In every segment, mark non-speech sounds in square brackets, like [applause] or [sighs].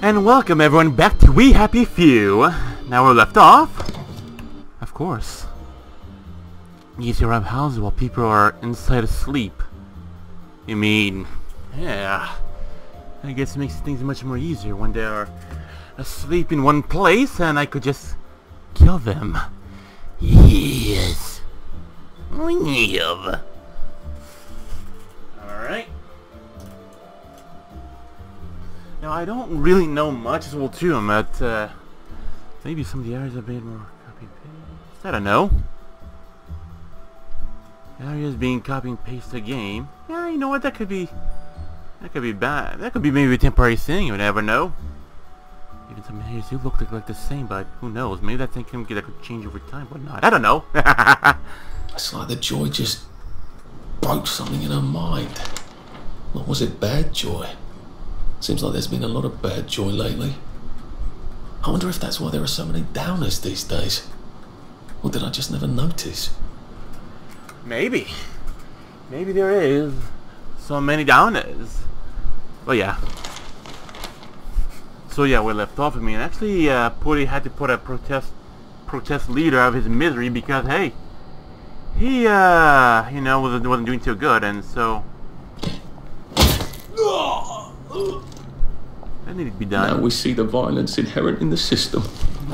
And welcome everyone back to We Happy Few. Now we're left off. Of course. Easy around houses while people are inside asleep. You mean, yeah. I guess it makes things much more easier when they are asleep in one place and I could just kill them. Yes. Alright. Now I don't really know much as well too, but uh, maybe some of the areas are a bit more copy paste. I don't know. Areas being copy and paste the game. Yeah, you know what? That could be. That could be bad. That could be maybe a temporary thing. You never know. Even some areas do look like, like the same, but who knows? Maybe that thing can get that could change over time, but not. I don't know. [laughs] It's like the joy just broke something in her mind. Or was it bad joy? Seems like there's been a lot of bad joy lately. I wonder if that's why there are so many downers these days. Or did I just never notice? maybe. Maybe there is so many downers. But yeah. So yeah, we left off. I mean, actually, uh, Putty had to put a protest protest leader out of his misery because hey, he uh, you know, wasn't wasn't doing too good, and so that needed to be done. Now we see the violence inherent in the system.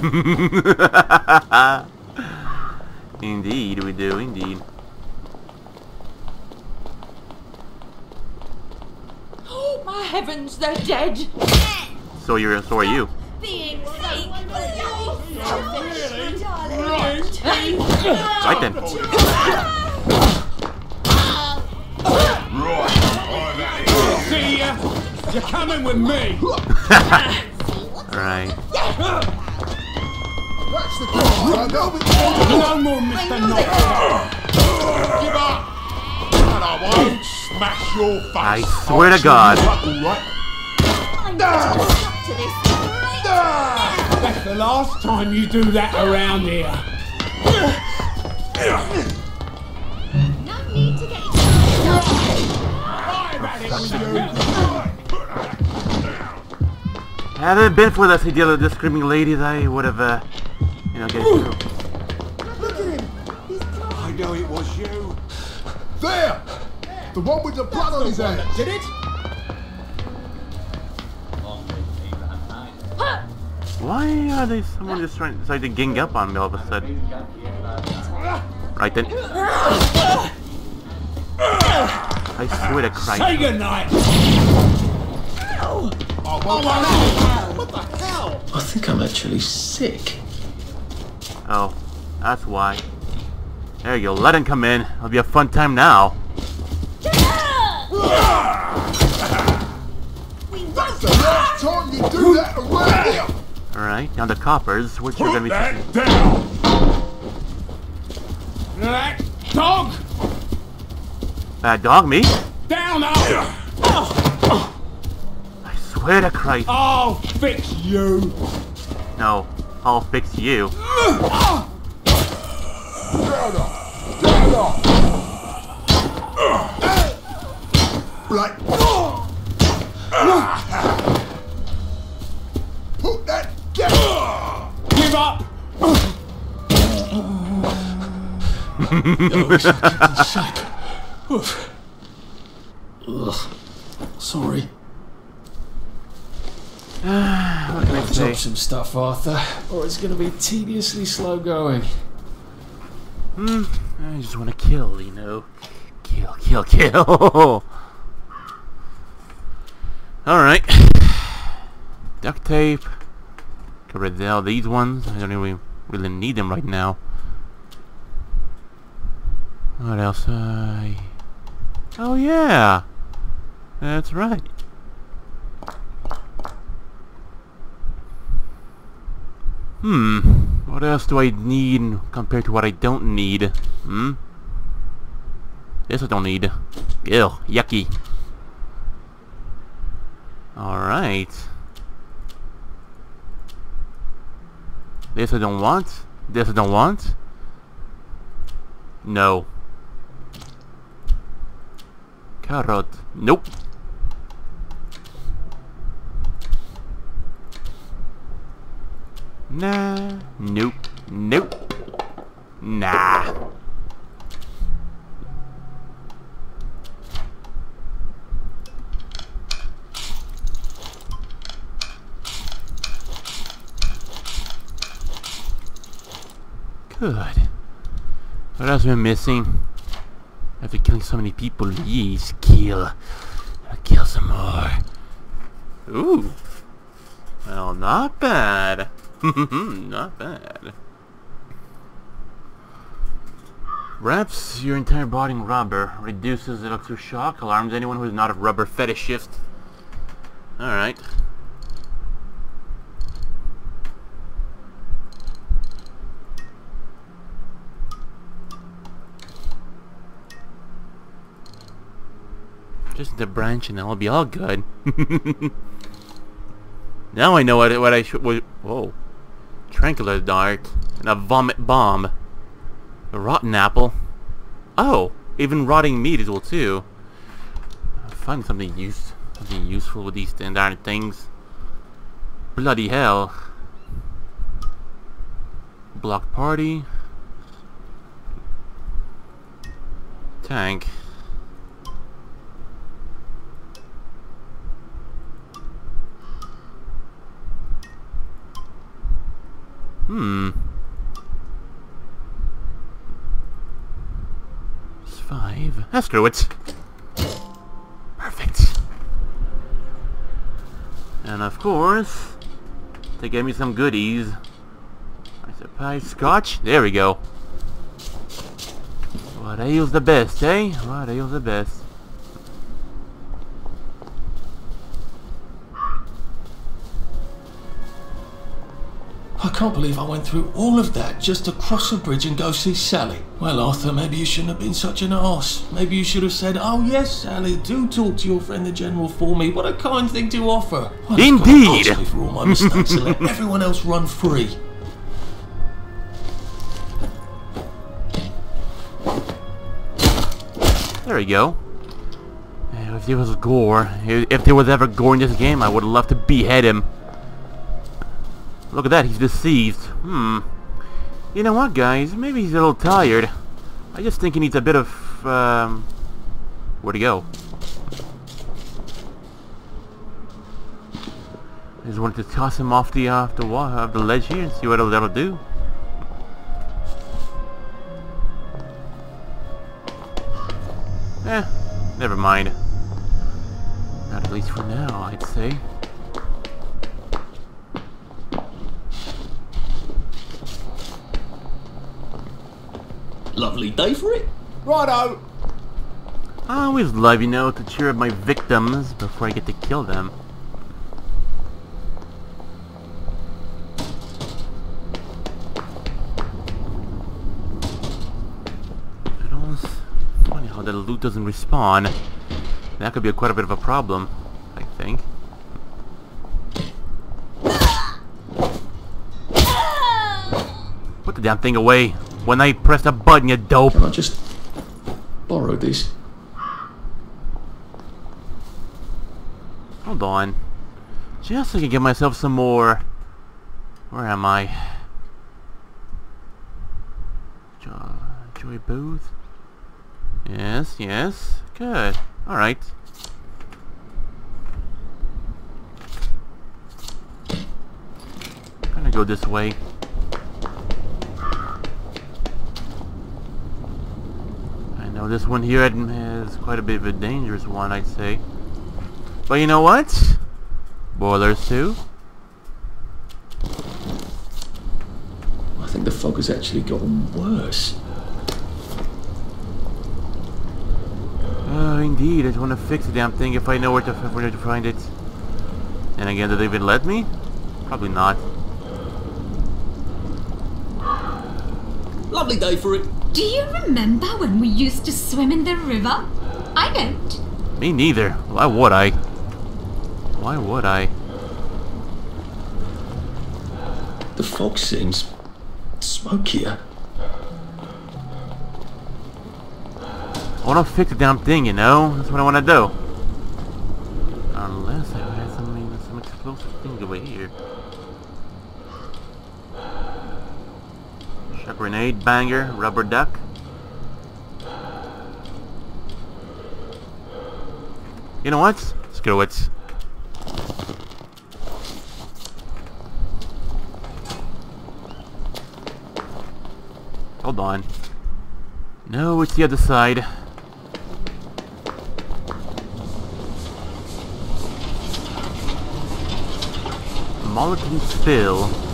[laughs] indeed, we do. Indeed. Oh my heavens, they're dead! So you're so are you. Being so. Right then. See ya! You're coming with me! Right. That's the car. I know it. No more Mr. Knocker! Give up. And I won't smash your face. I swear to God. I'm getting stuck to. That's the last time you do that around here. No need to get I've had it with you! Had it been for this deal of the screaming ladies, I would have, uh, you know, get through. Look at him. He's I know it was you. there. The one with the blood on his hands. Did it? Why are they someone just trying decide to gang up on me all of a sudden? Right then. [laughs] I swear to Christ. Say Christ. Goodnight! Oh, well, what the hell? I think I'm actually sick. Oh, that's why. There you go, let him come in. It'll be a fun time now. That's the last time you do that around here. Alright, down to coppers, which are gonna be that down! That dog! bad dog me. Down up! I oh. Swear to Christ. I'll fix you! No, I'll fix you. Down off. Down off. Black. Put that down. Give up! Oh, it's getting. Oof. Ugh. Sorry. I Drop some stuff, Arthur, or it's going to be tediously slow going. Hmm. I just want to kill, you know. Kill, kill, kill. [laughs] Alright. [sighs] Duct tape. Get rid of all these ones. I don't even really need them right now. What else? I... Oh yeah! That's right. Hmm. What else do I need compared to what I don't need? Hmm? This I don't need. Ew, yucky. Alright. This I don't want. This I don't want. No. Carrot. Nope. Nah. Nope. Nope. Nah. Good. What else am I missing? After killing so many people, yes, kill. I'll kill some more. Ooh. Well, not bad. [laughs] not bad. Wraps your entire body in rubber. Reduces electric shock. Alarms anyone who is not a rubber fetishist. Alright. Just the branch and I'll be all good. [laughs] now I know what what I should. Whoa, tranquilizer dart and a vomit bomb. A rotten apple. Oh, even rotting meat as well too. Find something use something useful with these darn things. Bloody hell. Block party. Tank. Hmm. It's five. Ah, screw it. Perfect. And of course, to get me some goodies. I suppose scotch. There we go. What ails the best, eh? What ails the best? I can't believe I went through all of that just to cross a bridge and go see Sally. Well, Arthur, maybe you shouldn't have been such an arse. Maybe you should have said, Oh, yes, Sally, do talk to your friend the General for me. What a kind thing to offer. Well, Indeed. me for all my mistakes and let everyone else run free. There we go. If there was gore, if if there was ever gore in this game, I would love to behead him. Look at that, he's deceased. Hmm. You know what, guys? Maybe he's a little tired. I just think he needs a bit of, um... Where'd he go? I just wanted to toss him off the, off the, wa off the ledge here and see what that'll do. Eh, never mind. Not at least for now, I'd say. Lovely day for it. Righto. I always love, you know, to cheer up my victims before I get to kill them. It almost funny how the loot doesn't respawn. That could be a quite a bit of a problem, I think. Put the damn thing away. When I press the button, you dope. Can I just borrow this? Hold on. Just so I can get myself some more... Where am I? Joy Booth? Yes, yes. Good. Alright. Gonna go this way. Know this one here is quite a bit of a dangerous one, I'd say. But you know what? Boilers too. I think the fog has actually gotten worse. Oh, indeed. I just want to fix the damn thing if I know where to, where to find it. And again, did they even let me? Probably not. Lovely day for it. Do you remember when we used to swim in the river? I don't. Me neither. Why would I? Why would I? The fog seems smokier. I want to fix the damn thing, you know? That's what I want to do. Unless I had some, some explosive things over here. Grenade, banger, rubber duck. You know what? Screw it. Hold on. No, it's the other side. Molten spill.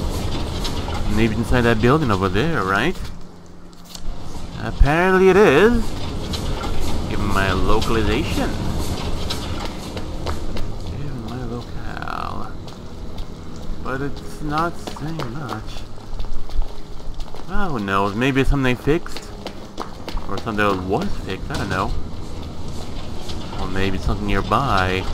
Maybe inside that building over there, right? Apparently it is. Given my localization. Given my locale. But it's not saying much. Oh, who knows? Maybe something fixed? Or something that was fixed, I don't know. Or maybe something nearby.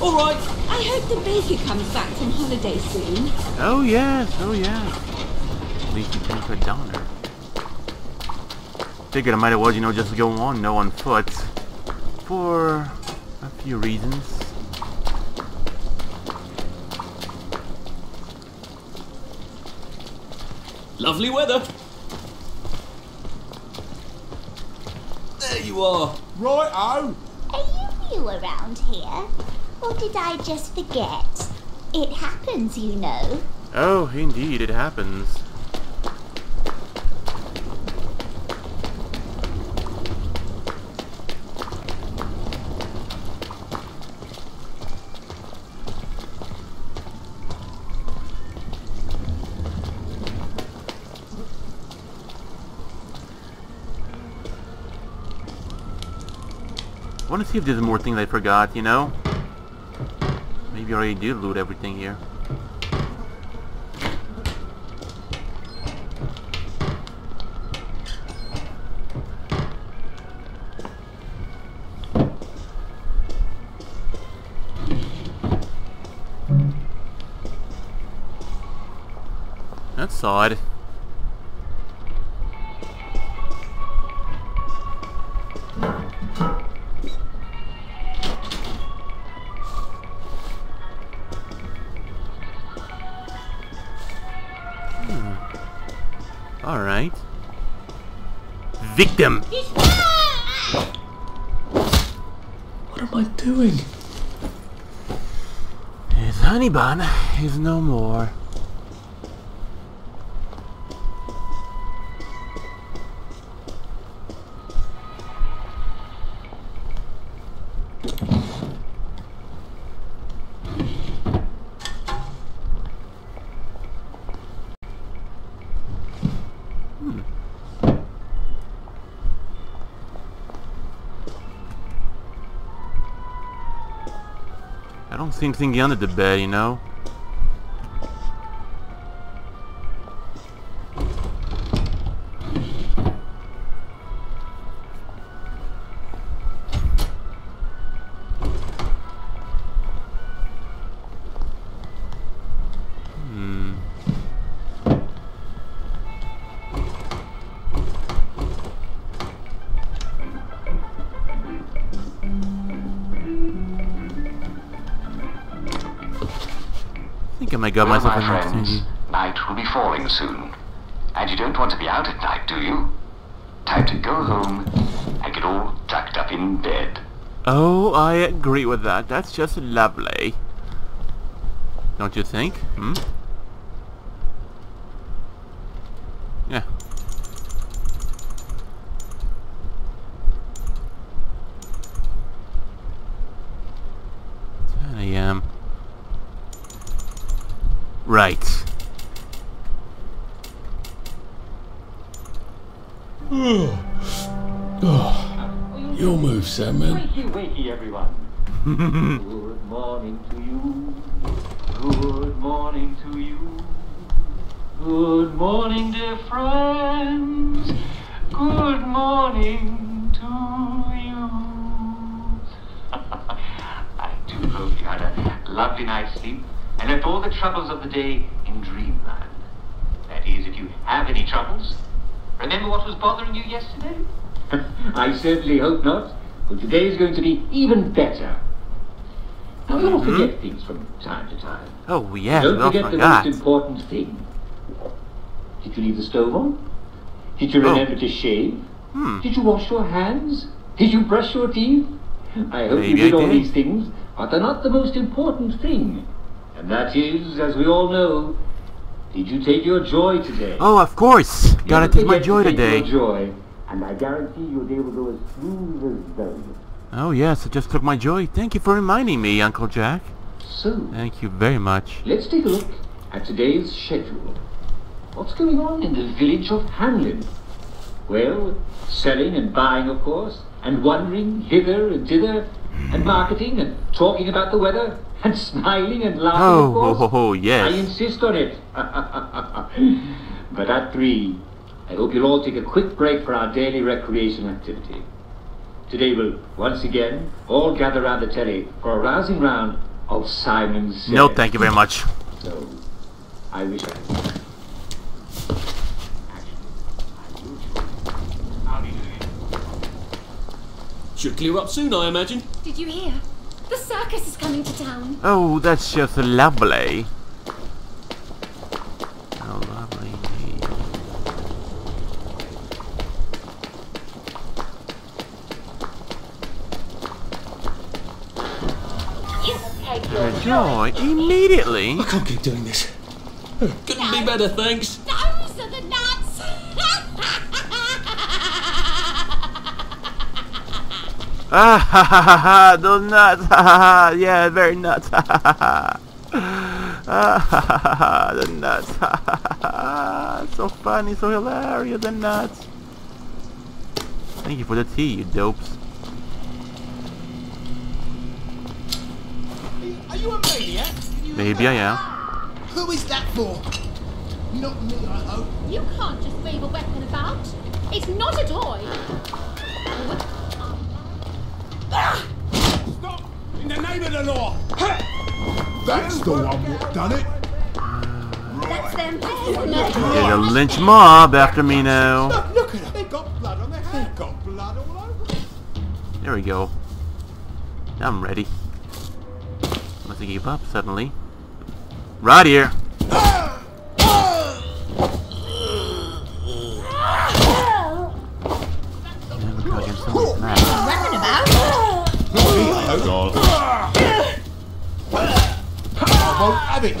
All right. I hope the baker comes back from holiday soon. Oh yes, oh yes. At least you can for Donner. Figured I might as well, you know, just go on, no on foot. For a few reasons. Lovely weather. There you are. Right-o. Are you new around here? Or did I just forget? It happens, you know. Oh, indeed, it happens. I want to see if there's more things I forgot, you know? I already did loot everything here. That's odd. Bun is no more. I don't see under the bed, you know? Got Well, myself my an friends, opportunity. night will be falling soon. And you don't want to be out at night, do you? Time to go home and get all tucked up in bed. Oh, I agree with that. That's just lovely. Don't you think? Hmm? Yeah. Ten AM. Right. [sighs] Your move, Sandman. Wakey, wakey, everyone. Good morning to you. Good morning to you. Good morning, dear friends. Good morning to you. [laughs] I do hope you had a lovely night's sleep and left all the troubles of the day in dreamland. That is, if you have any troubles. Remember what was bothering you yesterday? [laughs] I certainly hope not. But today is going to be even better. Now, we all forget things from time to time. Oh, yeah, Don't we all forget the forgot. most important thing. Did you leave the stove on? Did you Oh. remember to shave? Hmm. Did you wash your hands? Did you brush your teeth? I hope Maybe you did I all these things, but they're not the most important thing. And that is, as we all know, did you take your joy today? Oh, of course. You Gotta take my to joy take today. Your joy, and I guarantee you'll be able to go as smooth as velvet. Oh, yes, I just took my joy. Thank you for reminding me, Uncle Jack. So, Thank you very much. let's take a look at today's schedule. What's going on in the village of Hamlyn? Well, selling and buying, of course, and wandering hither and thither, and marketing and talking about the weather, and smiling and laughing, Oh, of course. ho, ho, ho, I insist on it. [laughs] but at three, I hope you'll all take a quick break for our daily recreation activity. Today we'll once again all gather round the telly for a rousing round of Simon Says. No, thank you very much. So, I wish I. Could. I'll usually do. Should clear up soon, I imagine. Did you hear? The circus is coming to town. Oh, that's just lovely. Oh, lovely. Her joy immediately. I can't keep doing this. Couldn't be better, thanks. Those Ah [laughs] ha ha ha ha! Those nuts! Ha ha ha! Yeah, very nuts! Ha ha ha ha! Ah ha ha ha ha! The nuts! Ha ha ha ha! So funny, so hilarious, the nuts! Thank you for the tea, you dopes. Are you a maniac? Maybe I am. Who is that for? Not me, I hope. You can't just wave a weapon about. It's not a toy. Stop! In the name of the law! That's the one that done it. That's them. There's a lynch mob after me now. Look, look at them. They've got blood on their hands. They've got blood all over them. There we go. Now I'm ready. Must have gave up suddenly. Right here. Ah! Ah! Against someone's match. Weapon about? God. I won't have it.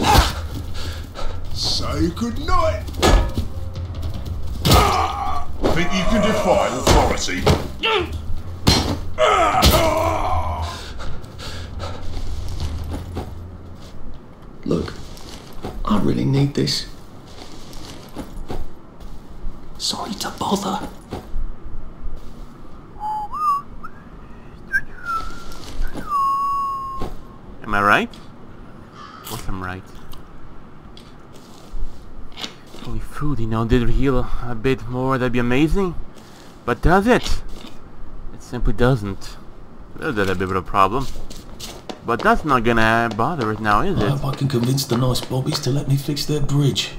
Say good night. Think you can defy authority? Look, I really need this. Sorry to bother. Am I right? Course I'm right. Holy food, you know, did it heal a bit more, that'd be amazing. But does it? It simply doesn't. There's a bit of a problem. But that's not gonna bother us now, is I it? hope I can convince the nice bobbies to let me fix their bridge.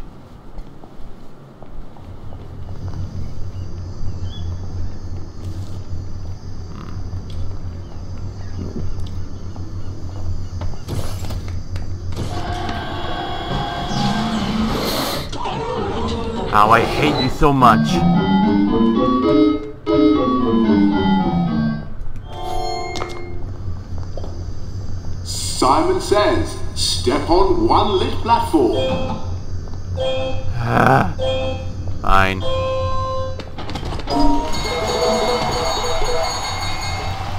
How I hate you so much. Simon says, step on one lit platform. Ah, fine.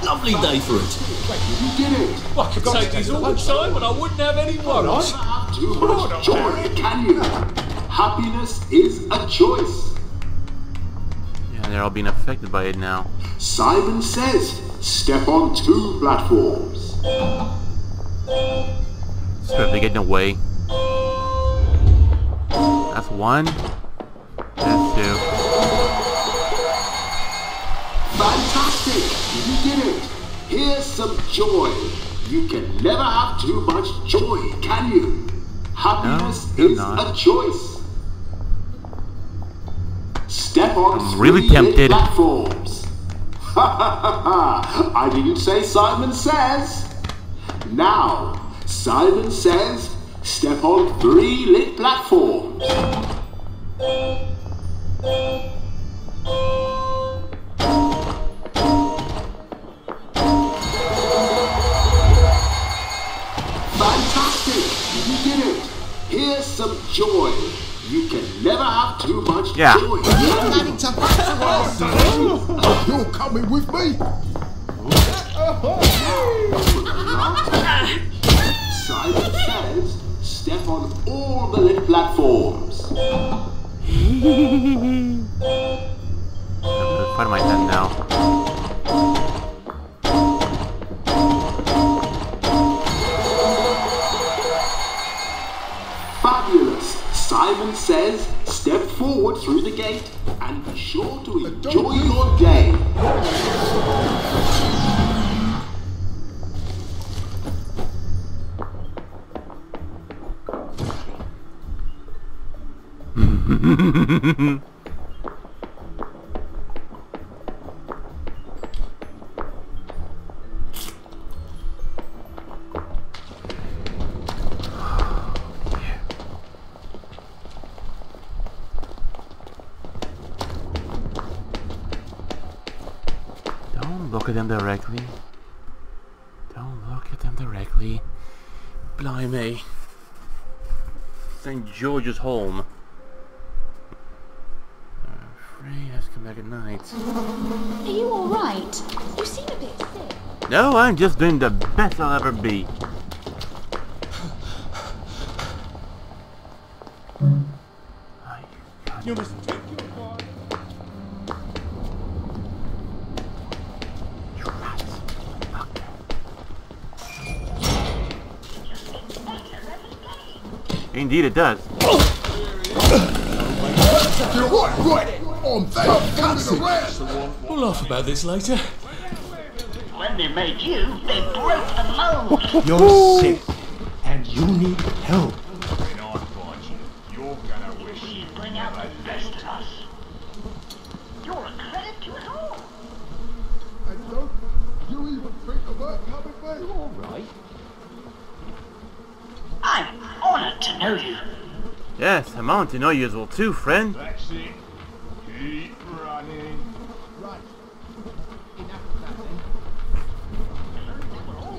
Lovely day for it. Wait, You did it. I could take this all the time and I wouldn't have any worries. Not too much joy, can you? Happiness is a choice. Yeah, they're all being affected by it now. Simon says, step on two platforms. Swiftly getting away. That's one. That's two. Fantastic! You did it! Here's some joy. You can never have too much joy, can you? Happiness No, is not. a choice. Step on I'm really tempted. platforms. [laughs] I didn't say Simon Says. Now, Simon Says, step on three lit platforms. Fantastic! You did it! Here's some joy. You can never have too much Yeah. joy. Planning to Oh, You're coming with me. Simon says, step on all the lit platforms. [laughs] I'm gonna find my head now. Simon says, step forward through the gate and be sure to enjoy your day. [laughs] look at them directly. Don't look at them directly. Blimey. St. George's home. Frey has come back at night. Are you alright? You seem a bit sick. No, I'm just doing the best I'll ever be. You must take your part. Indeed it does. You're right, right. I'm there. Coming around. We'll laugh about this later. When they made you, they broke the mold. You're sick, and you need help. When I find you, you're gonna wish You bring out the best of us. You're a credit to us all. And don't you even think about coming back? All right. I'm honored to know you. Yes, I'm to know you as well too, friend. That's it. Keep running. Right. Enough of that then.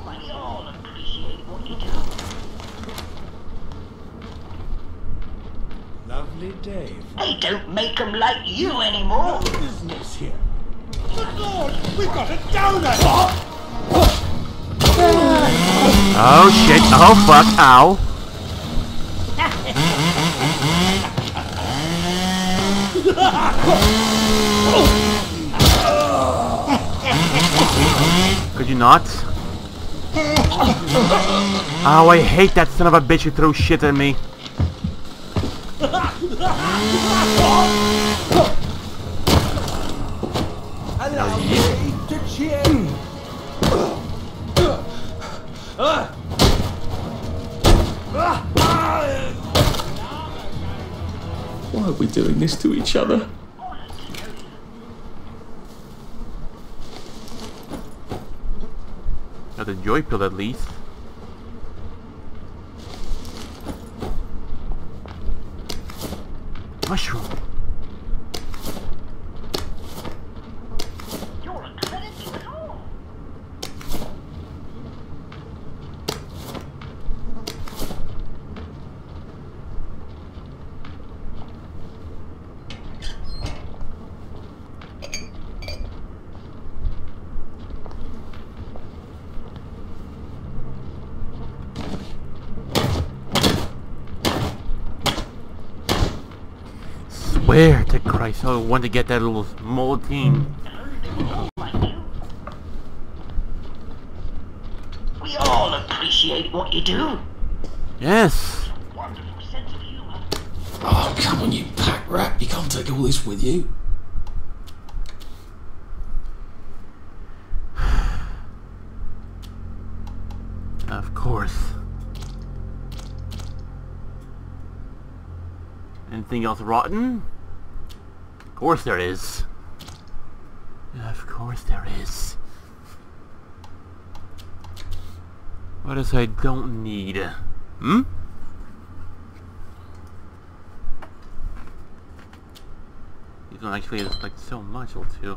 We all appreciate what you do. Lovely day. They don't make them like you anymore. Business here. Good Lord, we've got a donut. Oh shit, oh fuck, ow. Could you not? Oh, I hate that son of a bitch who throws shit at me. Doing this to each other? Got the joy pill at least. Mushroom. You're a credit to us all. Swear to Christ, I want to get that little mold team. We all appreciate what you do. Yes. Wonderful sense of humor. Oh, come on, you pack rat. You can't take all this with you. Of course. Anything else rotten? Course there is. Of course there is. What else I don't need? Hmm? You don't actually like so much or two.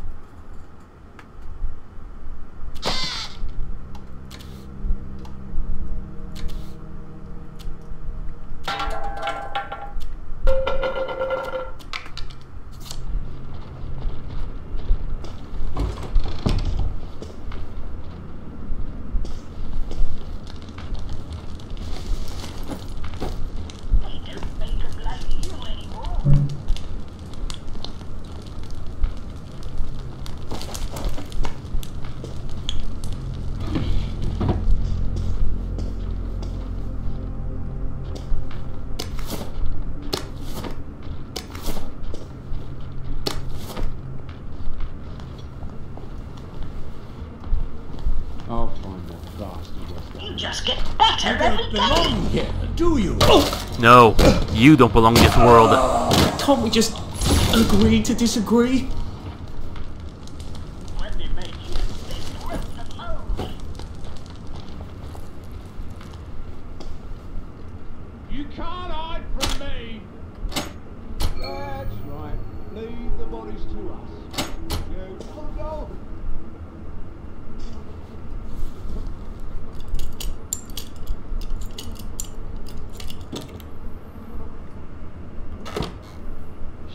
Don't belong in this world. Can't we just agree to disagree? When they make you, they rip the clothes. You can't hide from me. That's right. Leave the bodies to us. You go.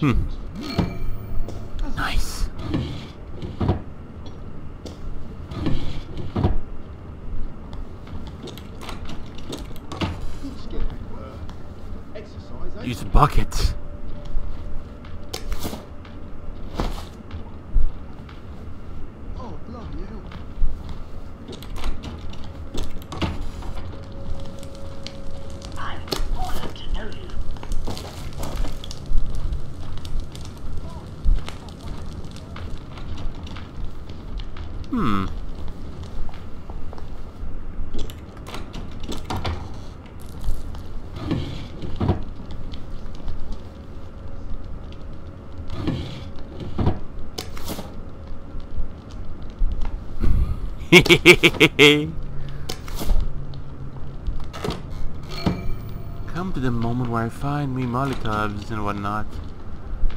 Hmm. Nice. Let's get back to work. Exercise, eh? Use a bucket. Oh, bloody hell. I'm honored to know you. Hmm. [laughs] Come to the moment where I find me Molotovs and whatnot.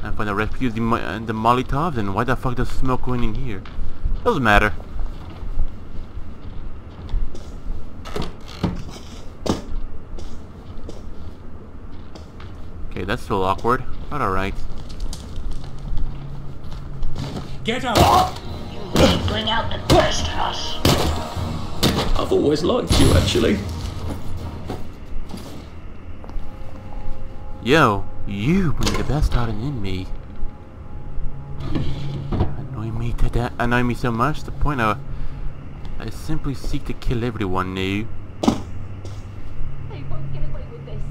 I find the rescue the, the Molotovs and why the fuck does smoke going in here? Doesn't matter. Always liked you, actually. Yo, you bring the best out in me. Annoy me to that annoy me so much to the point of I simply seek to kill everyone new. They won't get away with this.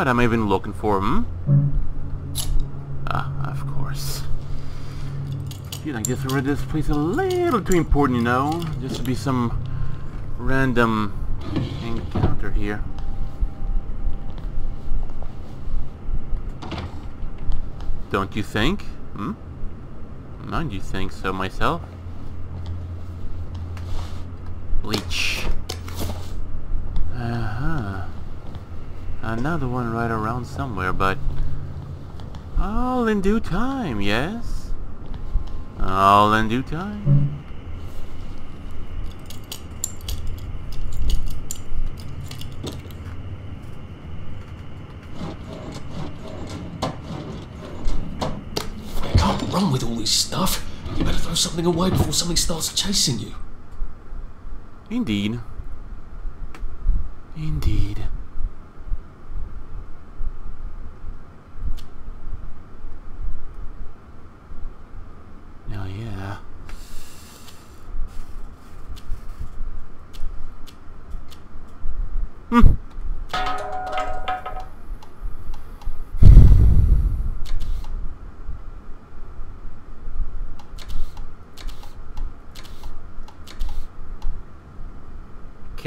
What I even looking for, hmm? Ah, of course. Feel like this already this place a little too important, you know? Just to be some random encounter here. Don't you think? Hmm? Don't you think so myself? Leech. Uh-huh. Another one right around somewhere, but... All in due time, yes? All in due time. Can't run with all this stuff. You better throw something away before something starts chasing you. Indeed. Indeed. Now, yeah. Hmm.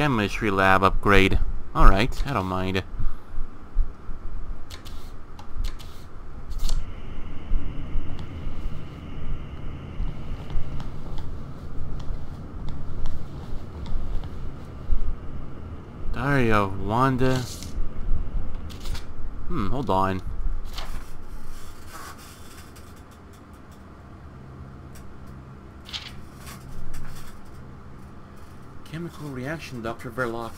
Chemistry lab upgrade. Alright, I don't mind. Diary of Wanda. Hmm, hold on. Chemical reaction, Dr. Verloc.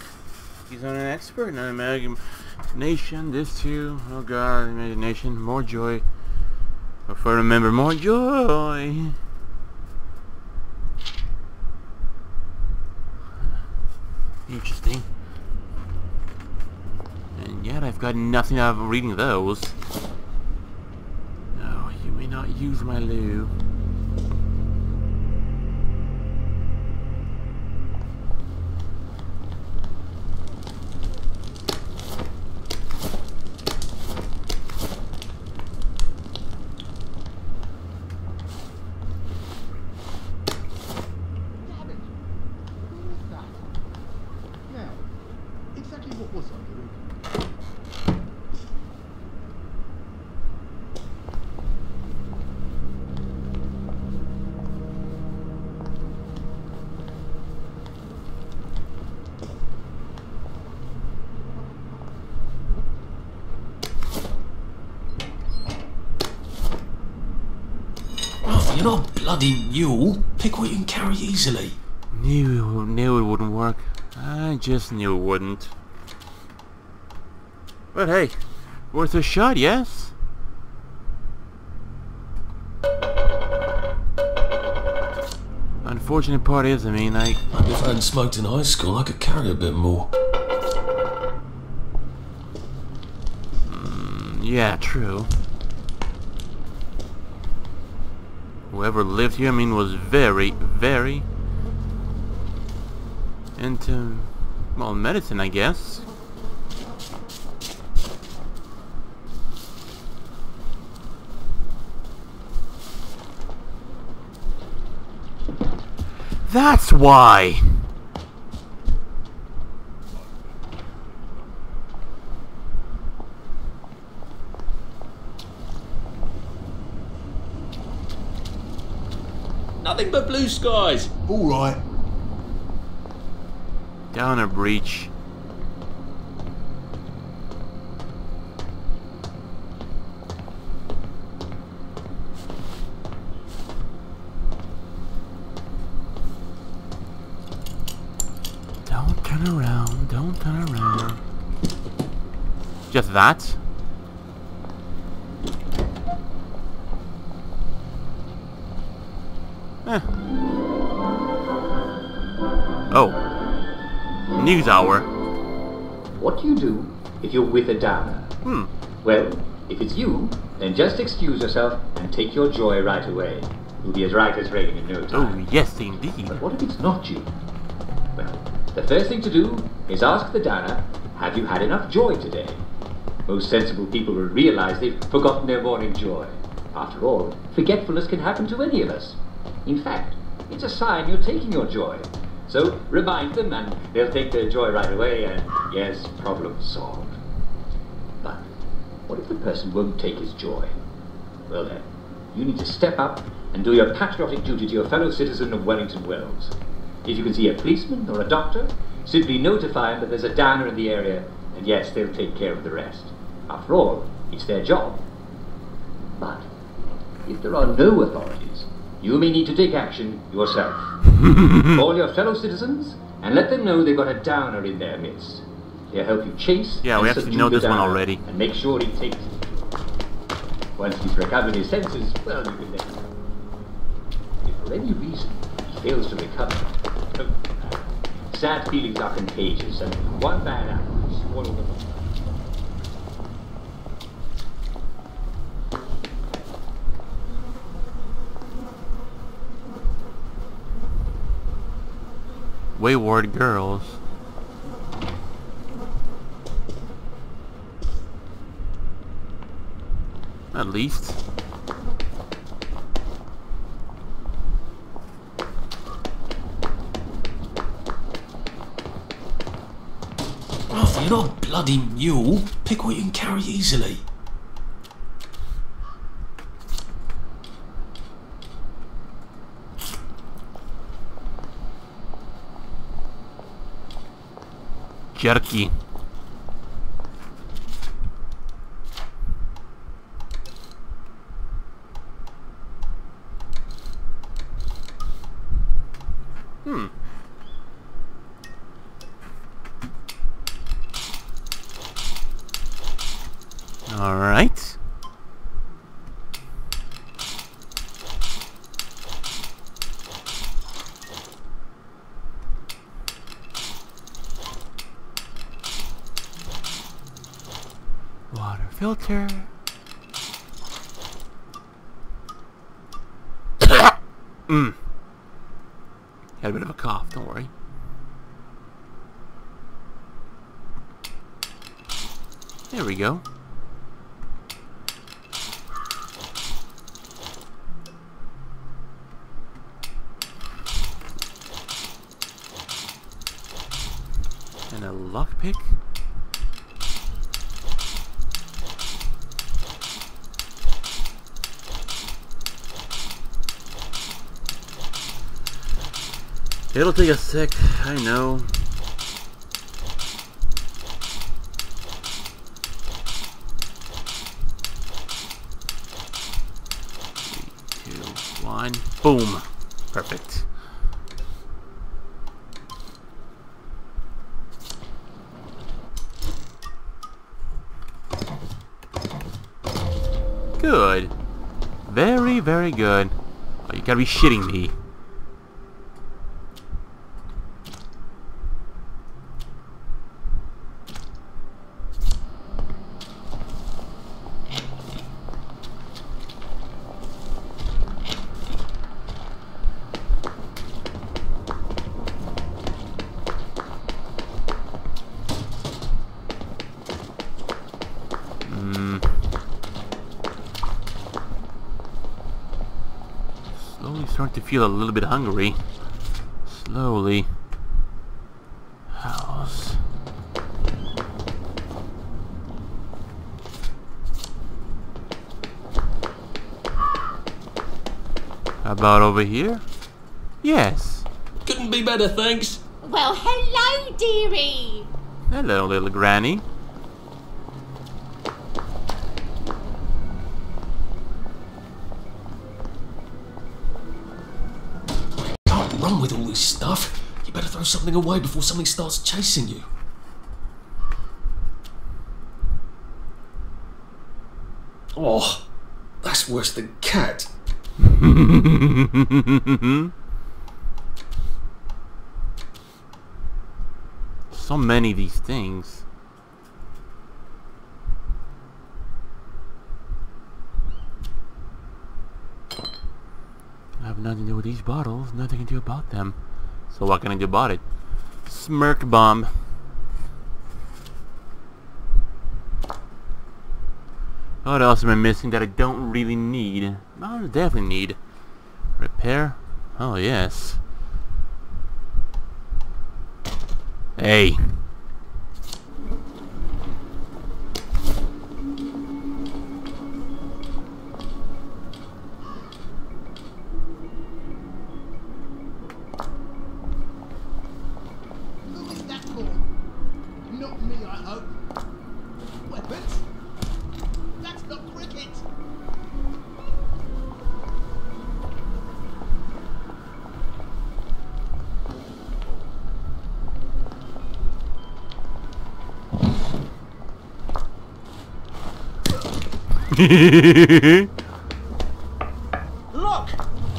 He's an expert in imagination. This too. Oh god, imagination. More joy. If I remember, more joy. Interesting. And yet I've got nothing out of reading those. No, you may not use my loo. Damn it! Who is that? Now, exactly what was I doing? Oh, you're not a bloody mule. Pick what you can carry easily. Knew, knew it wouldn't work. I just knew it wouldn't. But hey, worth a shot, yes? Unfortunate part is, I mean, I... If I hadn't smoked in high school, I could carry a bit more. Hmm, yeah, true. Whoever lived here, I mean, was very, very into, well, medicine, I guess. That's why! Nothing but blue skies. All right. Down a breach. Don't turn around, don't turn around. Just that? News hour. What do you do if you're with a downer? Hmm. Well, if it's you, then just excuse yourself and take your joy right away. You'll be as right as rain in no time. Oh, yes, indeed. But what if it's not you? Well, the first thing to do is ask the downer, have you had enough joy today? Most sensible people will realize they've forgotten their morning joy. After all, forgetfulness can happen to any of us. In fact, it's a sign you're taking your joy. So remind them and they'll take their joy right away and yes, problem solved. But what if the person won't take his joy? Well then, you need to step up and do your patriotic duty to your fellow citizen of Wellington Wells. If you can see a policeman or a doctor, simply notify them that there's a downer in the area, and yes, they'll take care of the rest. After all, it's their job. But if there are no authorities, you may need to take action yourself. [laughs] all your fellow citizens and let them know they've got a downer in their midst. They'll help you chase Yeah, we actually know this one already. And make sure he takes Once he's recovered his senses, well, you can let him go. If for any reason he fails to recover, sad feelings are contagious, and one bad apple will spoil them all. Wayward girls. At least. You're not bloody mule. Pick what you can carry easily. Jerky. Hmm. All right. Water filter. mm. Had a bit of a cough, don't worry. There we go. And a lockpick. It'll take a sec, I know. Three, boom. Perfect. Good. Very, very good. Oh, you gotta be shitting me. Mm. Slowly starting to feel a little bit hungry. Slowly. House. How about over here? Yes. Couldn't be better, thanks. Well, hello, dearie. Hello, little granny. Something away before something starts chasing you. Oh, that's worse than cat. [laughs] so many of these things. I have nothing to do with these bottles, nothing to do about them. So what can I do about it? Smirk bomb. What else am I missing that I don't really need? Oh, I definitely need. Repair? Oh yes. Hey. [laughs] Look!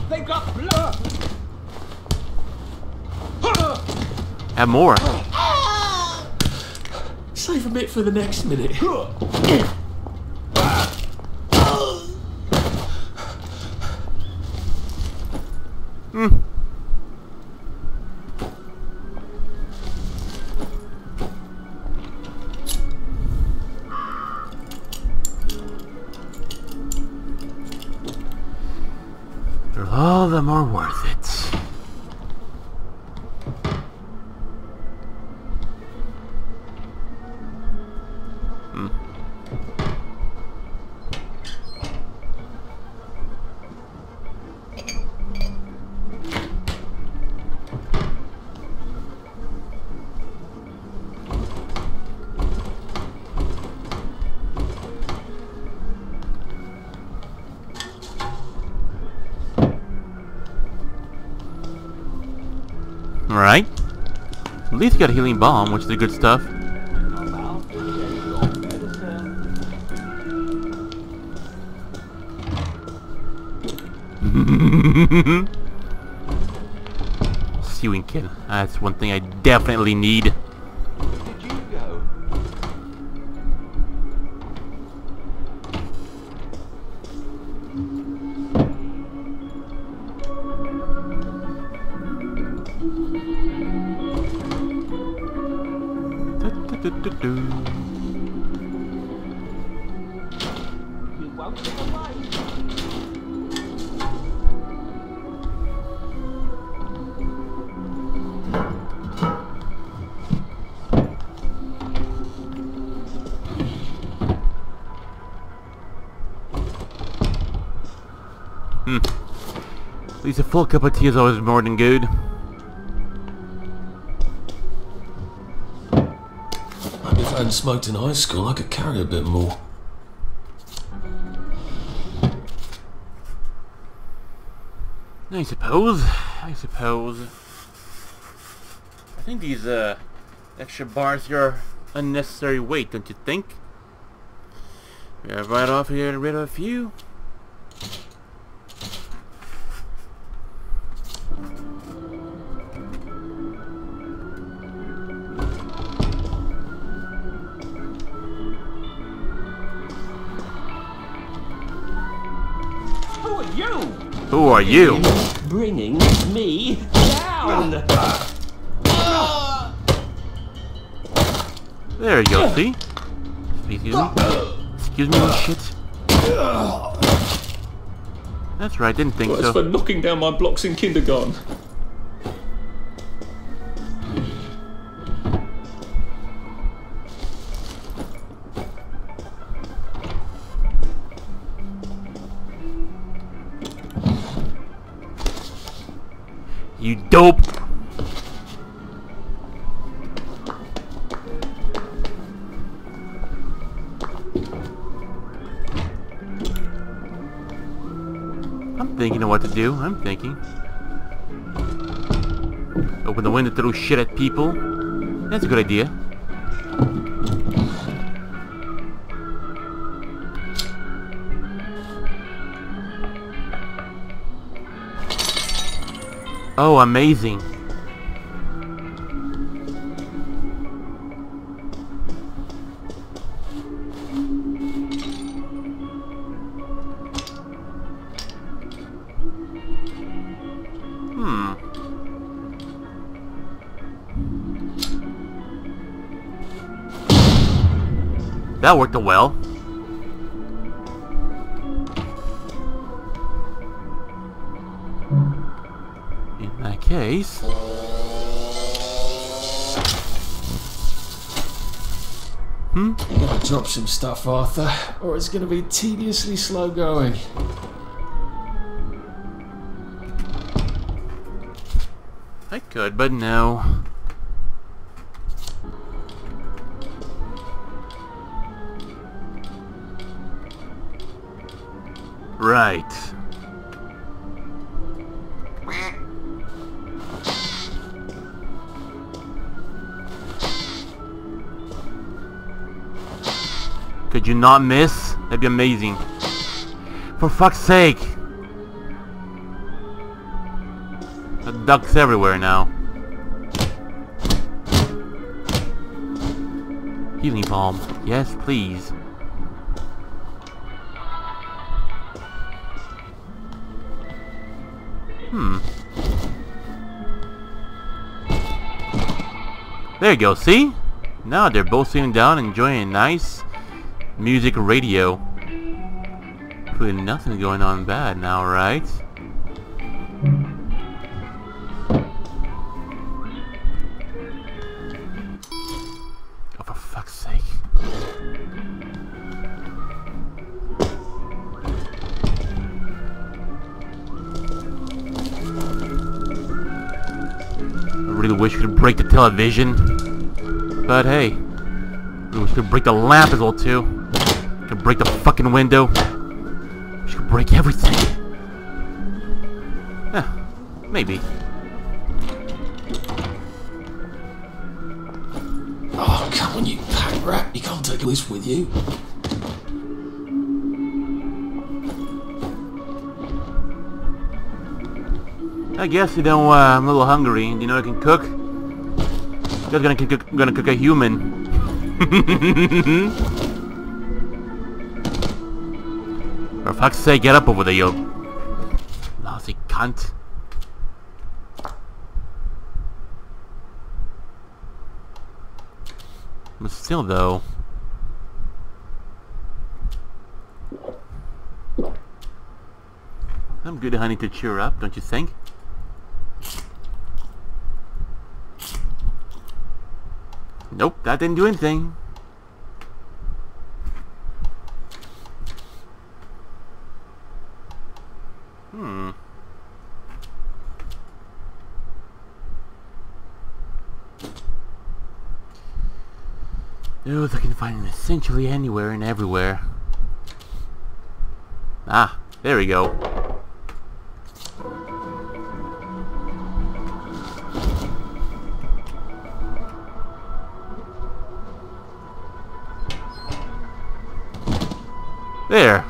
They've got blood! Have more. Ah! Save a bit for the next minute. At least got a healing balm, which is the good stuff. [laughs] Sewing kit. That's one thing I definitely need. Full cup of tea is always more than good. If I hadn't smoked in high school, I could carry a bit more. I suppose. I suppose. I think these uh, extra bars here are unnecessary weight, don't you think? We are right off here to rid of a few. You? Bringing me down. There you go, see? Excuse me. Excuse me, shit. That's right, didn't think Well, it's so. for knocking down my blocks in kindergarten. I'm thinking. Open the window, to throw shit at people. That's a good idea. Oh, amazing. That worked well. In that case... Hmm? You gotta drop some stuff, Arthur, or it's gonna be tediously slow going. I could, but no. Right. Could you not miss? That'd be amazing. For fuck's sake! The ducks everywhere now. Healing balm. Yes, please. There you go, see? Now they're both sitting down enjoying a nice music radio. Really nothing going on bad now, right? Oh, for fuck's sake. I really wish we could break the television. But hey, we should break the lamp as well too. We could break the fucking window. We should break everything. Huh, maybe. Oh, come on, you pack rat. You can't take this with you. I guess you know uh, I'm a little hungry. Do you know I can cook? Just gonna cook, gonna cook a human. [laughs] For fuck's sake, get up over there, you lousy cunt. But still, though. I'm good, honey, to cheer up, don't you think? Nope, that didn't do anything. Hmm. Those I can find essentially anywhere and everywhere. Ah, there we go. There!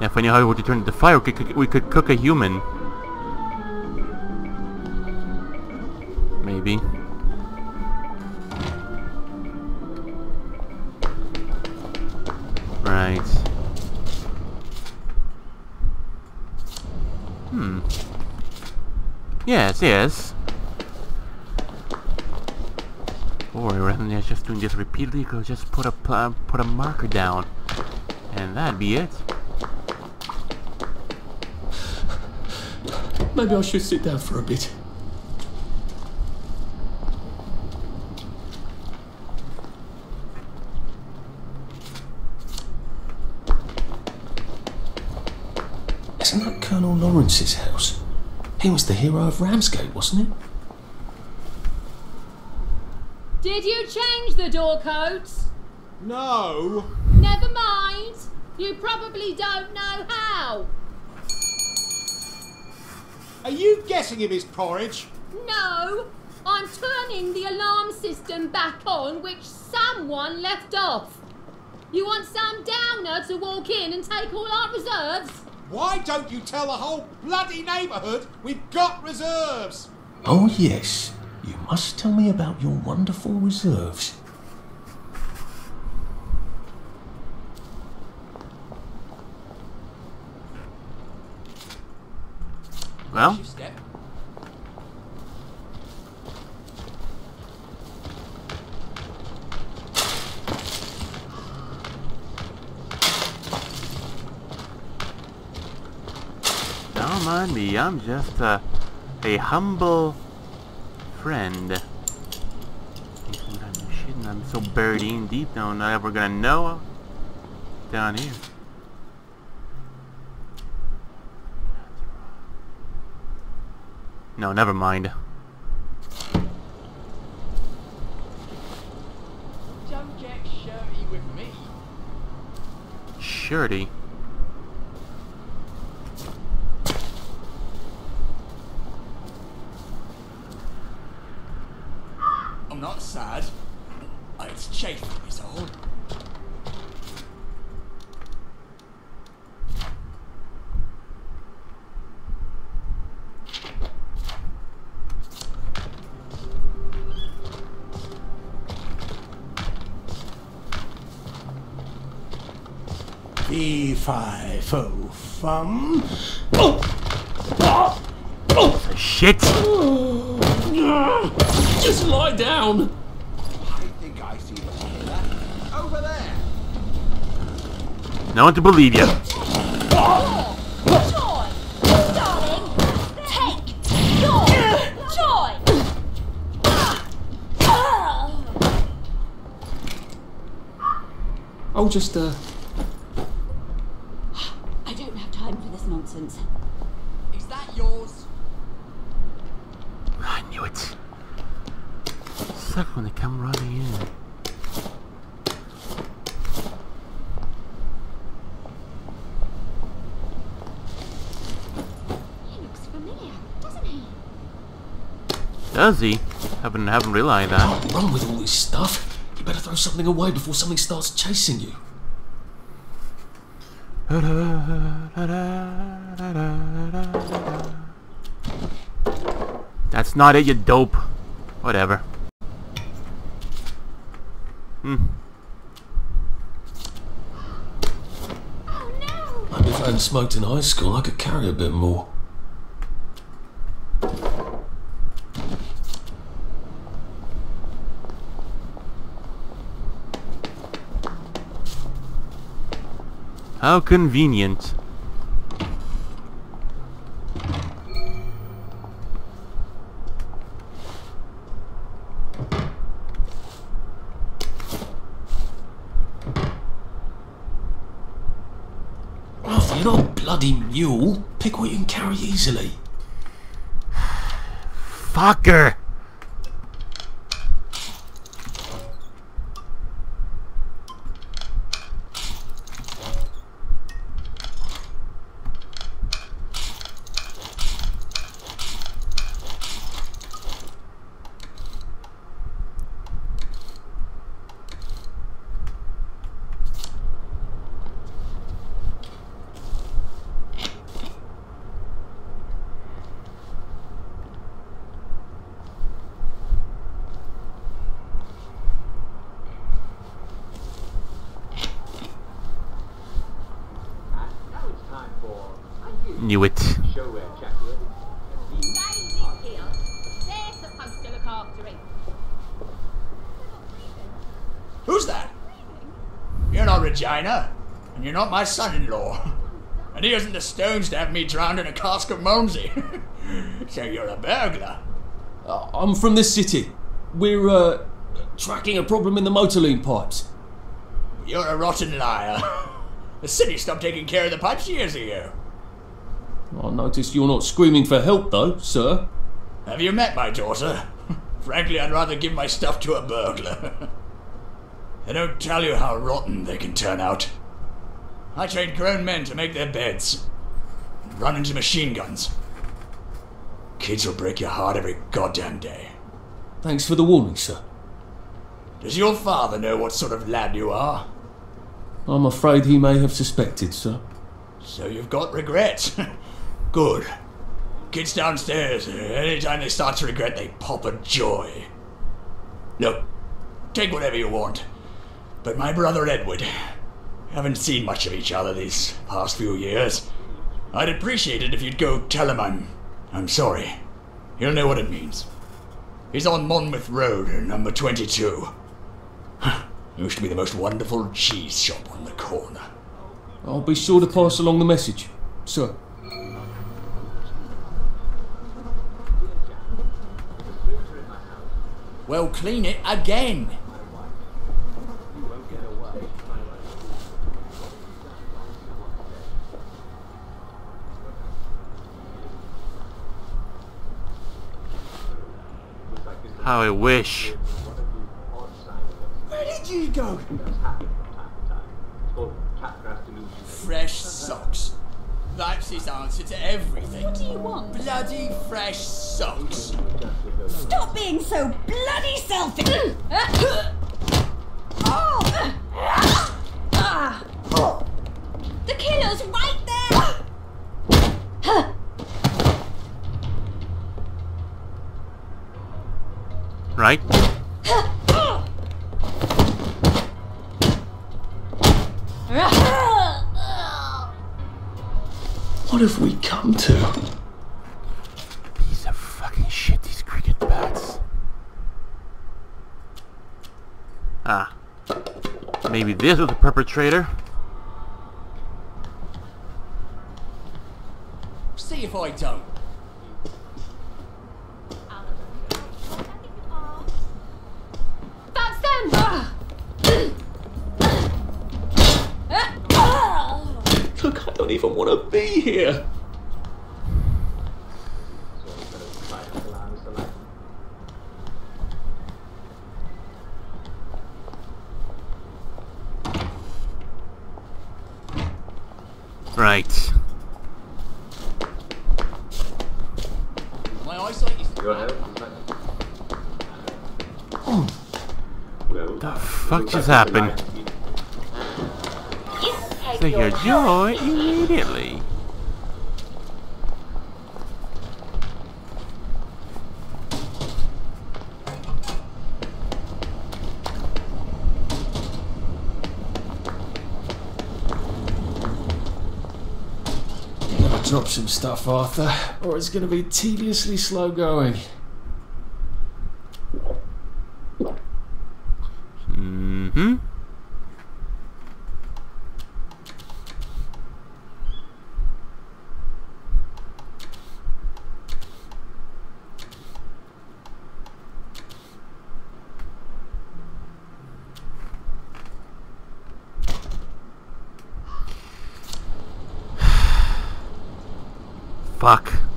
If I knew how to turn the fire, we could, we could cook a human. Maybe. Right. Hmm. Yes, yes. Or rather than just doing this repeatedly, you could just put a uh, put a marker down, and that'd be it. Maybe I should sit down for a bit. Isn't that Colonel Lawrence's house? He was the hero of Ramsgate, wasn't he? Did you change the door codes? No. Never mind. You probably don't know how. Are you getting him his porridge? No, I'm turning the alarm system back on, which someone left off. You want some downer to walk in and take all our reserves? Why don't you tell the whole bloody neighbourhood we've got reserves? Oh, yes. You must tell me about your wonderful reserves. Well, don't mind me. I'm just a, a humble friend. I'm so buried in deep I'm not ever gonna know down here. No, never mind. Don't get shirty with me. Surety. I'm not sad. It's chafing is all. Fee fi fo fum. Shit! Just lie down! I think I see the killer. Over there. No one to believe you. Joy! Darling! Take your joy! Oh, just, uh, I don't have time for this nonsense. Is that yours? I knew it. Suck when they come running in. He looks familiar, doesn't he? Does he? Haven't haven't realized that. can't run with all this stuff. You better throw something away before something starts chasing you. That's not it, you dope. Whatever. Hmm. Maybe if I hadn't smoked in high school, I could carry a bit more. How convenient. Arthur, you're not a bloody mule. Pick what you can carry easily. Fucker! Now it's time for Knew it. show where Jacqueline. here. They're supposed to look after him. Who's that? You're not Regina, and you're not my son-in-law. And he hasn't the stones to have me drowned in a cask of Malmsey. [laughs] so you're a burglar. Uh, I'm from this city. We're, uh, tracking a problem in the motorline pipes. You're a rotten liar. [laughs] The city stopped taking care of the pipes years ago. I noticed you're not screaming for help, though, sir. Have you met my daughter? [laughs] Frankly, I'd rather give my stuff to a burglar. they don't tell you how rotten they can turn out. I train grown men to make their beds and run into machine guns. Kids will break your heart every goddamn day. Thanks for the warning, sir. Does your father know what sort of lad you are? I'm afraid he may have suspected, sir. So you've got regrets. [laughs] Good. Kids downstairs, anytime they start to regret, they pop a joy. Look, take whatever you want. But my brother Edward, haven't seen much of each other these past few years. I'd appreciate it if you'd go tell him I'm. I'm sorry. He'll know what it means. He's on Monmouth Road, number 22. [sighs] Used to be the most wonderful cheese shop on the corner. I'll be sure to pass along the message, sir. Well, clean it again. How I wish. Where did you go? Fresh socks. That's his answer to everything. What do you want? Bloody fresh socks. Stop being so bloody selfish! [coughs] oh! [coughs] Ah. The killer's right there! [coughs] Right? What have we come to? Piece of fucking shit, these cricket bats. Ah. Maybe this was the perpetrator. See if I don't. That's them! [sighs] Look, I don't even want to be here. Right. My eyesight is. Your health, Inspector? Well, The fuck just happened? Take your joy immediately. Drop some stuff, Arthur, or it's going to be tediously slow going. Mm-hmm. [sighs] Fuck.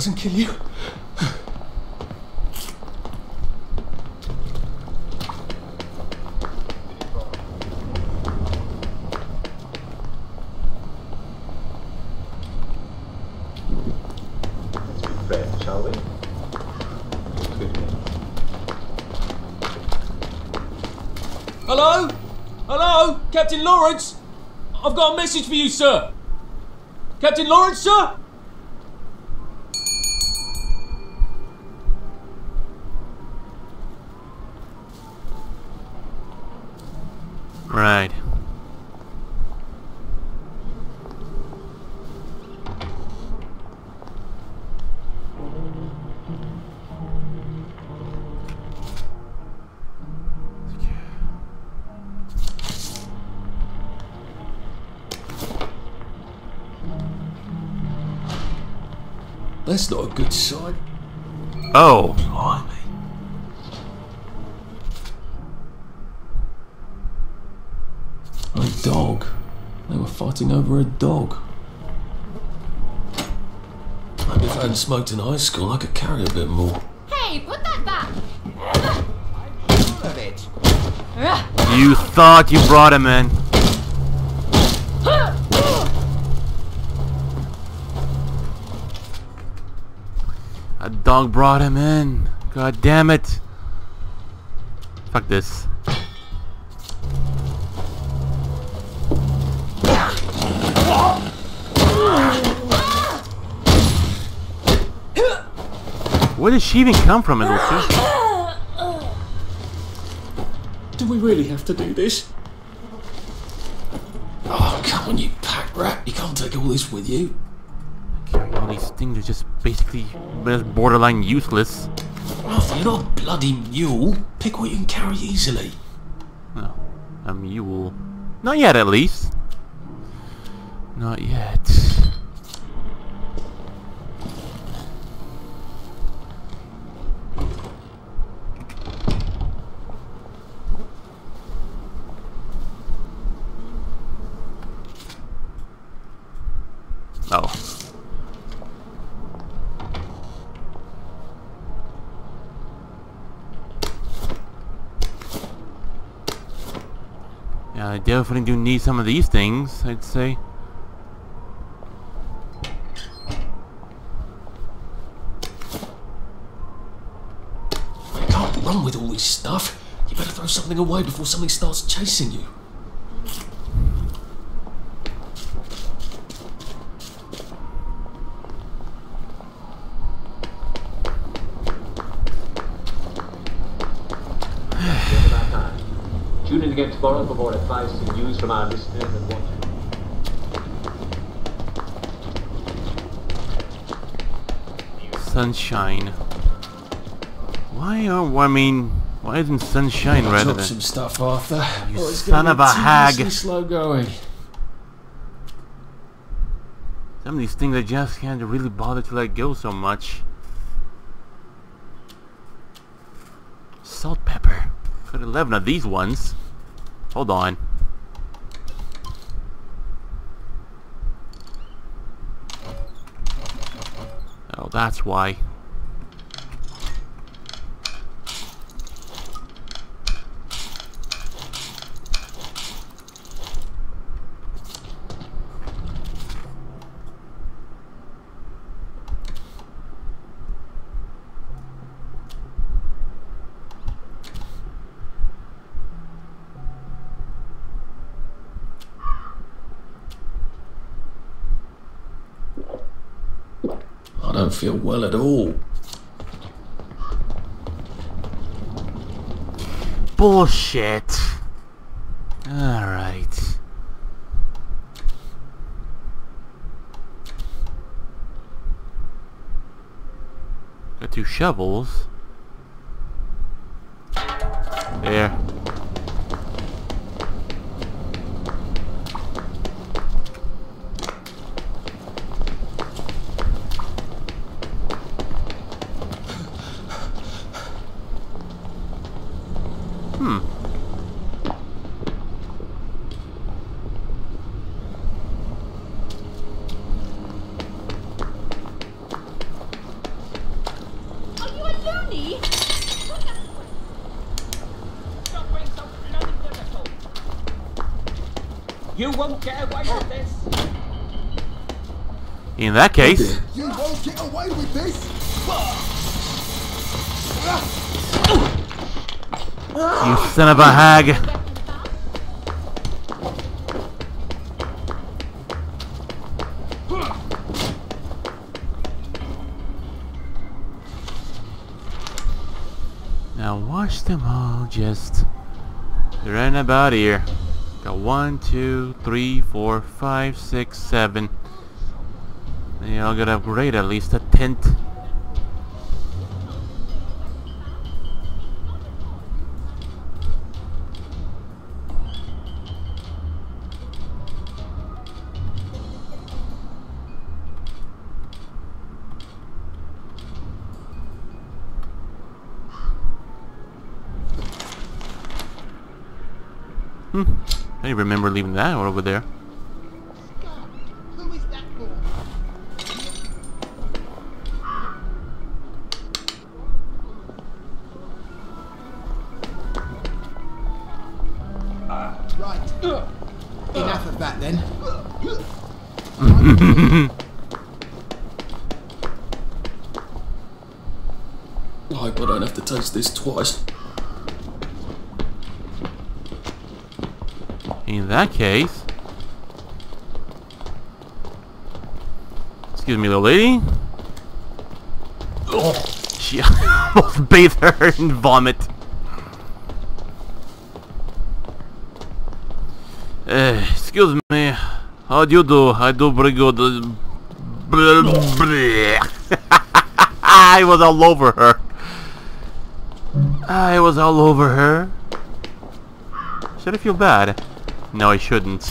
Doesn't kill you? Shall we? Hello? Hello? Captain Lawrence? I've got a message for you, sir. Captain Lawrence, sir? That's not a good sign. Oh. Blimey. A dog. They were fighting over a dog. Maybe if I hadn't smoked in high school, I could carry a bit more. Hey, put that back! Of it. You thought you brought him in. A dog brought him in. God damn it. Fuck this. Where did she even come from, looks? Do we really have to do this? Oh, come on, you pack rat. You can't take all this with you. All these things are just basically borderline useless. Arthur, you're not a bloody mule. Pick what you can carry easily. No, a mule. Not yet, at least. Not yet. Oh. Yeah, I definitely do need some of these things, I'd say. I can't run with all this stuff. You better throw something away before something starts chasing you. Tune in again for more advice and news from our listeners and watchers. Sunshine. Why are I mean why isn't sunshine rather Drop than some stuff, Arthur. You or it's son of a hag. slow going. some of these things I just can't really bother to let go so much. Salt pepper. Got eleven of these ones. Hold on. Oh, that's why. don't feel well at all. Bullshit. Alright. Got two shovels. There. Hmm. Are you a loony? You won't get away with this. In that case, You won't get away with this! you son of a hag. Now watch them all just run about here. Got one, two, three, four, five, six, seven. They all gotta upgrade at least a tent. Hmm. I remember leaving that over there. Excuse me, little lady. Oh, she [laughs] almost bathed her in vomit. Uh, excuse me. How do you do? I do pretty good. [laughs] I was all over her. I was all over her. Should I feel bad? No, I shouldn't.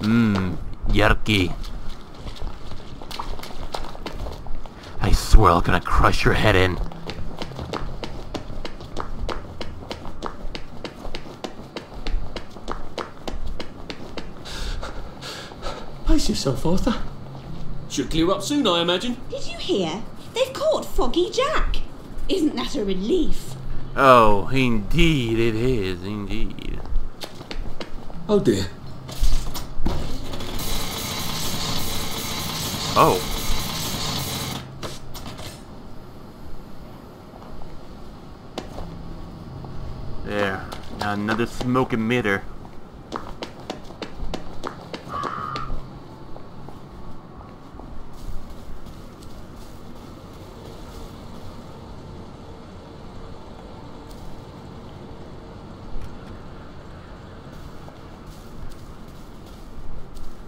Mmm, yucky. I gonna crush your head in. Pace yourself, Arthur. Should clear up soon, I imagine. Did you hear? They've caught Foggy Jack. Isn't that a relief? Oh, indeed it is, indeed. Oh dear. Oh. There. Now another smoke emitter.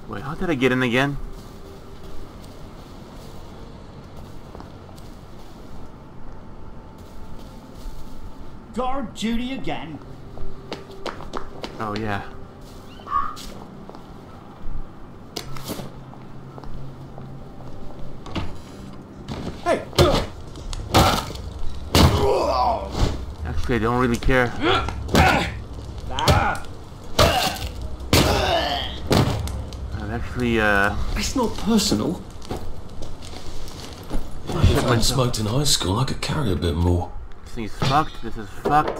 Wait, how did I get in again? Guard duty again. Oh yeah. Hey! Actually, I don't really care. I'm actually, uh... It's not personal. If I had smoked in high school, I could carry a bit more. This thing's fucked. This is fucked.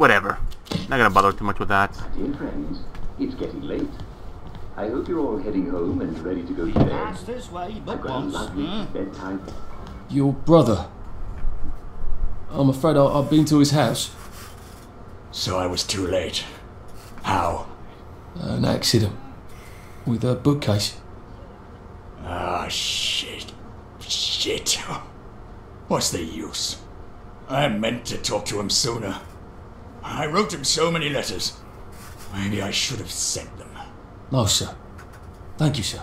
Whatever. Not gonna bother too much with that. Dear friends, it's getting late. I hope you're all heading home and ready to go to bed. That's this way, but I've got a once. lovely Hmm? bedtime. Your brother. I'm afraid I, I've been to his house. So I was too late. How? An accident. With a bookcase. Ah, shit. Shit. [laughs] What's the use? I meant to talk to him sooner. I wrote him so many letters. Maybe I should have sent them. No, sir. Thank you, sir.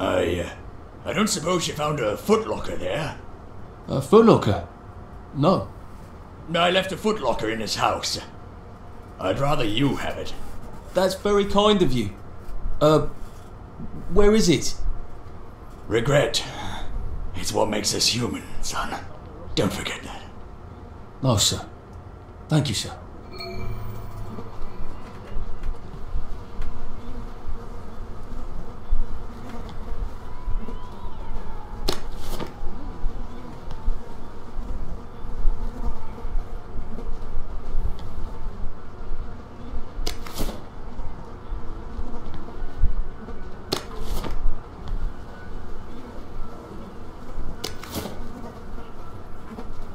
I, uh, I don't suppose you found a footlocker there? A footlocker? No. I left a footlocker in his house. I'd rather you have it. That's very kind of you. Uh, where is it? Regret. It's what makes us human, son. Don't forget that. No, sir. Thank you, sir.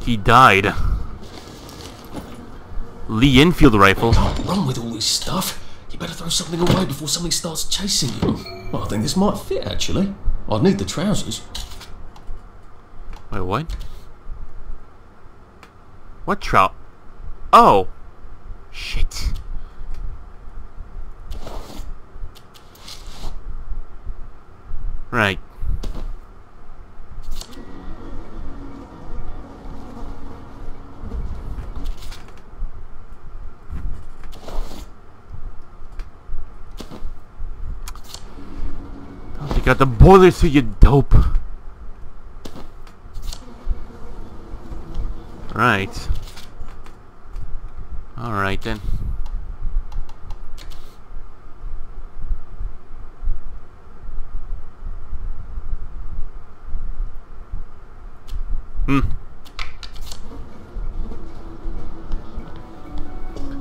He died. Lee Enfield rifle. Can't run with all this stuff. You better throw something away before something starts chasing you. Well, I think this might fit, actually. I'd need the trousers. Wait, what? What trout? Oh! Shit. Right. Got the boiler suit, you dope. Right. Alright then. Hmm.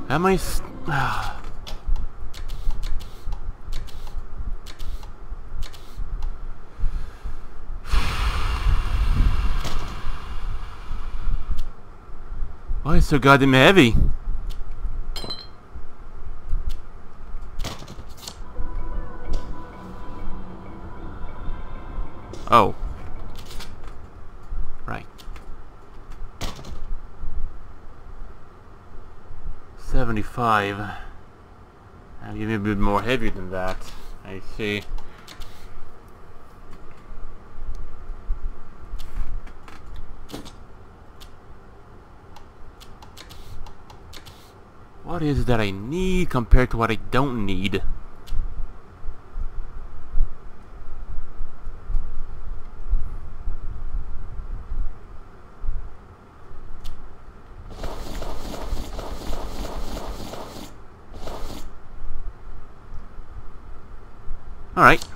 Am I [sighs] [sighs] Why is it so goddamn heavy? Oh. Right. 75. I'll give maybe a bit more heavy than that. I see. What is it that I need compared to what I don't need? Alright.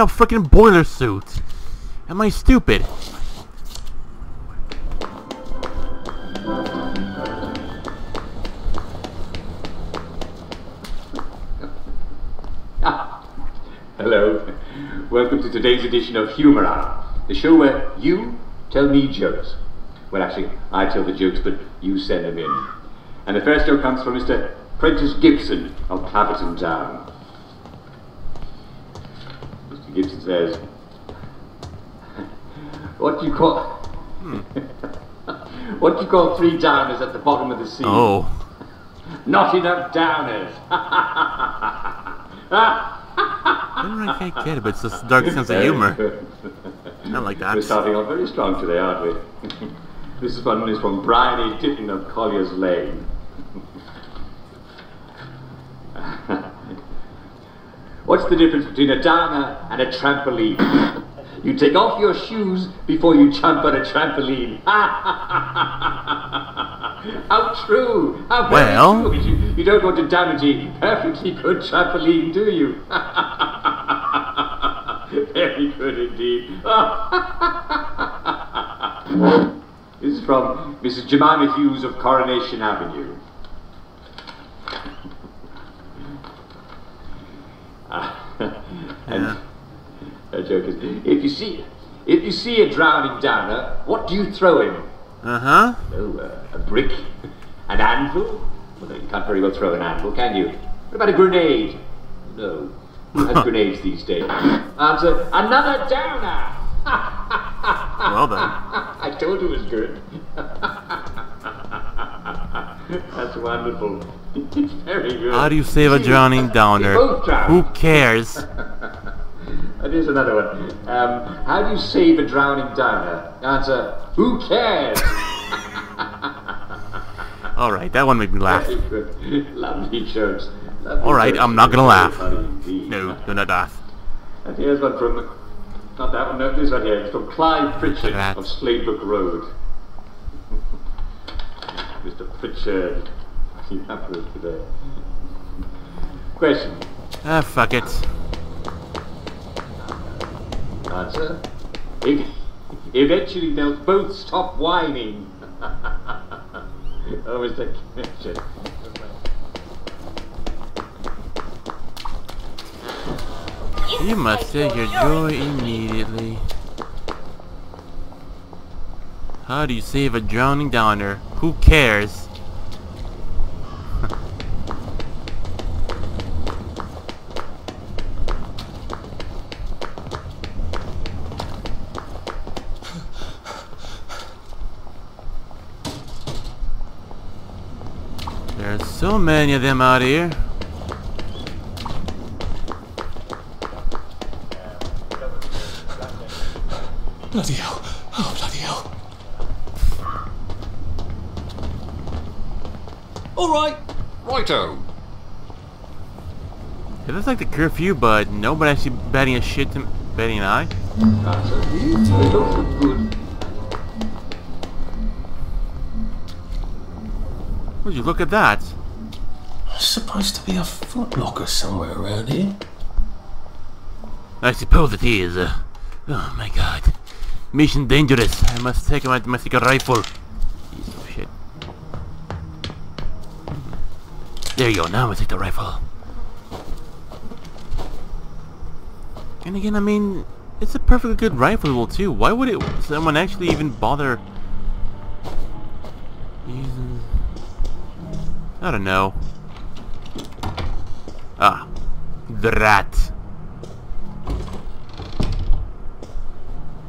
A freaking boiler suit? Am I stupid? [laughs] Hello. Welcome to today's edition of Humor Hour, the show where you tell me jokes. Well, actually, I tell the jokes, but you send them in. And the first joke comes from Mr. Prentice Gibson of Claverton Town. Mr. Gibson says, What do you call. Hmm. [laughs] what do you call three downers at the bottom of the sea? Oh. Not enough downers. I can't get it, but it's a dark sense of humor. Not like that. We're starting off very strong today, aren't we? [laughs] this one is from Brian A. Titton of Collier's Lane. [laughs] What's the difference between a downer and a trampoline? You take off your shoes before you jump on a trampoline. [laughs] How true! How Well. true! You, you don't want to damage a perfectly good trampoline, do you? [laughs] very good indeed. [laughs] this is from Mrs. Jemima Hughes of Coronation Avenue. and a joke is, if you see, if you see a drowning downer, what do you throw him? Uh huh. Oh, uh, a brick, an anvil. Well, you can't very well throw an anvil, can you? What about a grenade? No. Who has [laughs] grenades these days? Answer: another downer. [laughs] Well then. [laughs] I told you it was good. That's wonderful. It's very good. How do you save a drowning downer? Who cares? And here's another one. Um, how do you save a drowning downer? Answer: Who cares? [laughs] Alright, that one made me laugh. Lovely jokes. Lovely Alright, jokes. I'm not gonna laugh. funny indeed. No, do not laugh. And here's one from, not that one, no, this one here. It's from Clive Pritchard of Sladebrook Road. [laughs] Mr. Pritchard, you have today? Question. Ah, fuck it. Answer. Eventually they'll both stop whining. [laughs] oh, Mr. Pritchard. You must take your joy immediately. How do you save a drowning downer? Who cares? There's so many of them out here. Bloody hell. Oh, bloody hell. Alright. Righto. It looks like the curfew, but nobody actually betting a shit to betting an eye. Answer. Don't look good. Would you look at that? There's supposed to be a footlocker somewhere around here. I suppose it is. Uh, oh my god. Mission dangerous. I must take my domestic rifle. Piece of shit. There you go. Now I take the rifle. And again, I mean, it's a perfectly good rifle too. Why would it someone actually even bother using? I don't know. Ah, the rat.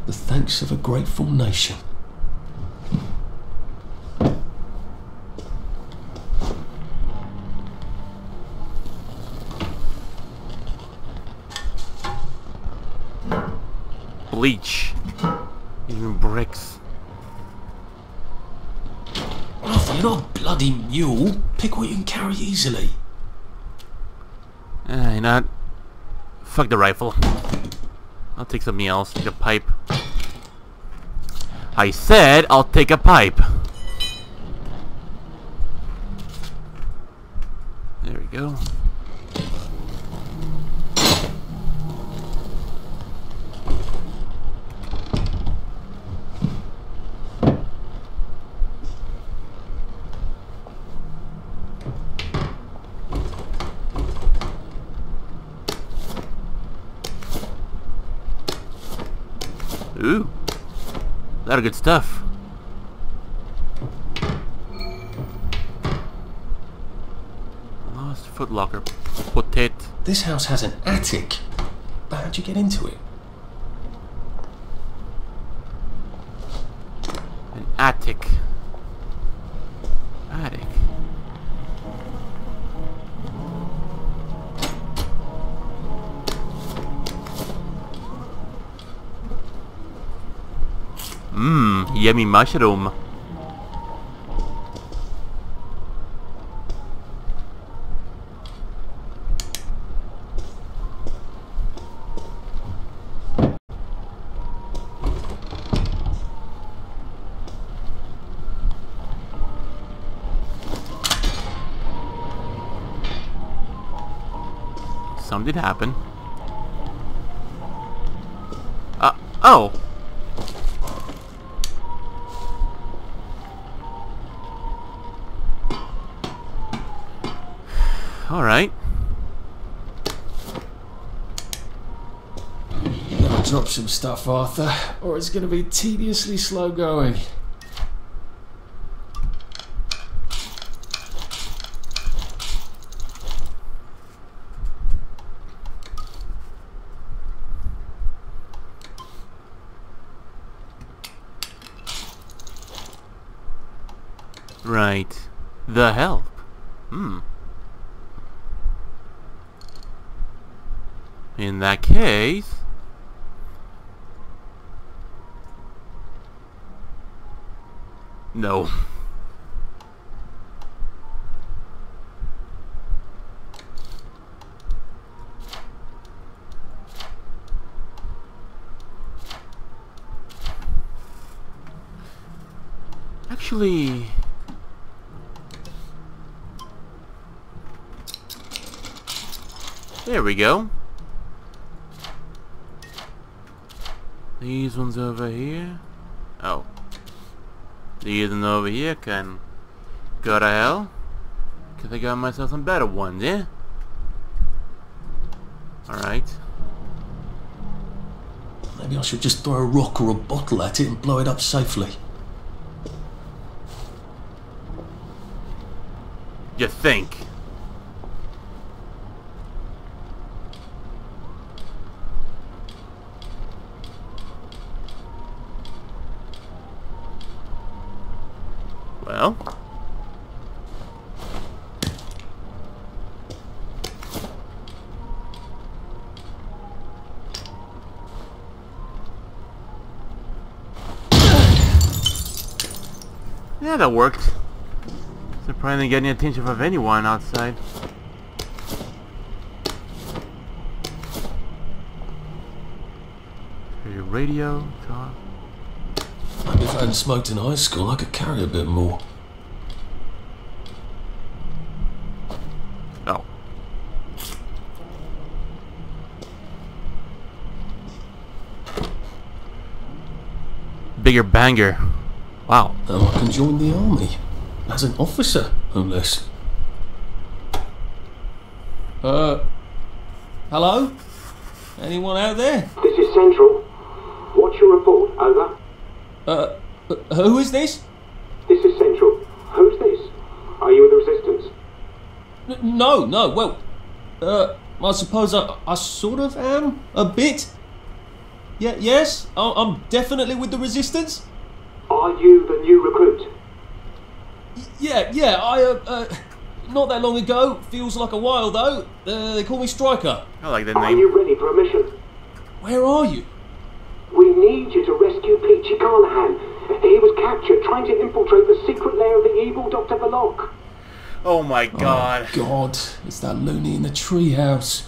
The thanks of a grateful nation. Bleach. Even bricks. You're not a bloody mule. Pick what you can carry easily. Know? Fuck the rifle. I'll take something else. Take a pipe. I said I'll take a pipe. There we go. Ooh. A lot of good stuff. Lost footlocker. Potet. This house has an attic. But how'd you get into it? An attic. Attic. Mmm, yummy mushroom. Something happened. Stuff, Arthur, or it's gonna be tediously slow going. Right. The help. Hmm. In that case... Actually... There we go. These ones over here. Ones over here can go to hell. Cause I got myself some better ones, yeah? Alright. Maybe I should just throw a rock or a bottle at it and blow it up safely. You think? Well. Yeah, that worked. Surprisingly getting the attention of anyone outside. Your radio, talk. Maybe if I hadn't smoked in high school, I could carry a bit more. Oh. Bigger banger. Wow. Now I can join the army. As an officer, unless. Uh. Hello? Anyone out there? This is Central. What's your report? Over. Uh. Who is this? This is Central. Who's this? Are you with the Resistance? N- no, no, well. Uh. I suppose I, I sort of am. A bit. Yeah, yes, I- I'm definitely with the Resistance. Are new recruit? Yeah, yeah, I, uh, uh, not that long ago, feels like a while though, uh, they call me Striker. I like that Are you ready for a mission? Where are you? We need you to rescue Peachy Carnahan. He was captured trying to infiltrate the secret lair of the evil Dr. Verloc. Oh my god. Oh, God, it's that loony in the treehouse.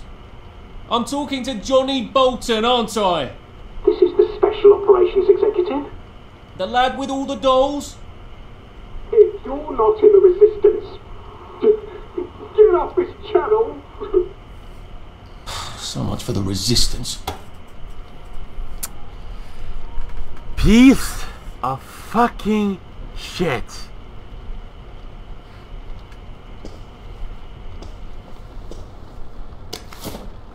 I'm talking to Johnny Bolton, aren't I? This is the Special Operations Executive. The lad with all the dolls? If you're not in the Resistance, get off this channel. [sighs] So much for the resistance. Piece of fucking shit.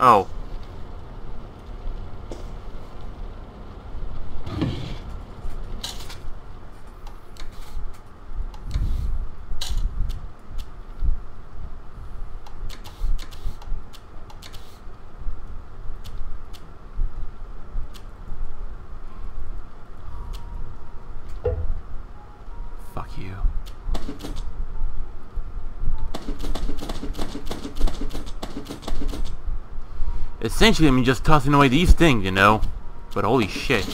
Oh. Fuck you. Essentially, I mean, just tossing away these things, you know? But holy shit.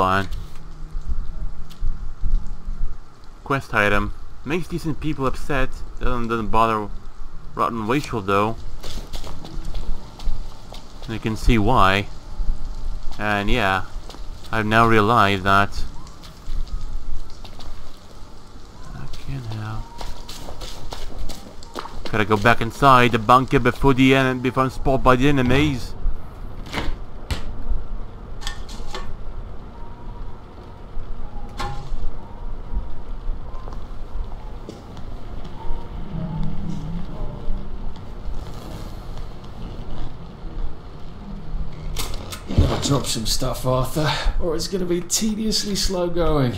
On. Quest item. Makes decent people upset. Doesn't, doesn't bother Rotten Wastrel though. And you can see why. And yeah, I've now realized that I can't help. Gotta go back inside the bunker before the end before I'm spotted by the enemies. Some stuff, Arthur, or it's gonna be tediously slow going.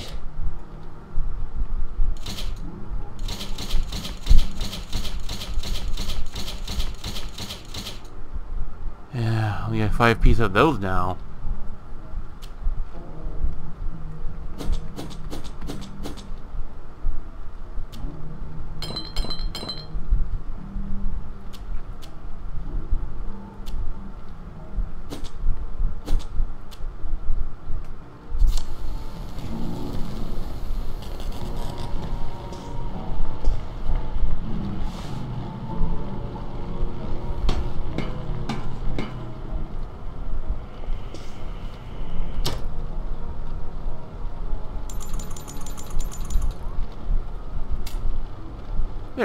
Yeah, we got five pieces of those now.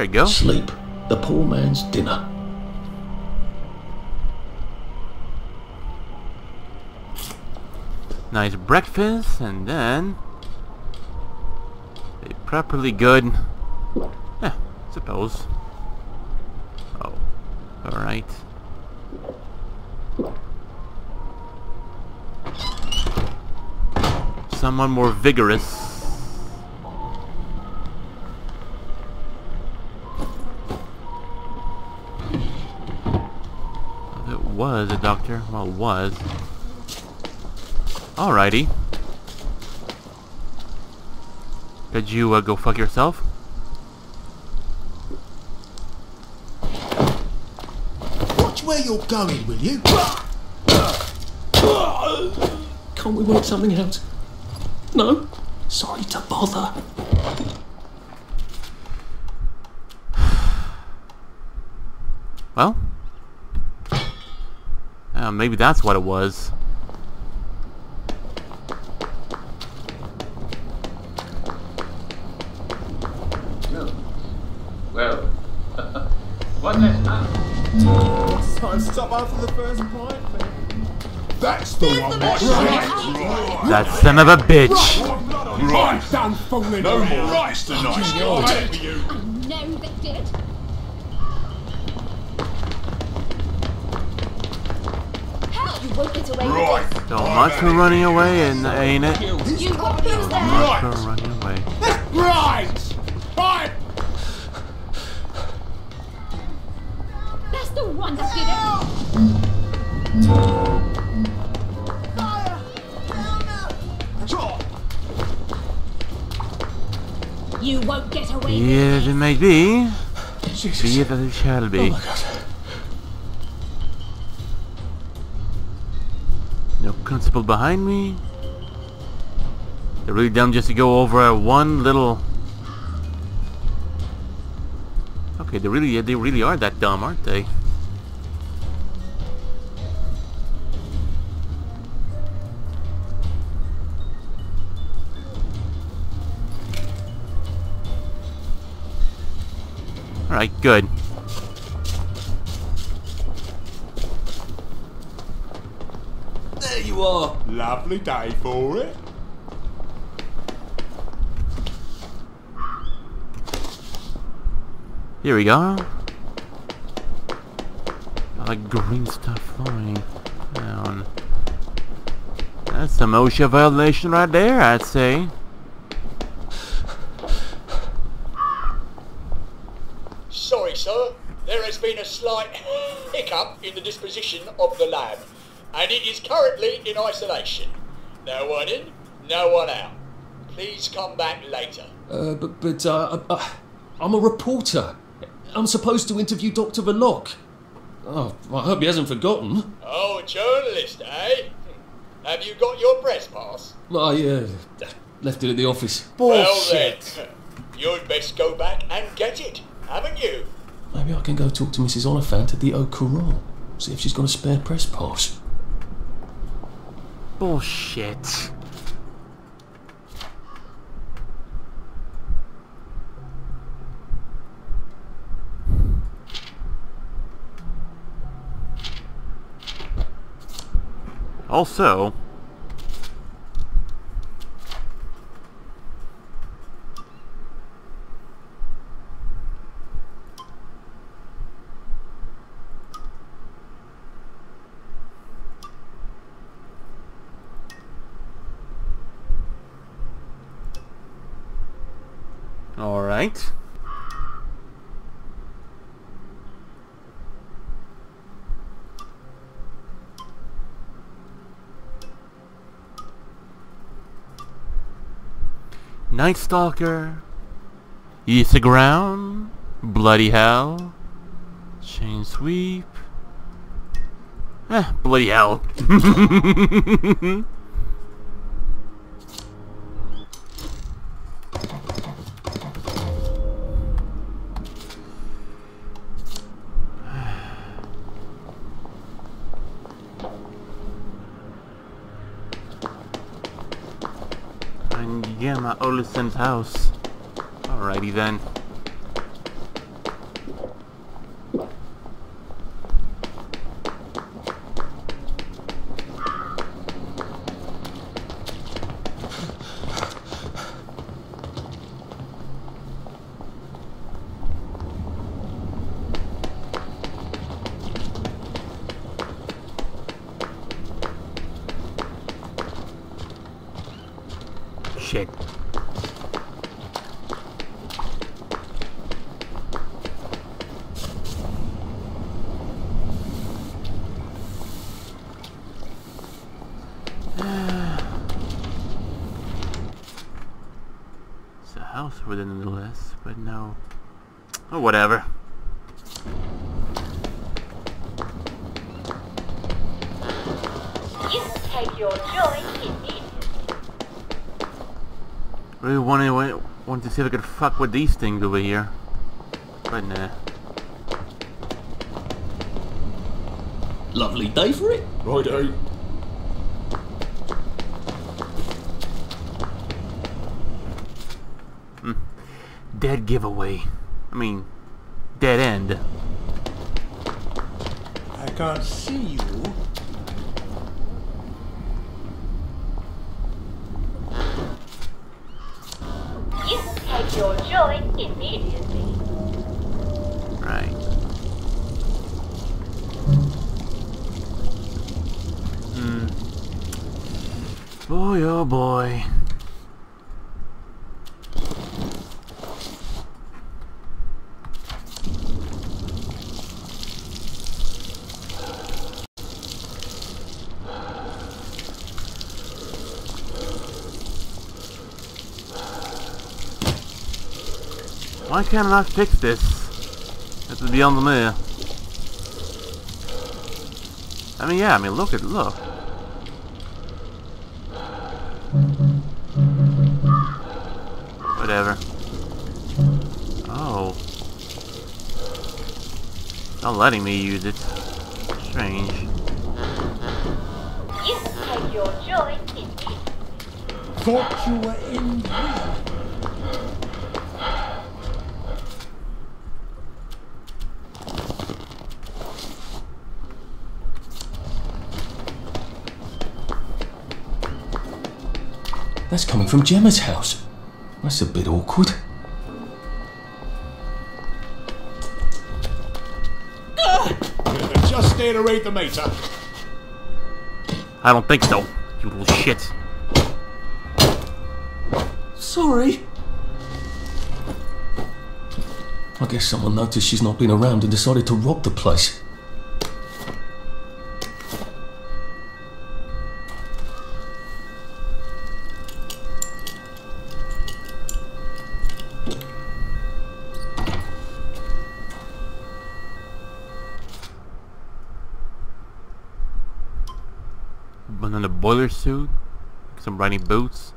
You go. Sleep. The poor man's dinner. Nice breakfast, and then a properly good. Yeah, suppose. Oh, all right. Someone more vigorous. It was a doctor. Well, it was. Alrighty. Could you uh, go fuck yourself? Watch where you're going, will you? Can't we work something out? No? Sorry to bother. Well, uh, maybe that's what it was. Well, one less now. Time to stop after the first pint. That's the one. That son of a bitch! Right, done fooling No more rice tonight. Won't get away Right. with So much for running away, and ain't it? this. You won't lose that. Much for running away. Right. Right. That's the one that did it. You won't get away Yes, it may be, Jesus. be it as it shall be. Oh constable behind me. They're really dumb just to go over one little. Okay, they really, they really are that dumb, aren't they? Alright, good. There you are. Lovely day for it. Here we go. All that green stuff flowing down. That's some OSHA violation right there, I'd say. Sorry, sir. There has been a slight hiccup in the disposition of the lab, and it is currently in isolation. No one in, no one out. Please come back later. Uh, but but uh, uh, I'm a reporter. I'm supposed to interview Dr. Verloc. Oh, I hope he hasn't forgotten. Oh, journalist, eh? Have you got your press pass? I uh, left it at the office. Well then, [laughs] you'd best go back and get it, haven't you? Maybe I can go talk to Mrs. Oliphant at the Au Courant. See if she's got a spare press pass. Bullshit. Also, All right. Night Stalker. The ground. Bloody hell. Chain sweep. Eh, bloody hell. [laughs] Yeah, my Olison's house. Alrighty then. It's a house within the list, but no. Oh, whatever. Wanted to see if I could fuck with these things over here. But nah. Lovely day for it. Righto. Hmm. Dead giveaway. I mean, dead end. I can't see you. You Why can't I uh, fix this? This is beyond me. I mean, yeah, I mean, look at, look. Whatever. Oh. Not letting me use it. Strange. You take your joy immediately. Thought you were in here. Coming from Gemma's house. That's a bit awkward. Just stay to read the meter. I don't think so, you little shit. Sorry. I guess someone noticed she's not been around and decided to rob the place. Some riding boots.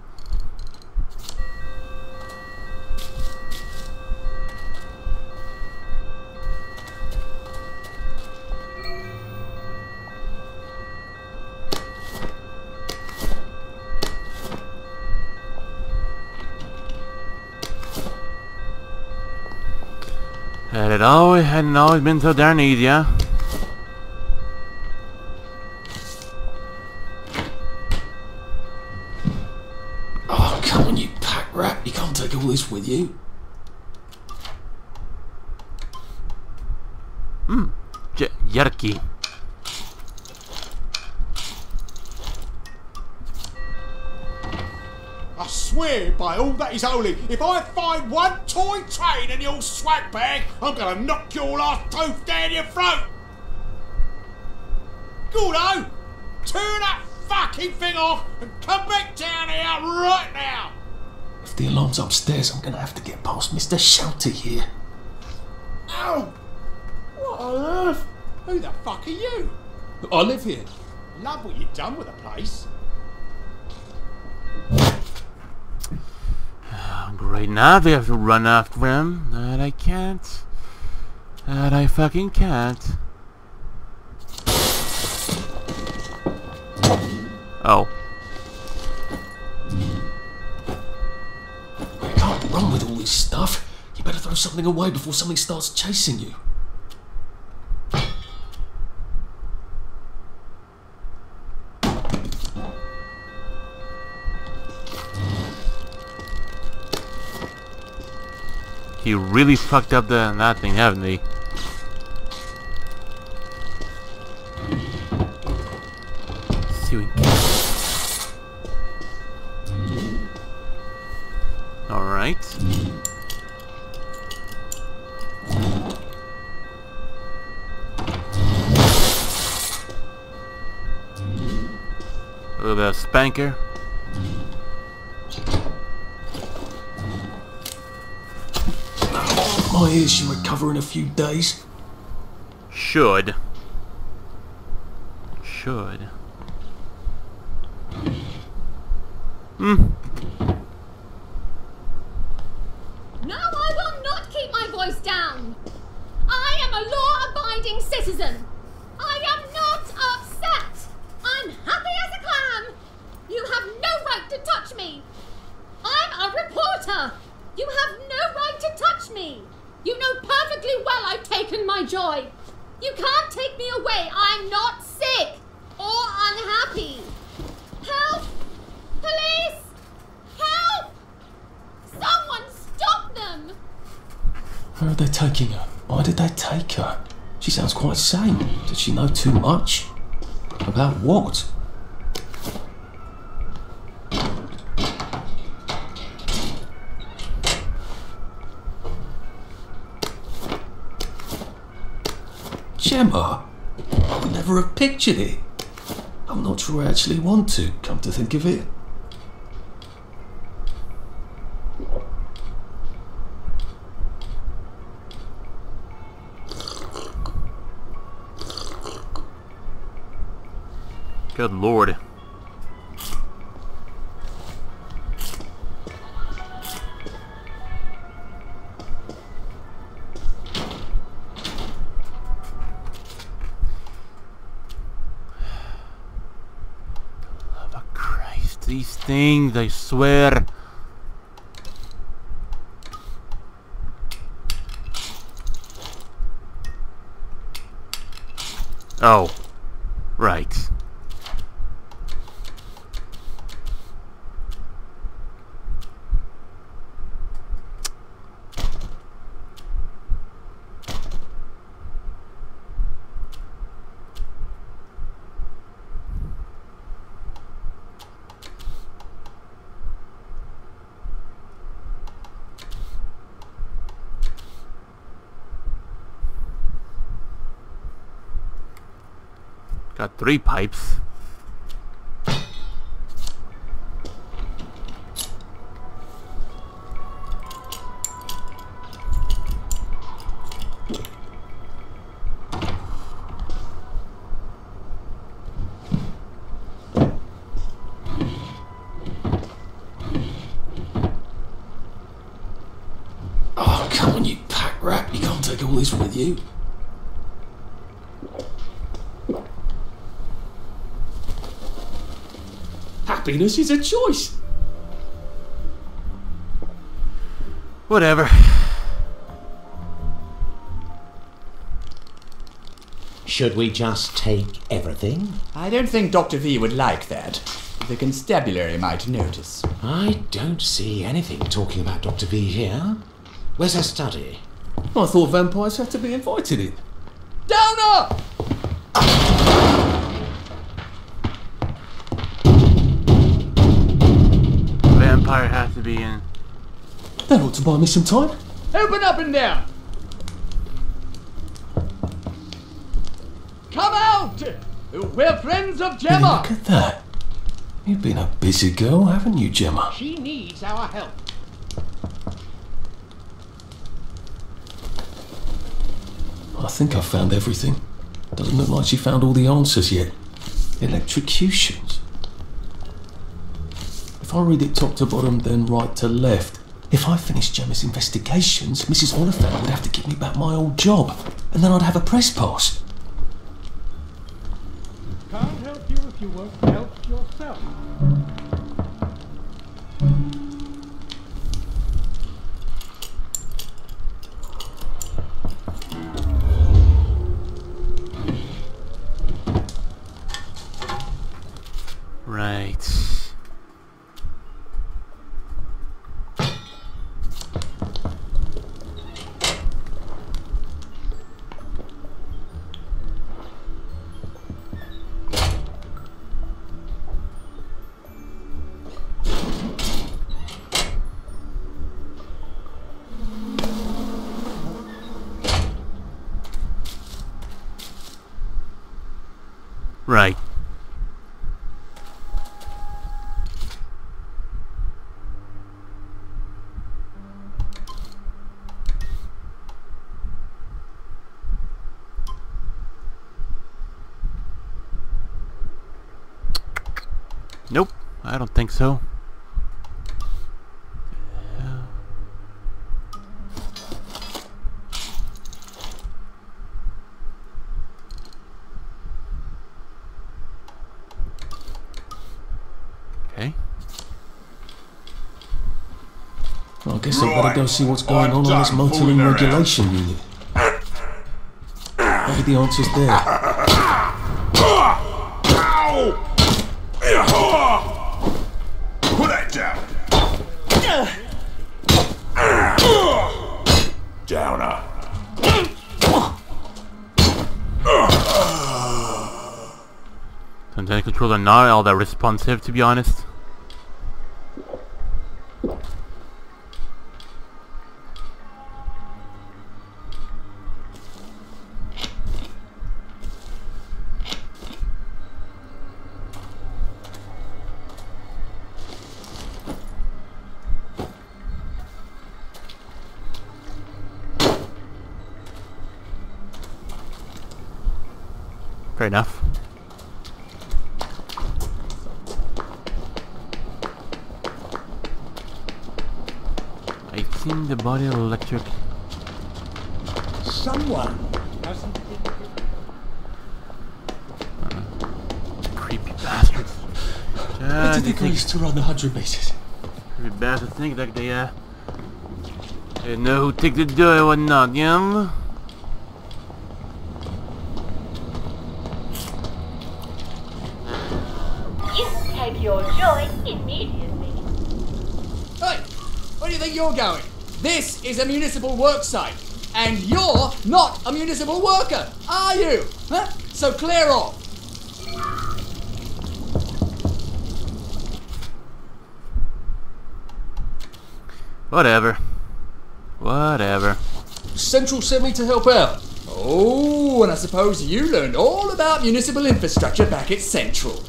Had it always hadn't always been so darn easy, huh? If I find one toy train in your swag bag, I'm gonna knock your last tooth down your throat! Gordo, turn that fucking thing off and come back down here right now! If the alarm's upstairs, I'm gonna have to get past Mr. Shouty here. Ow! What on earth? Who the fuck are you? I live here. Love what you've done with the place. Now they have to run after him. And I can't. And I fucking can't. Oh. You can't run with all this stuff. You better throw something away before something starts chasing you. He really fucked up the that thing, haven't we Alright. Look at that spanker. My ears should recover in a few days. Should. Should. Hmm. No, I will not keep my voice down. I am a law-abiding citizen. I am not upset. I'm happy as a clam. You have no right to touch me. I'm a reporter. You have no right to touch me. You know perfectly well I've taken my joy. You can't take me away. I'm not sick or unhappy. Help! Police! Help! Someone stop them! Where are they taking her? Why did they take her? She sounds quite sane. Did she know too much? About what? Gemma? I would never have pictured it. I'm not sure I actually want to, come to think of it. Good lord. These things, I swear. Oh. Right. Three pipes. Come on, you pack rat. You can't take all this with you. Happiness is a choice. Whatever. Should we just take everything? I don't think Dr. V would like that. The constabulary might notice. I don't see anything talking about Dr. V here. Where's her study? I thought vampires had to be invited in. Downer! Be in. That ought to buy me some time. Open up and down! Come out! We're friends of Gemma! Look at that. You've been a busy girl, haven't you, Gemma? She needs our help. I think I've found everything. Doesn't look like she found all the answers yet. Electrocutions. If I read it top to bottom, then right to left. If I finished Gemma's investigations, Mrs. Oliphant would have to give me back my old job, and then I'd have a press pass. Think so. Okay. Well, I guess I've got to go see what's going on on this motoring regulation unit. Maybe the answer's there. Not all that responsive, to be honest. Take the dough and not, yeah? You take your joy immediately. Hey, where do you think you're going? This is a municipal work site, and you're not a municipal worker, are you? Huh? So clear off. Whatever. Whatever. Central sent me to help out. Oh, and I suppose you learned all about municipal infrastructure back at Central.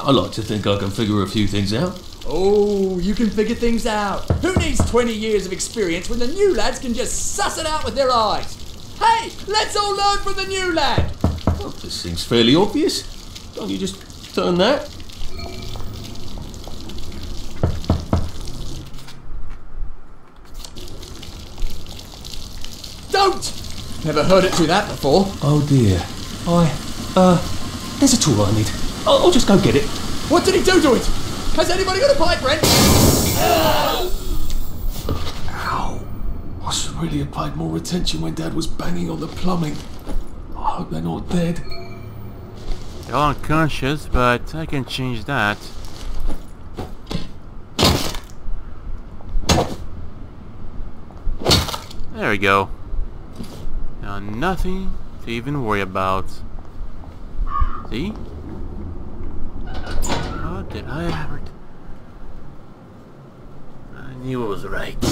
I like to think I can figure a few things out. Oh, you can figure things out. Who needs 20 years of experience when the new lads can just suss it out with their eyes? Hey, let's all learn from the new lad. Well, this seems fairly obvious. Don't you just turn that? Don't! Never heard it do that before. Oh dear. I, uh, there's a tool I need. I'll, I'll just go get it. What did he do to it? Has anybody got a pipe wrench? Ow. I should really have paid more attention when Dad was banging on the plumbing. I hope they're not dead. They're all unconscious, but I can change that. There we go. Nothing to even worry about. See? Oh, did I ever... I knew it was right. [gasps]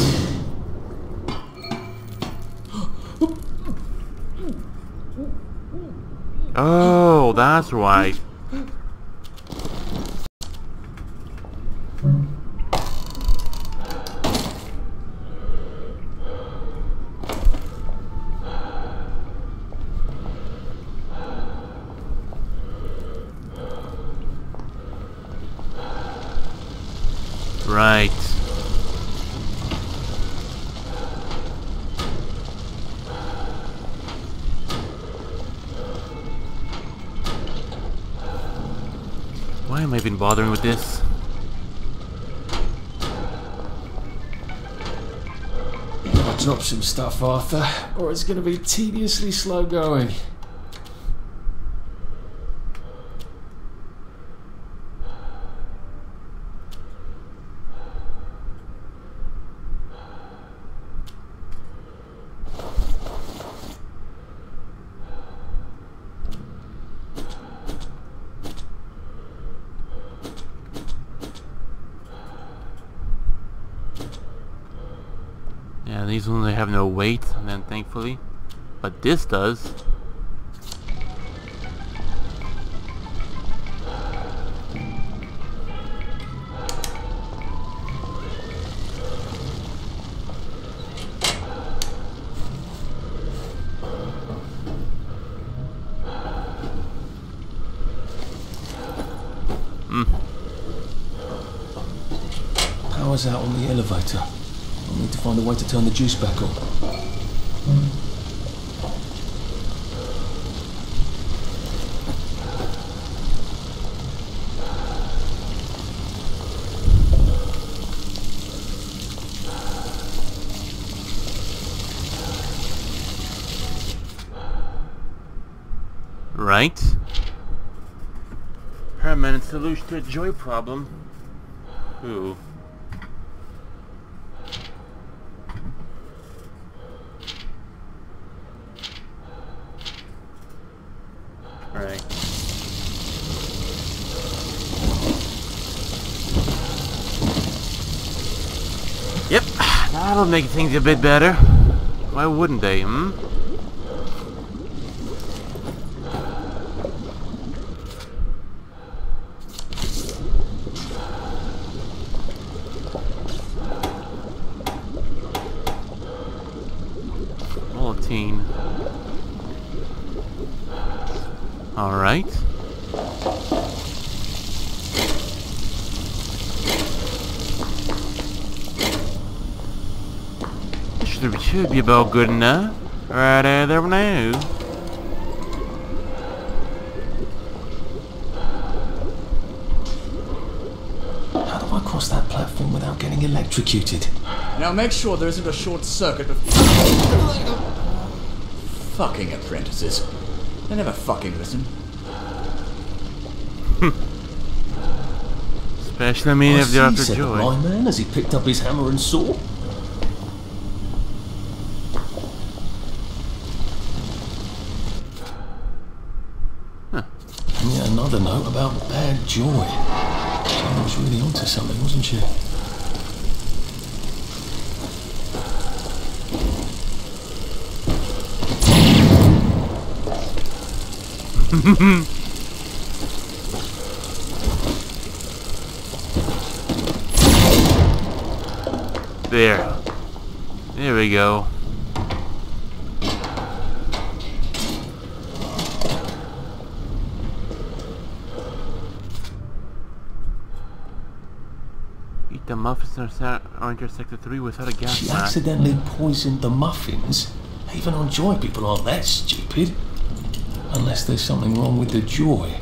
Oh, that's. Right. Why am I even bothering with this? I'll drop some stuff, Arthur, or it's going to be tediously slow going. Yeah, these ones they have no weight, and then thankfully, but this does. Power's out on the elevator. I'll need to find a way to turn the juice back on. Right. Permanent solution to a joy problem. Ooh. Right. Yep, that'll make things a bit better. Why wouldn't they, hmm? Bulletin. Alright. Should, should be about good enough. Right uh, there now. How do I cross that platform without getting electrocuted? Now make sure there isn't a short circuit before. fucking apprentices. They never fucking listen. Especially, me if they're I after see, said the joy. blind man as he picked up his hammer and saw. Yeah, another note about bad joy. She was really onto something, wasn't she? [laughs] There. There we go. Eat the muffins or, sa- or three without a gas She mask. accidentally poisoned the muffins Even on Joy, people aren't that stupid. Unless there's something wrong with the Joy.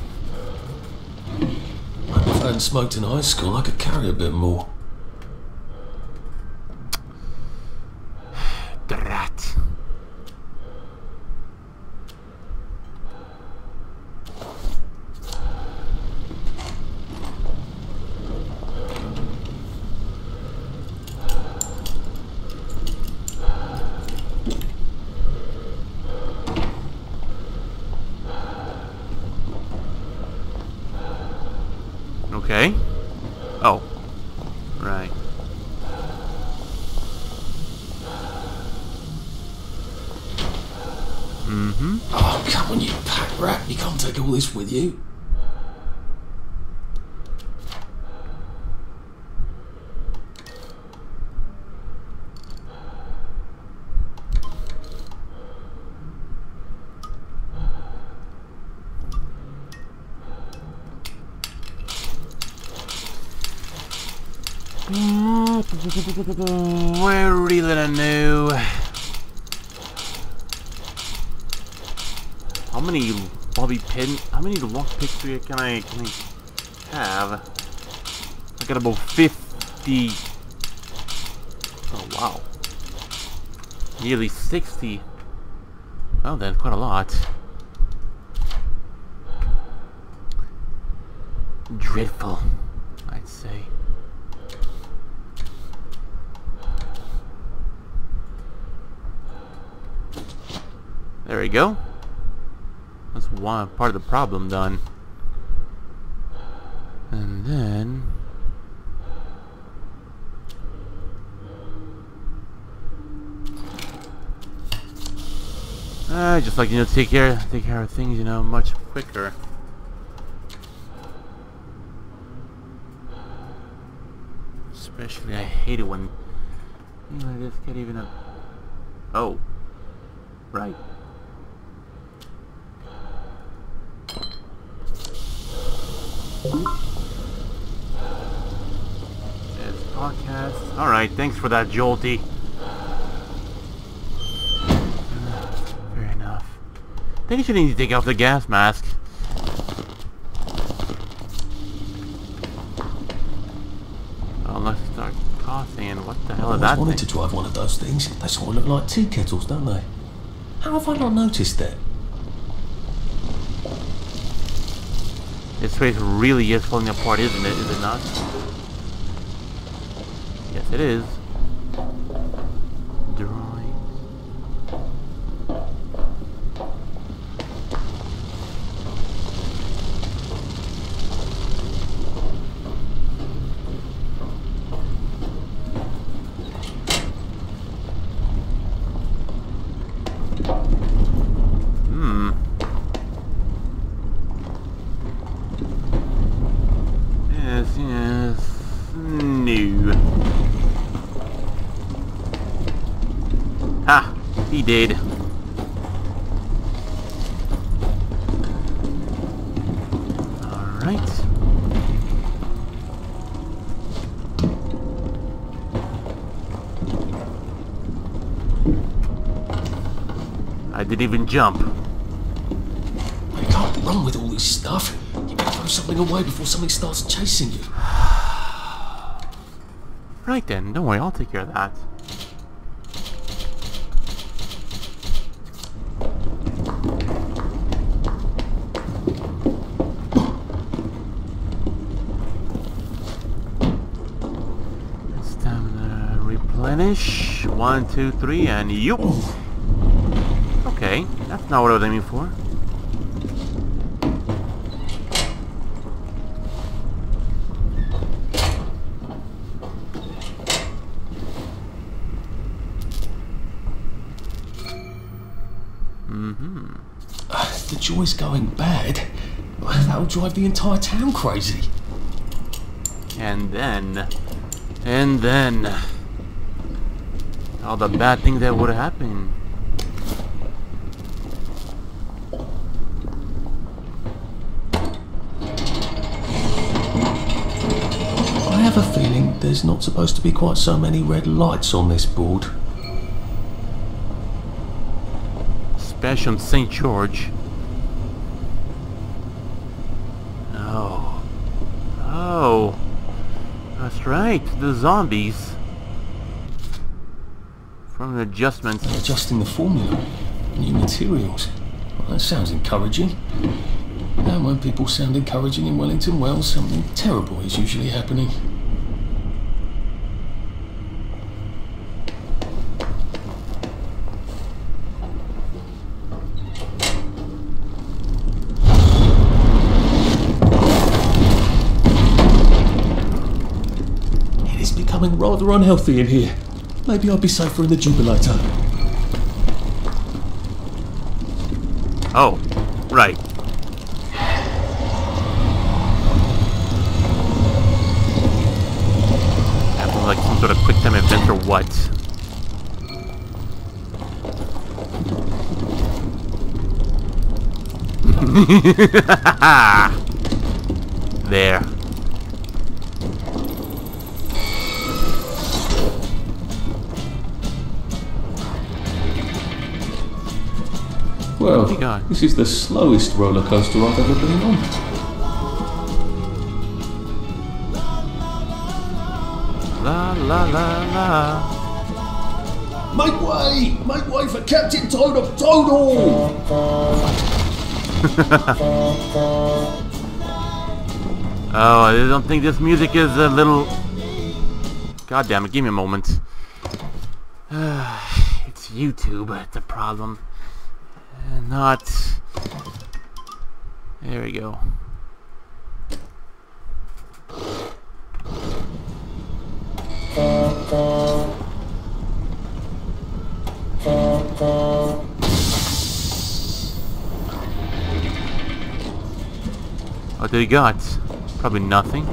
If I hadn't smoked in high school, I could carry a bit more. Drat. Okay. Oh. Right. Mm-hmm. Oh, come on, you pack rat. You can't take all this with you. Really I know. How many bobby pin? How many lock picks can I can I have? I got about fifty. Oh wow, nearly sixty. Oh, then, quite a lot. Dreadful, I'd say. There we go. That's one part of the problem done. And then... I just like, you know, take care, take care of things, you know, much quicker. Especially, I hate it when, you know, I just get even a... Oh. Right. It's podcast. Alright, thanks for that, Jolty. Fair enough. I think you should need to take off the gas mask. Oh, Unless you start coughing, and what the hell I is that wanted thing? to drive one of those things. They sort of look like tea kettles, don't they? How have I not noticed that? This place really is falling apart, isn't it? Is it not? Yes, it is. Drawing. Hmm. Yes, yes. No. Ah, he did. Alright. I didn't even jump. You can't run with all this stuff. You better throw something away before something starts chasing you. [sighs] Right then, don't worry, I'll take care of that. Stamina replenish. One, two, three, and you. Okay, that's not what I was aiming for. Mm-hmm. Uh, the joy's going bad. That'll drive the entire town crazy. And then, and then, all the bad things that would happen. I have a feeling there's not supposed to be quite so many red lights on this board. Especially on St. George. Oh. Oh. That's right, the zombies. Adjustments. Adjusting the formula. New materials. Well, that sounds encouraging. And when people sound encouraging in Wellington, well, something terrible is usually happening. It is becoming rather unhealthy in here. Maybe I'll be safer in the Jubilator. Oh, right. Happened like some sort of quick time event or what? there. [laughs] [laughs] this is the slowest roller coaster I've ever been on. La la la la. Make way! Make way for Captain Toad of Toadle! [laughs] Oh, I don't think this music is a little... God damn it, give me a moment. [sighs] it's YouTube, it's a problem. And not... Go. What do you got? Probably nothing.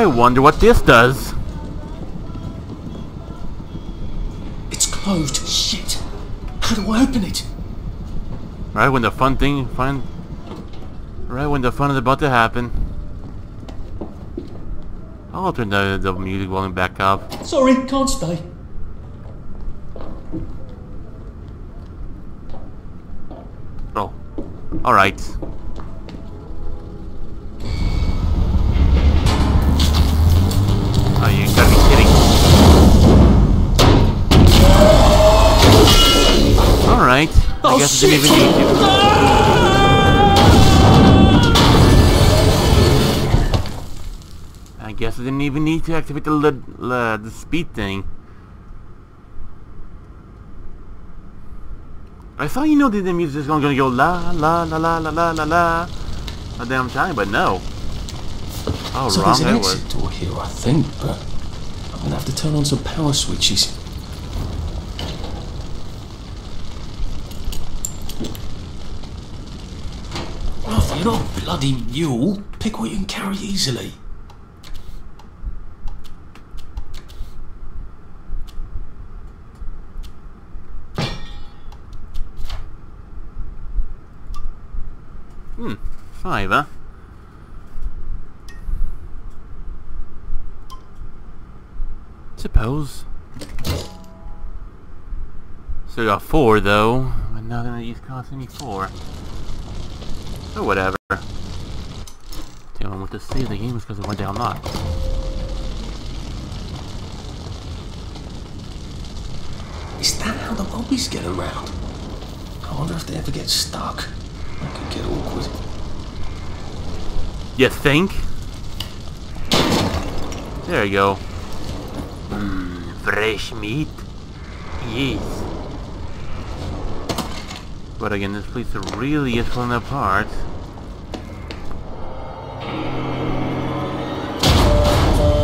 I wonder what this does. It's closed. Shit. How do I open it? Right when the fun thing, fun, right when the fun is about to happen. I'll turn the, the music volume back up. Sorry, can't stay. Oh, all guess I didn't even need to. I guess I didn't even need to activate the the, the, the speed thing. I thought you know that the music is gonna go la la la la la la la la a damn time, but no. Oh, so wrong there's an exit was. door here, I think, but I'm gonna have to turn on some power switches. Arthur, you're not a bloody mule. Pick what you can carry easily. Hmm, five, huh? Suppose. Still got four though, but not gonna use cost any four. Oh, whatever. Tell them what to save the game is because it went down not. Is that how the zombies get around? I wonder if they ever get stuck. That could get awkward. You think? There you go. Mmm, fresh meat. Yes. But again, this place really is falling apart.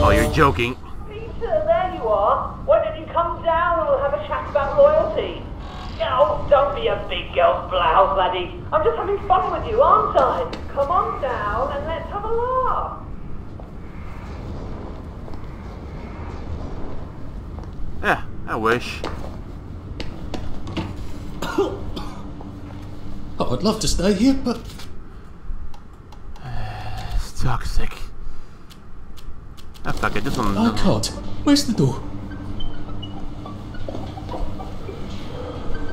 Oh, you're joking. Peter, there you are. Why don't you come down and we'll have a chat about loyalty? Oh, don't be a big girl's blouse, laddie. I'm just having fun with you, aren't I? Come on down and let's have a laugh. Yeah, I wish. [coughs] [coughs] Oh, I'd love to stay here, but It's toxic. Ah, fuck it, this one. I can't. Where's the door?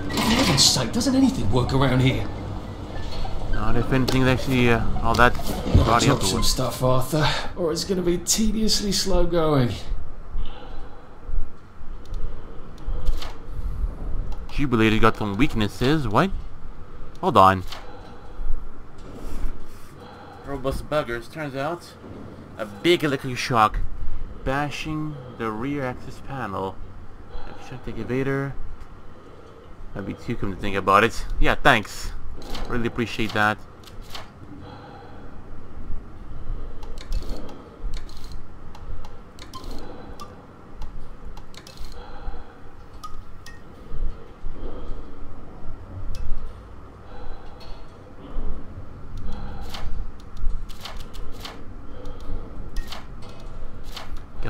For heaven's sake, doesn't anything work around here? Not if anything's actually uh, all that body Drop some stuff, Arthur, or it's going to be tediously slow going. Jubilated got some weaknesses. What? Hold on. Robust buggers. Turns out, a big electric shock bashing the rear access panel. Extract excavator. That'd be too come to think about it. Yeah, thanks. Really appreciate that.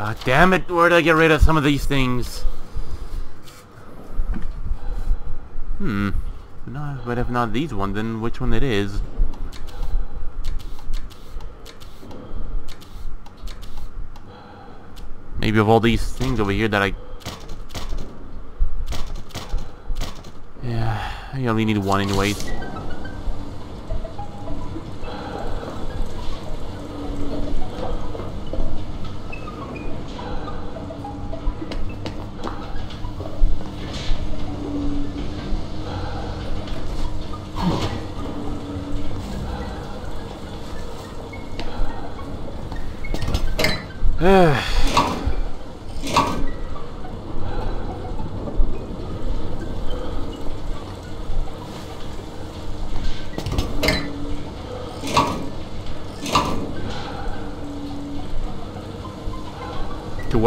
God damn it, where did I get rid of some of these things? Hmm. No, but if not these ones, then which one it is? Maybe of all these things over here that I... Yeah, I only need one anyways.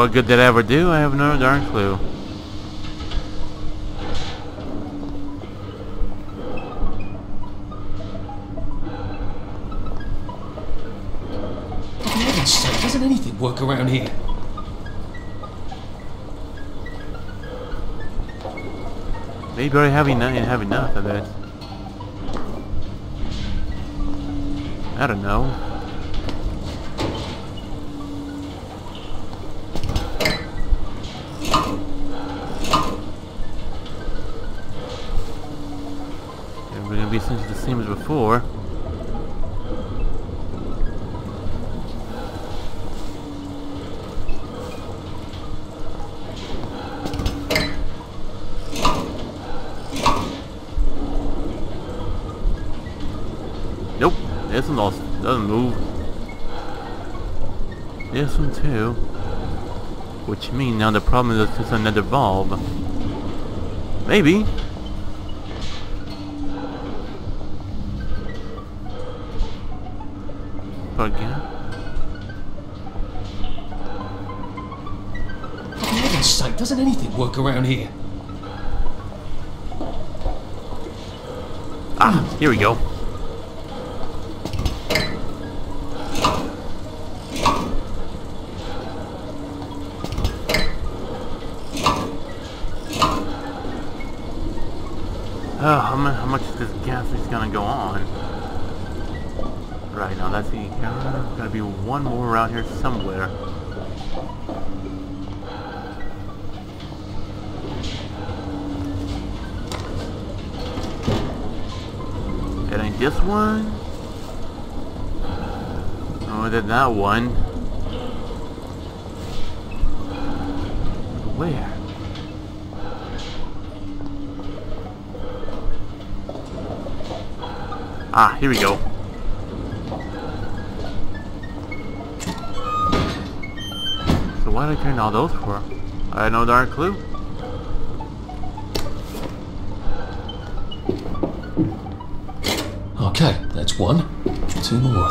What good did I ever do? I have no darn clue. For heaven's sake, doesn't anything work around here? Maybe I have enough, have enough of it. I don't know. It's gonna as before. Nope, this one also doesn't move. This one too. Which means now the problem is just another valve. Maybe. Work around here? Ah, here we go. That one. Where? Ah, here we go. So why did I turn all those for? I had no darn clue. Okay, that's one. Two more,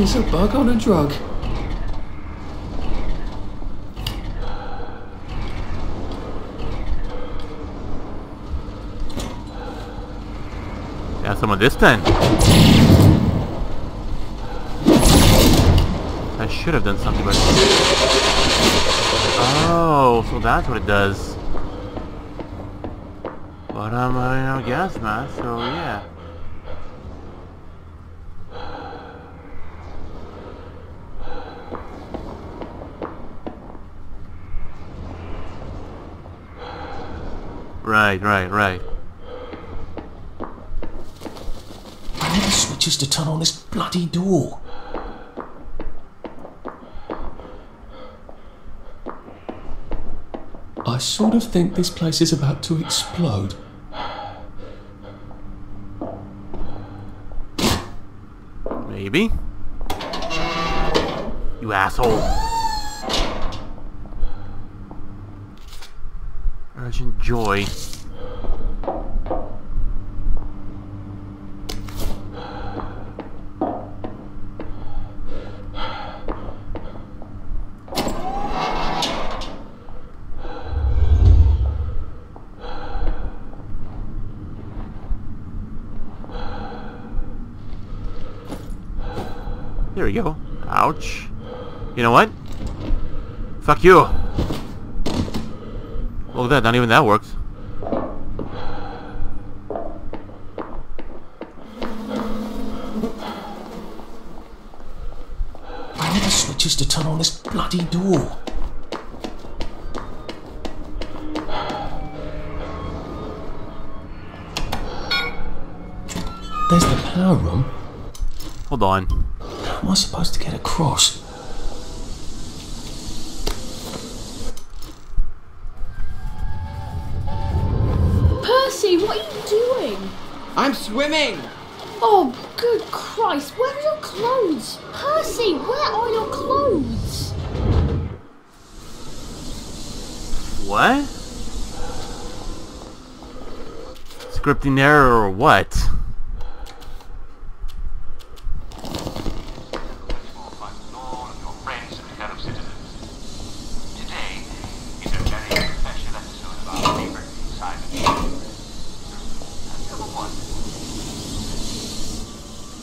He's a bug on a drug. Got some of this time. I should have done something, but... Oh, so that's what it does. But I'm um, a gas mask, so yeah. Right, right, right. I never switches to turn on this bloody door. I sort of think this place is about to explode. Maybe? You asshole. Urgent joy. There we go. Ouch. You know what? Fuck you. Look at that, not even that works. Error or what?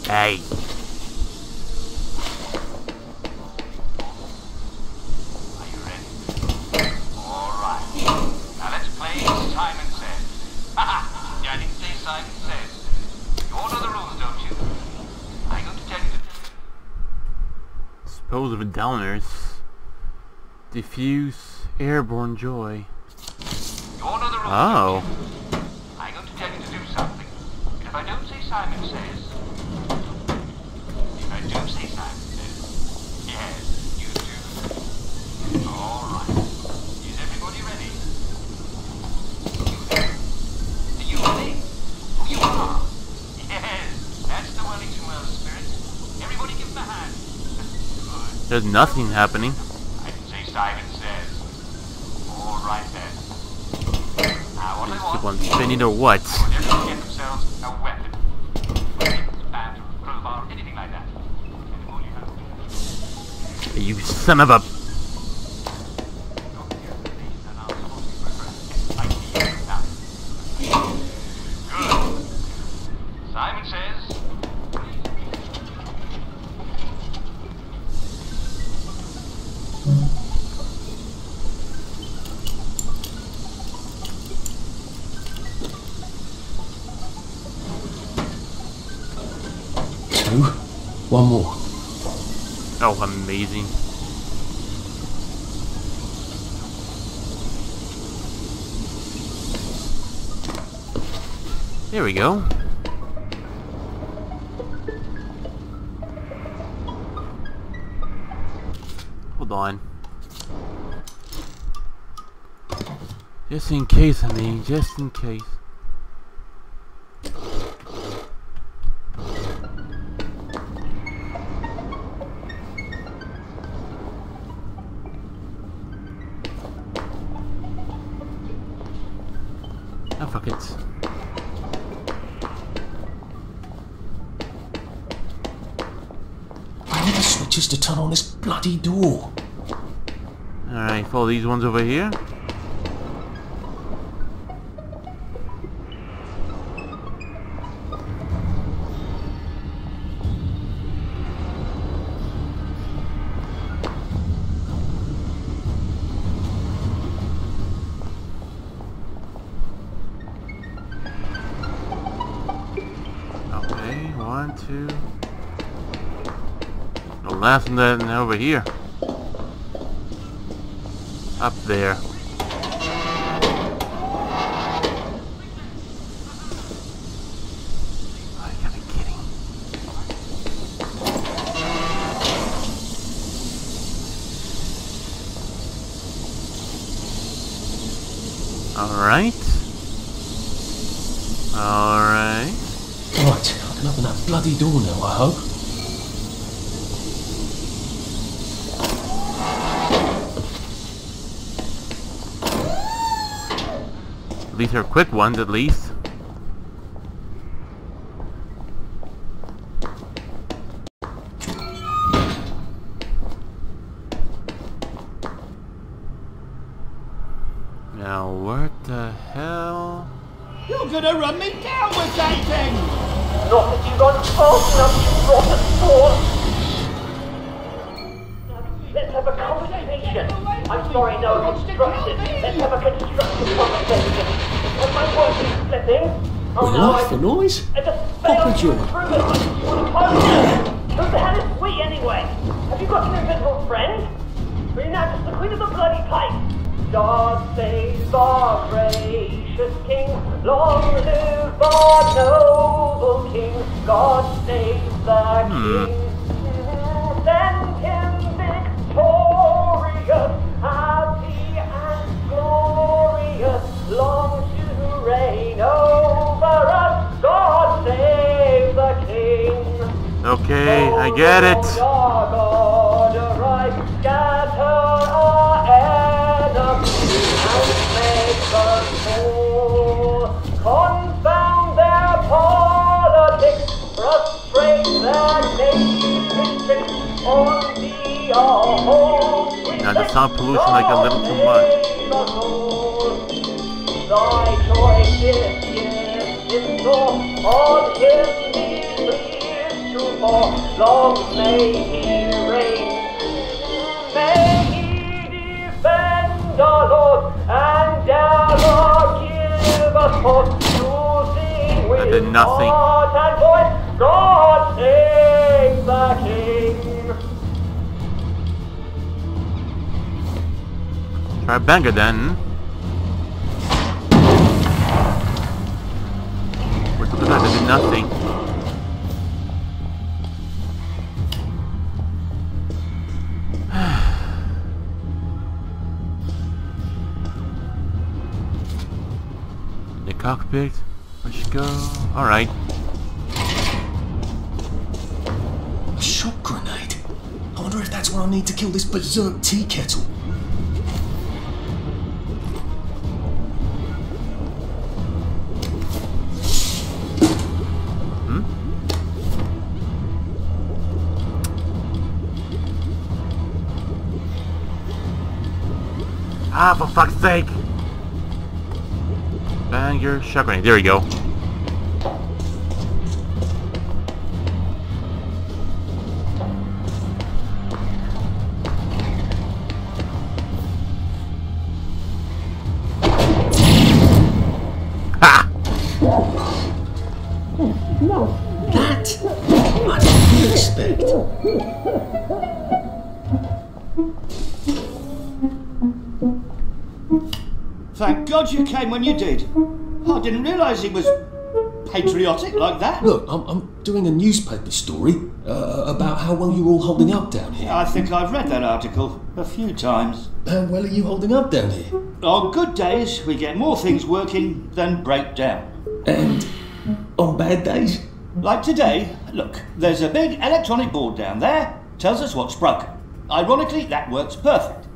Hey. Now let's play Simon Says. Haha! yeah, I didn't say Simon Says. You all know the rules, don't you? I'm going to tell you the Suppose of downers. Diffuse airborne joy. You all know the rules. Oh. I'm going to tell you to do something. And if I don't say Simon Says, if I do say Simon Says, yes, you do. All right. Is everybody ready? Are you ready? Oh, you are. Yes, that's the Wellington Wells spirit. Everybody give him a hand. Good. There's nothing happening. I didn't say Simon Says. All right then. Now what I want Keep on spinning or what? Everyone get themselves a weapon. Weapons, bat, crowbar, anything like that. And all you have You son of a... Oh, amazing. There we go. Hold on. Just in case, I mean, just in case. these ones over here. Okay, one, two. The last one over here up there. or quick ones at least. banger then. We're with that? They nothing. [sighs] the cockpit. Let's go. Alright. Shot grenade. I wonder if that's what I'll need to kill this berserk T Shock there we go. Thank God you came when you did realise he was patriotic like that. Look, I'm, I'm doing a newspaper story uh, about how well you're all holding up down here. I think I've read that article a few times. How well are you holding up down here? On good days, we get more things working than break down. And on bad days? Like today, look, there's a big electronic board down there, tells us what's broken. Ironically, that works perfect.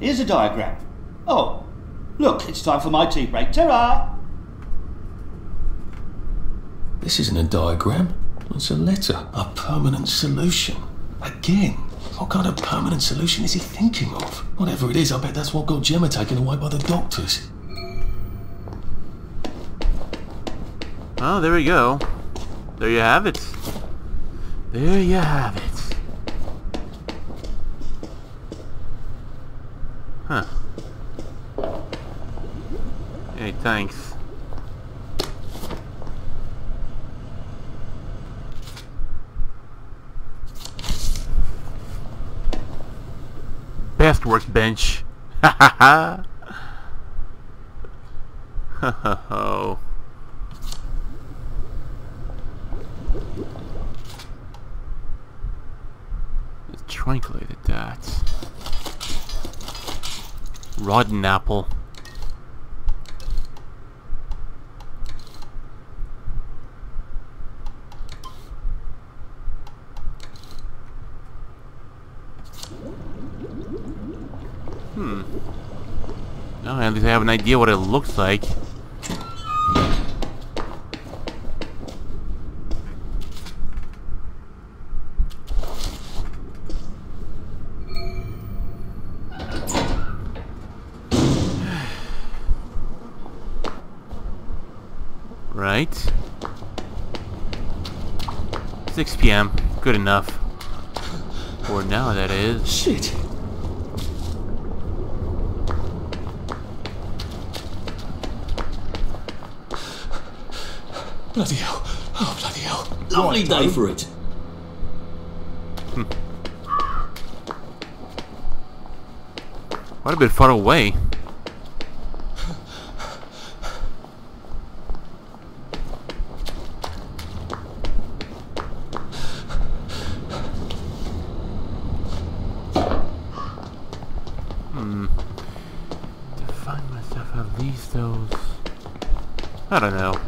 Here's a diagram. Oh, look, it's time for my tea break. Ta-ra! This isn't a diagram, it's a letter. A permanent solution. Again. What kind of permanent solution is he thinking of? Whatever it is, I bet that's what got Gemma taken away by the doctors. Oh, there we go. There you have it. There you have it. Huh. Hey, thanks. Desk workbench. Ha [laughs] ha ha. Ha ha ho. Tranquilized that. Rotten apple. Hmm. At least I have an idea what it looks like. [sighs] Right. 6 p.m. Good enough. For now, that is. Shit. Bloody hell. Oh, bloody hell. Lovely day um, for it. Quite a bit far away. Hmm. To find myself at least those. I don't know.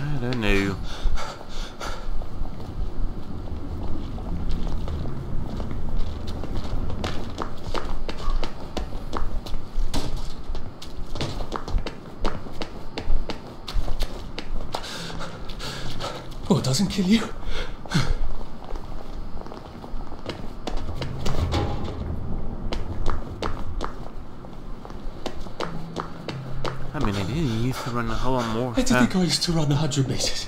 I don't know. Oh, it doesn't kill you? I mean, I did used to run a whole lot more. I did think I used to run 100 metres.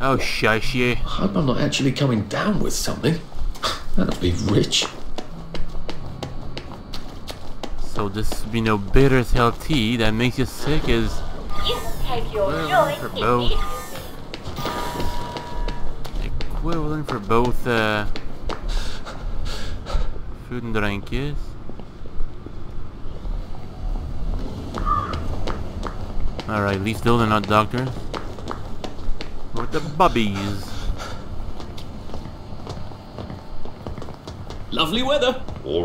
Oh, shush you. I hope I'm not actually coming down with something. [sighs] That'd be rich. So this would be no bitter tail tea that makes you sick is You take your Well, joy for in both. equivalent for both uh, food and drink, yes? Alright, at least those are not doctors. With the bubbies. Lovely weather. All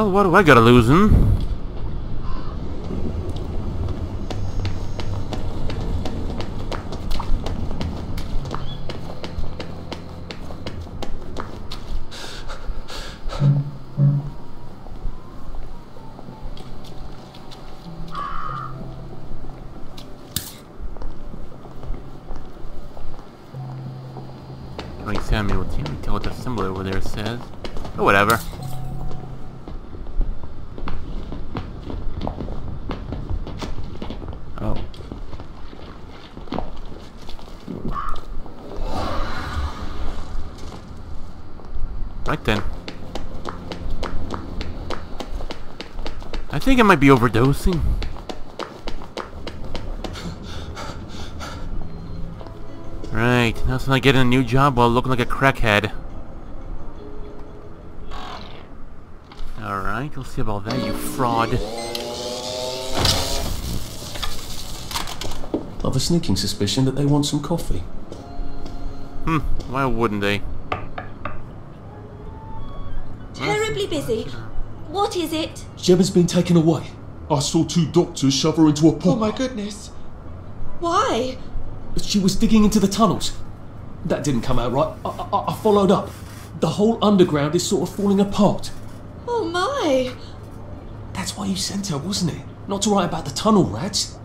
Well, what do I gotta losing? Don't hmm? Think I might be overdosing. Right, now it's not getting a new job while looking like a crackhead. Alright, we'll see about that, you fraud. I've a sneaking suspicion that they want some coffee. Hmm, why wouldn't they? Terribly busy. What is it? Gemma's been taken away. I saw two doctors shove her into a pot. Oh my goodness. Why? She was digging into the tunnels. That didn't come out right. I, I, I followed up. The whole underground is sort of falling apart. Oh my. That's why you sent her, wasn't it? Not to write about the tunnel rats.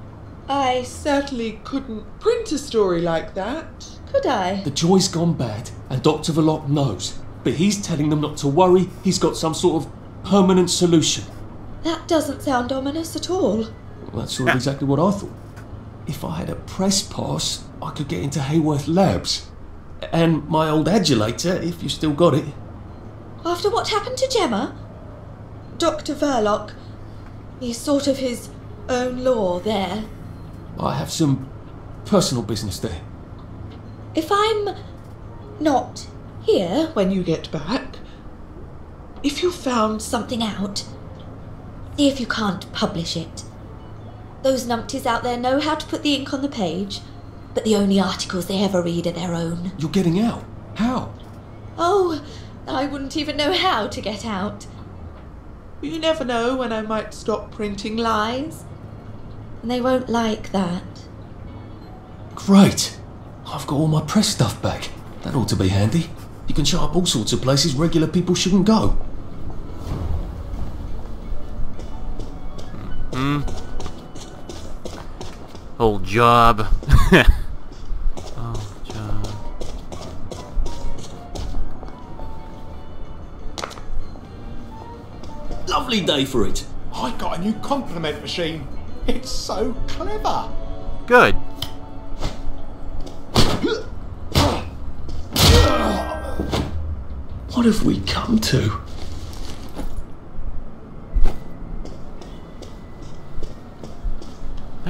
I certainly couldn't print a story like that, could I? The joy's gone bad, and Dr. Verloc knows. But he's telling them not to worry, he's got some sort of permanent solution. That doesn't sound ominous at all. Well, that's sort of exactly what I thought. If I had a press pass, I could get into Haworth Labs. And my old adulator, if you still got it. After what happened to Gemma? Dr. Verloc, he's sort of his own law there. I have some personal business there. If I'm not here when you get back, if you found something out, see if you can't publish it. Those numpties out there know how to put the ink on the page, but the only articles they ever read are their own. You're getting out. How? Oh, I wouldn't even know how to get out. You never know when I might stop printing lies. And they won't like that. Great! I've got all my press stuff back. That ought to be handy. You can show up all sorts of places regular people shouldn't go. Hmm. Old job. [laughs] Old job. Lovely day for it. I got a new compliment machine. It's so clever. Good. What have we come to?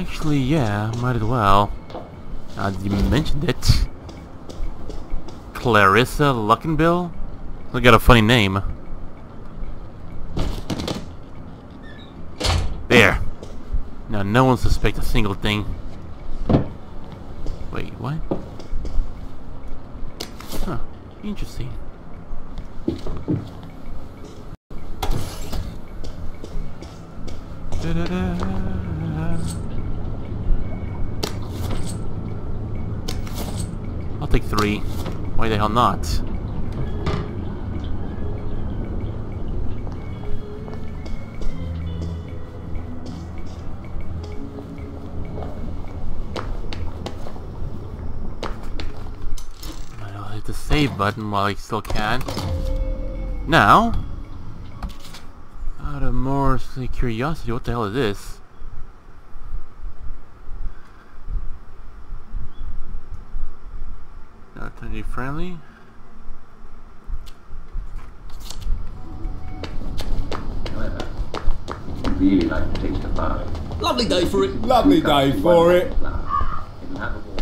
Actually, yeah, might as well. Now you mentioned it. Clarissa Luckenbill? They got a funny name. There. Now no one suspects a single thing. Wait, what? Huh. Interesting. Da-da-da. I'll take three. Why the hell not? I'll hit the save button while I still can. Now, out of more curiosity, what the hell is this? Not energy friendly. However, you really like the taste of barley, Lovely day for it. Lovely day for it. it'll have a warm.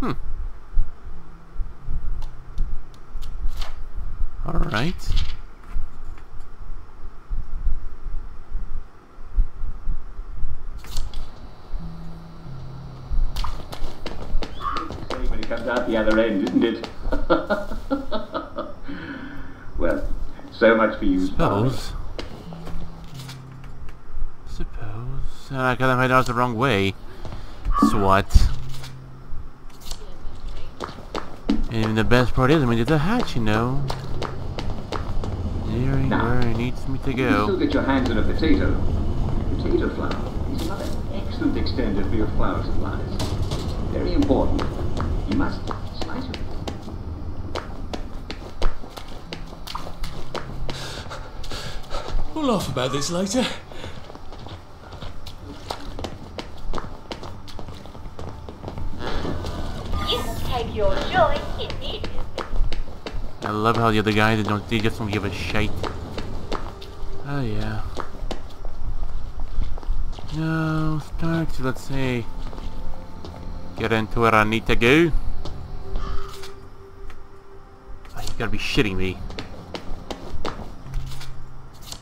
Hmm. Alright. Say when it comes out the other end, isn't it? [laughs] well, so much for you. Suppose. Suppose. Uh, I got them head out the wrong way. So what? And the best part is, I mean, it's a hatch, you know. There where it needs me to go. You still get your hands on a potato. Potato flour is another excellent extender for your flour supplies. Very important. You must slice it. We'll laugh about this later. You take your joy immediately. I love how the other guys they don't they just don't give a shite. Oh yeah. No, start to let's say get into where I need to go. Oh, you gotta be shitting me.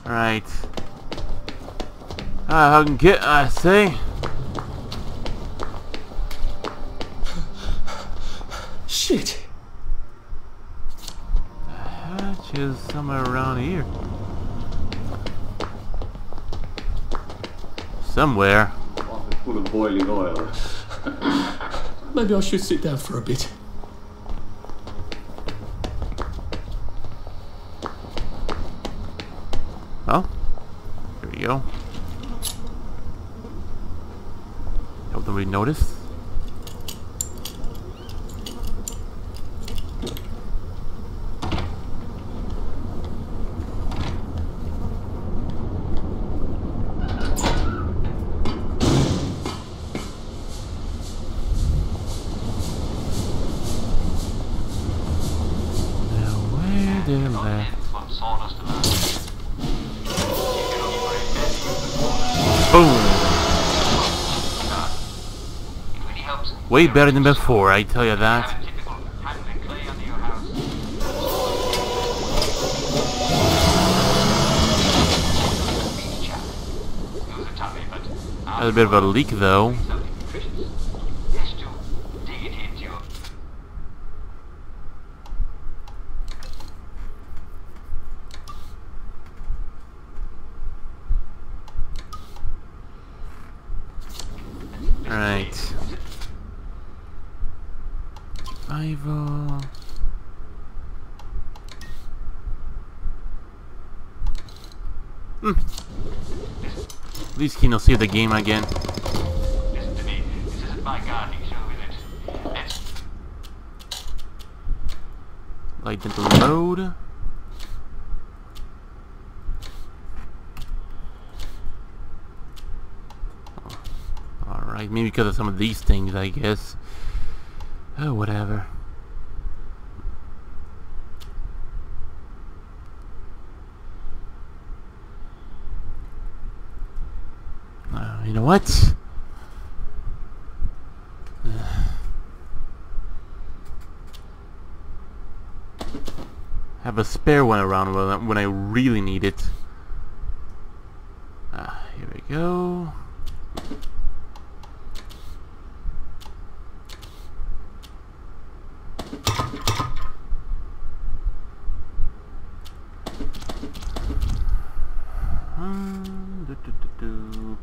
Alright. I can get I say. Shit. Hatch is somewhere around here. Somewhere. Full of boiling oil. maybe I should sit down for a bit. Way better than before, I tell you that. Had a bit of a leak though. Right. Survival. Hmm. At least Keen will save the game again. Listen to me. This isn't my gardening show, is it? Let's Light into load. Alright, maybe because of some of these things, I guess. Oh, whatever. Uh, you know what? [sighs] Have a spare one around when I, when I really need it. Ah, here we go. Hmm, do, do, do, do.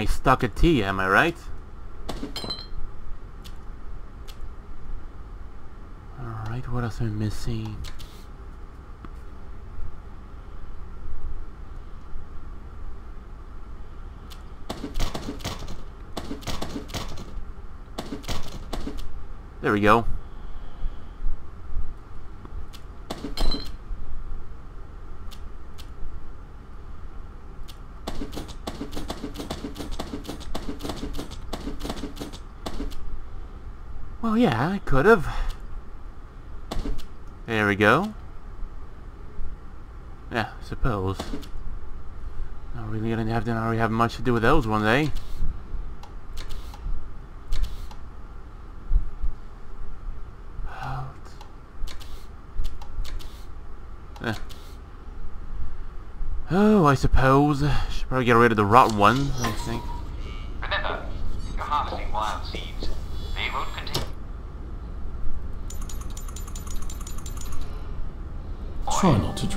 A nice stock of tea, am I right? Alright, what else am I missing? There we go. Well, yeah, I could have. There we go. Yeah, I suppose. I really didn't have to already have much to do with those ones, eh? Eh. Oh, I suppose. Should probably get rid of the rotten ones, I think. remember, you're harvesting wild seeds. They won't contain. Try not to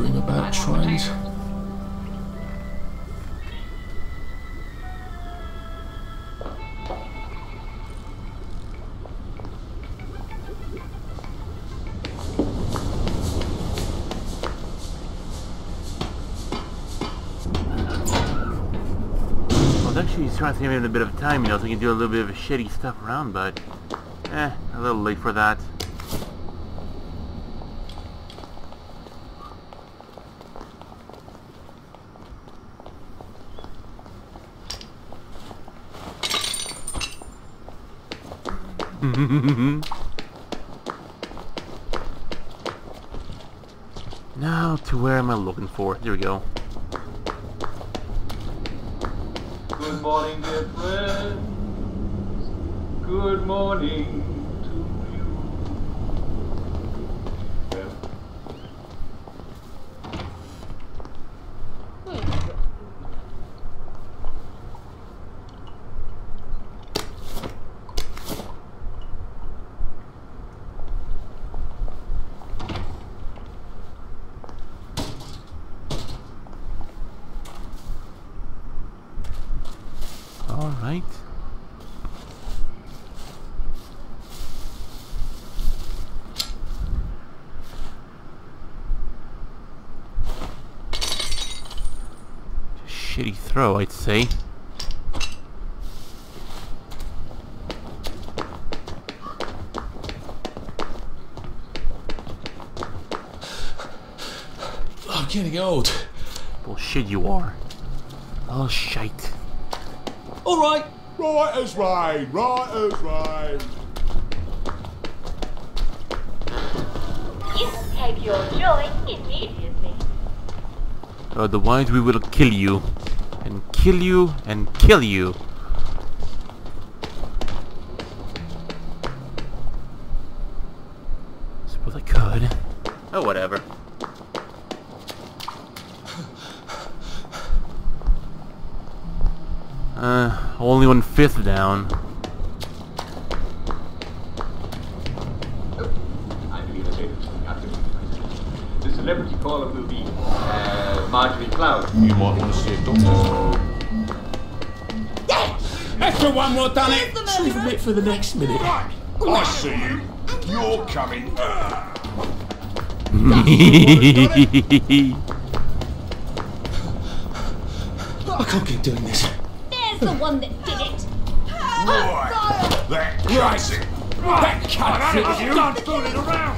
was actually trying to save him a bit of time, you know, so we can do a little bit of shitty stuff around, but... Eh, a little late for that. Mm-hmm. now to where am I looking for? Here we go. Good morning, dear friends. Good morning Shitty throw, I'd say. I'm getting old. Bullshit you are. Oh, shite. All right. Right as rain, right as rain. You take your joy immediately. Otherwise we will kill you. And kill you and kill you. Suppose I could. Oh, whatever. Uh, only one fifth down. I believe I say this Captain. The celebrity caller will be uh, Marjorie Cloud. You After one more done it, save a bit for the next minute. I see you. You're coming. [laughs] I can't keep doing this. There's the one that did it. Right. That cuts it. That cuts it. I've had Done fooling around.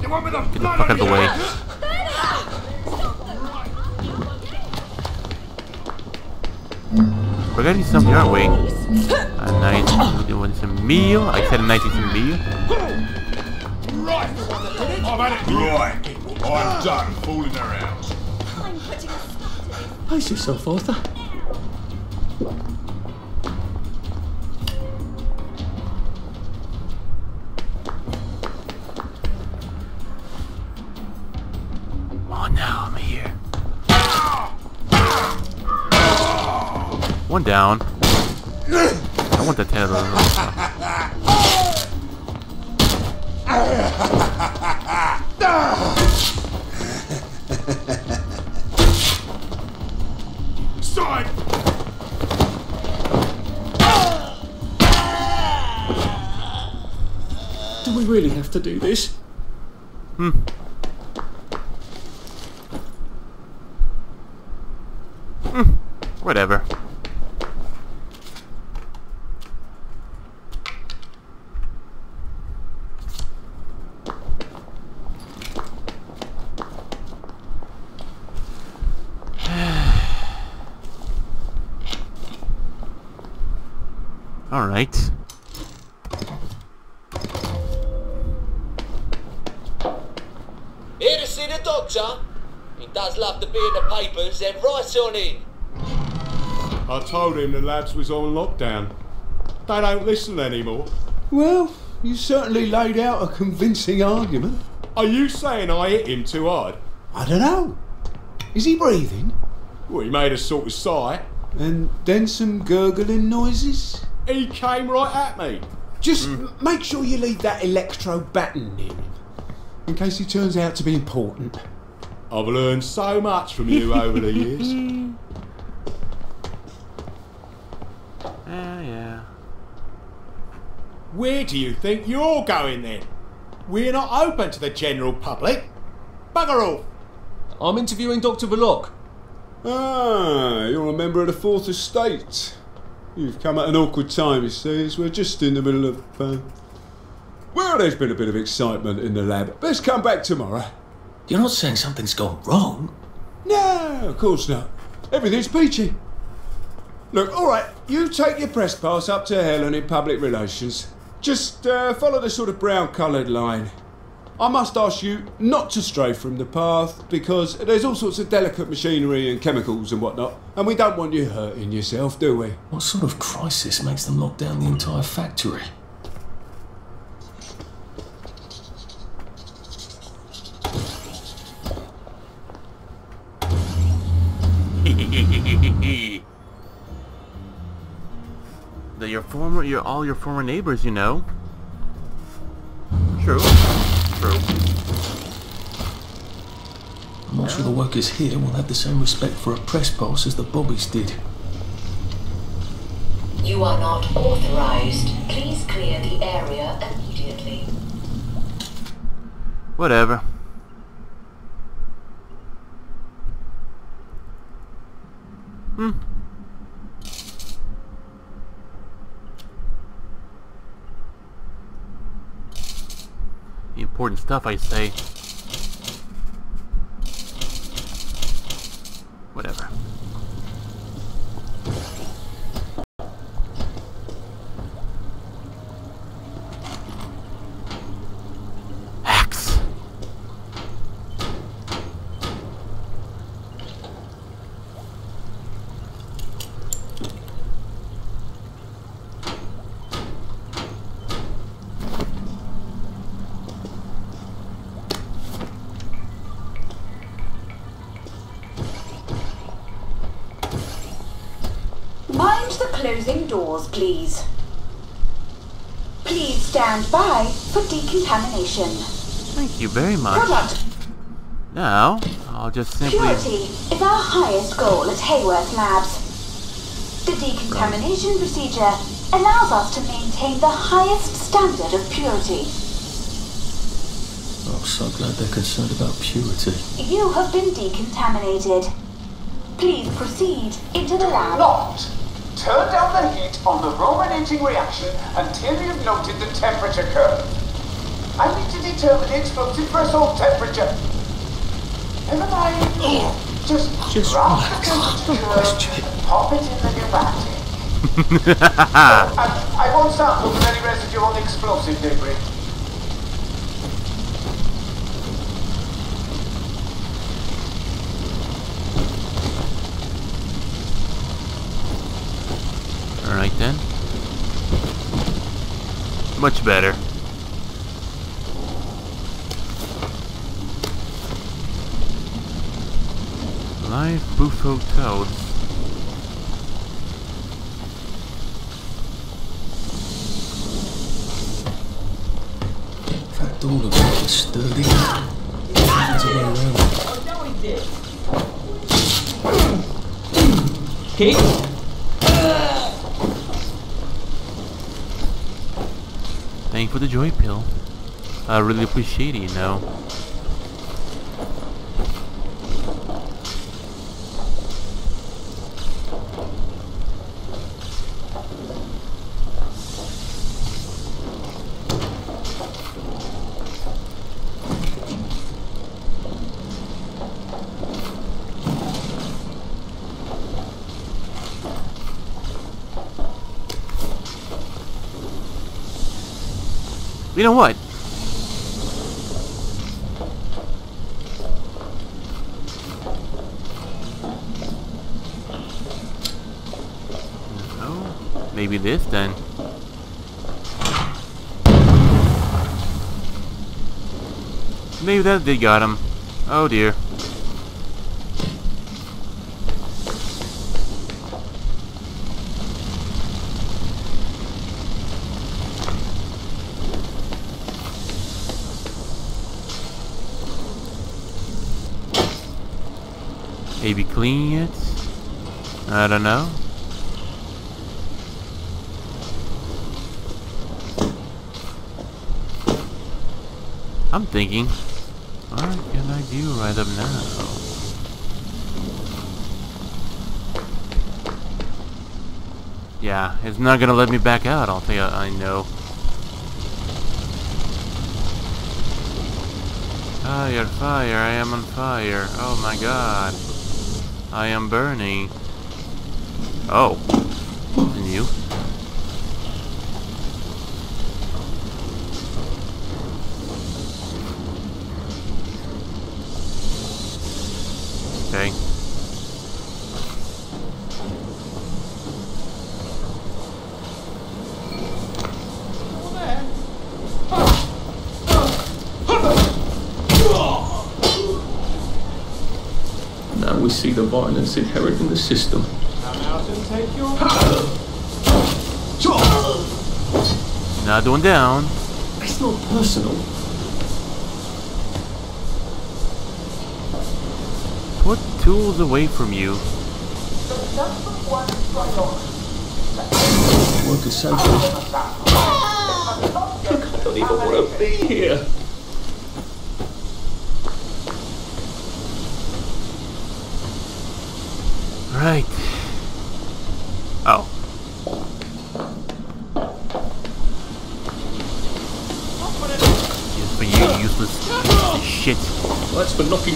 The one with the Get the blood fuck out on the your way. We're getting something, aren't we? A nice, we doing some meal. I said a nice decent meal. Right. I've had it. I'm done fooling around. I'm putting a stop to this. Pace yourself, Arthur. Down. I want the ten of those. Side. Do we really have to do this? Hmm. Hmm. Whatever. All right. Here to see the doctor? He does love to be in the papers, then right on in. I the lads was on lockdown. They don't listen anymore. Well, you certainly laid out a convincing argument. Are you saying I hit him too hard? I don't know. Is he breathing? Well, he made a sort of sigh. And then some gurgling noises? He came right at me. Just m- make sure you leave that electro baton in. In case he turns out to be important. I've learned so much from you over the years. [laughs] Yeah, yeah. Where do you think you're going then? We're not open to the general public. Bugger off. I'm interviewing Dr. Verloc. Ah, you're a member of the Fourth Estate. You've come at an awkward time, you see, as we're just in the middle of. Uh... Well, there's been a bit of excitement in the lab. Best come back tomorrow. You're not saying something's gone wrong? No, of course not. Everything's peachy. Look, all right, you take your press pass up to Helen in public relations. Just uh, follow the sort of brown coloured line. I must ask you not to stray from the path because there's all sorts of delicate machinery and chemicals and whatnot, and we don't want you hurting yourself, do we? What sort of crisis makes them lock down the entire factory? [laughs] They're your former, your all your former neighbors, you know. True. True. I'm not sure the workers here will have the same respect for a press pass as the Bobbies did. You are not authorized. Please clear the area immediately. Whatever. Hmm. Important stuff, I say. Whatever. Axe. Mind the closing doors, please. Please stand by for decontamination. Thank you very much. Product Now, I'll just simply... purity is our highest goal at Haworth Labs. The decontamination procedure allows us to maintain the highest standard of purity. I'm so glad they're concerned about purity. You have been decontaminated. Please proceed into the lab. Not turn down the heat on the Roman reaction until you've noted the temperature curve. I need to determine the explosive threshold temperature. Never mind. Just, Just graph relax. the temperature and pop it in the pneumatic. [laughs] and I won't sample with any the explosive debris. Alright then. Much better. Live Bufo Toads. That door looks like it's sturdy. There's a way around it. Kick. Thank you for the joy pill. I really appreciate it, you know. You know what? Maybe this then. Maybe that did got him. Oh dear. Maybe clean it? I don't know. I'm thinking, what can I do right up now? Yeah, it's not gonna let me back out, I'll think I, I know. Fire, fire, I am on fire. Oh my god. I am burning. Oh. Wasn't you? Okay. Now we see the violence inherent in the system. Not going down. It's not personal. Put tools away from you. The number one priority can't work as safely. I don't even want to be here. Right. Oh. Yes, for you, useless piece of shit.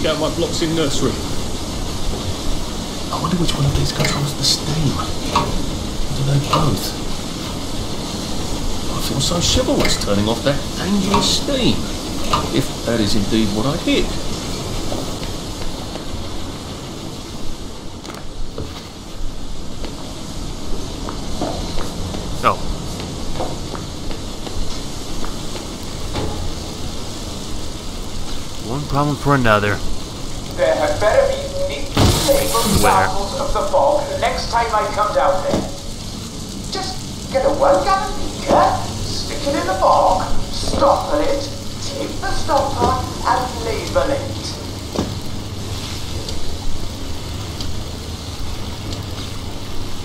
That's for knocking down my blocks in nursery. I wonder which one of these controls the steam. Or do they both? I feel so chivalrous turning off that dangerous steam. If that is indeed what I did. Oh. One problem for another. There had better be neat labeled The fog next time I come down there. Just get a one gallon beaker, stick it in the fog, stopper it, take the stopper, and label it.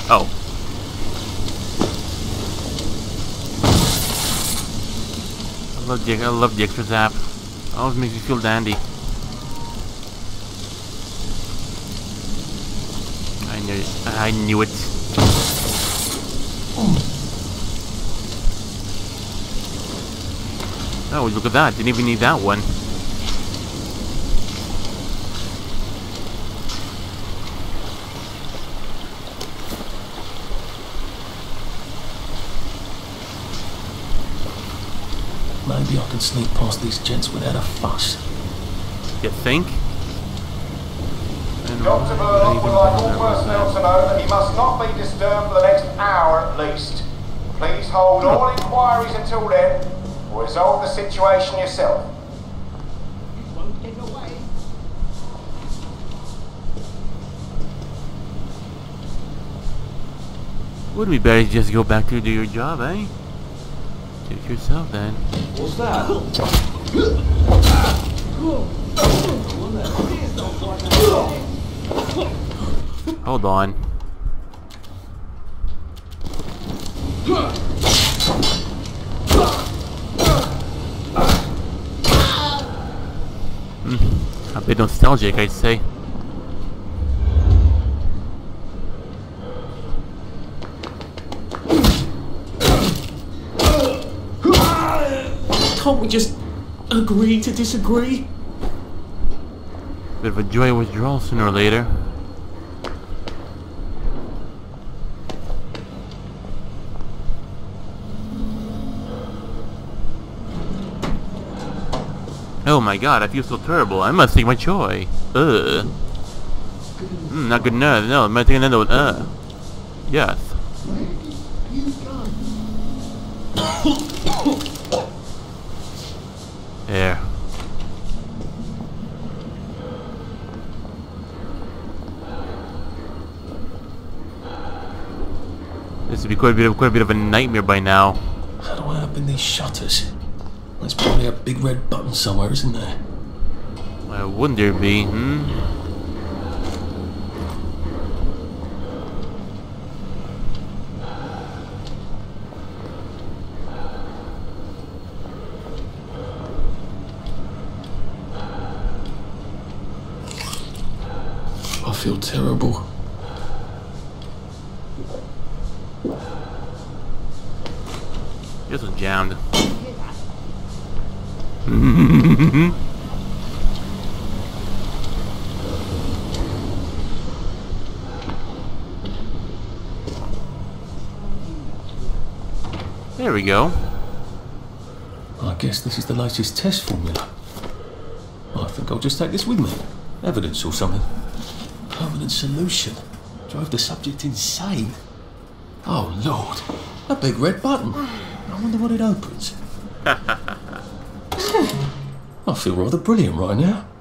Oh. I love the I love the extra zap. Always makes me feel dandy. I knew it. I knew it. Oh, look at that. Didn't even need that one. Maybe I can sneak past these gents without a fuss. You think? Dr. Verloc would like all personnel to know that he must not be disturbed for the next hour at least. Please hold all inquiries until then, or resolve the situation yourself. Would be better to just go back to do your job, eh? Do it yourself then. What's that? Hold on. Hmm. A bit nostalgic, I'd say. Can't we just agree to disagree? Bit of a joy withdrawal sooner or later. Oh my god, I feel so terrible. I must take my joy. Ugh. Mm, not good enough. No, I'm take another one. Uh. Yes. There. This would be quite a bit of quite a bit of a nightmare by now. How do I open these shutters? There's probably a big red button somewhere, isn't there? Why wouldn't there be? Hmm. I feel terrible. This jammed. Mm-hmm. there we go. I guess this is the latest test formula. I think I'll just take this with me. Evidence or something. Permanent solution. Drove the subject insane. Oh, Lord. A big red button. I wonder what it opens. [laughs] I feel rather brilliant right now.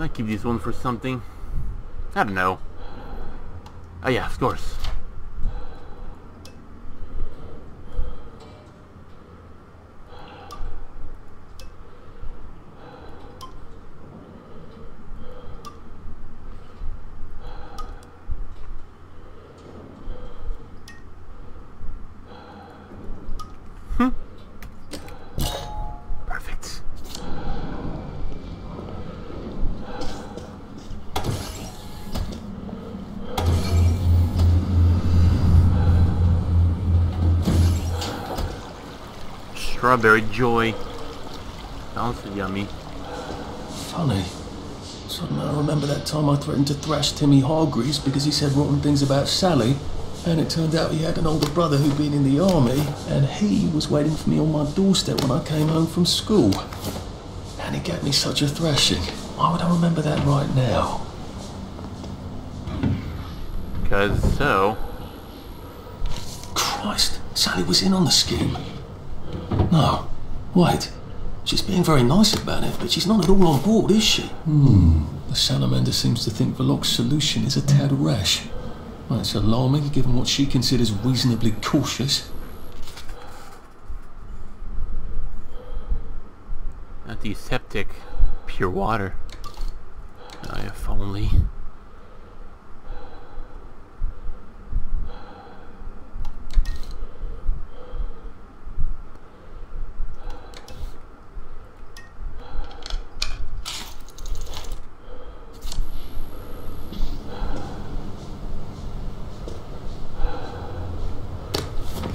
Might keep these one for something. I don't know. Oh yeah, of course. Hmm. Perfect. Strawberry joy. Sounds yummy. Funny. Suddenly I remember that time I threatened to thrash Timmy Hargreaves because he said rotten things about Sally. And it turned out he had an older brother who'd been in the army, and he was waiting for me on my doorstep when I came home from school. And he gave me such a thrashing. Why would I remember that right now? Cause so. Christ, Sally was in on the scheme. No, wait. She's being very nice about it, but she's not at all on board, is she? Hmm. The salamander seems to think Verloc's solution is a tad rash. Well, it's alarming given what she considers reasonably cautious. Antiseptic. Pure water. Oh, if only.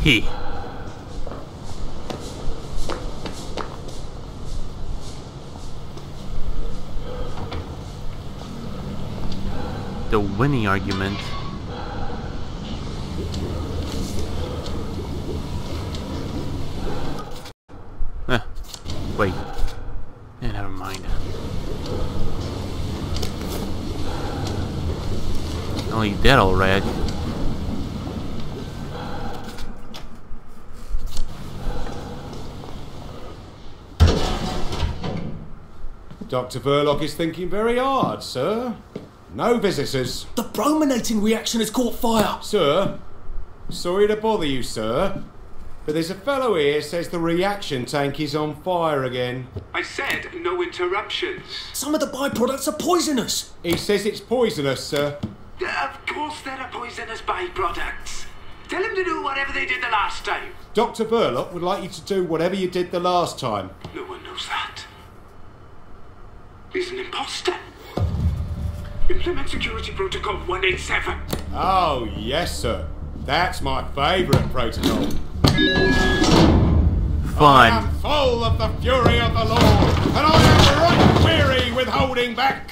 He. The winning argument. Eh, wait. Eh, never mind. Only dead already. Dr. Verloc is thinking very hard, sir. No visitors. The brominating reaction has caught fire! Sir, sorry to bother you, sir, but there's a fellow here says the reaction tank is on fire again. I said no interruptions. Some of the byproducts are poisonous! He says it's poisonous, sir. Of course there are poisonous byproducts. Tell him to do whatever they did the last time. Dr. Verloc would like you to do whatever you did the last time. No one knows that. He's an imposter. Implement security protocol 187. Oh, yes, sir. That's my favourite protocol. Fine. I am full of the fury of the Lord, and I am right weary with holding back.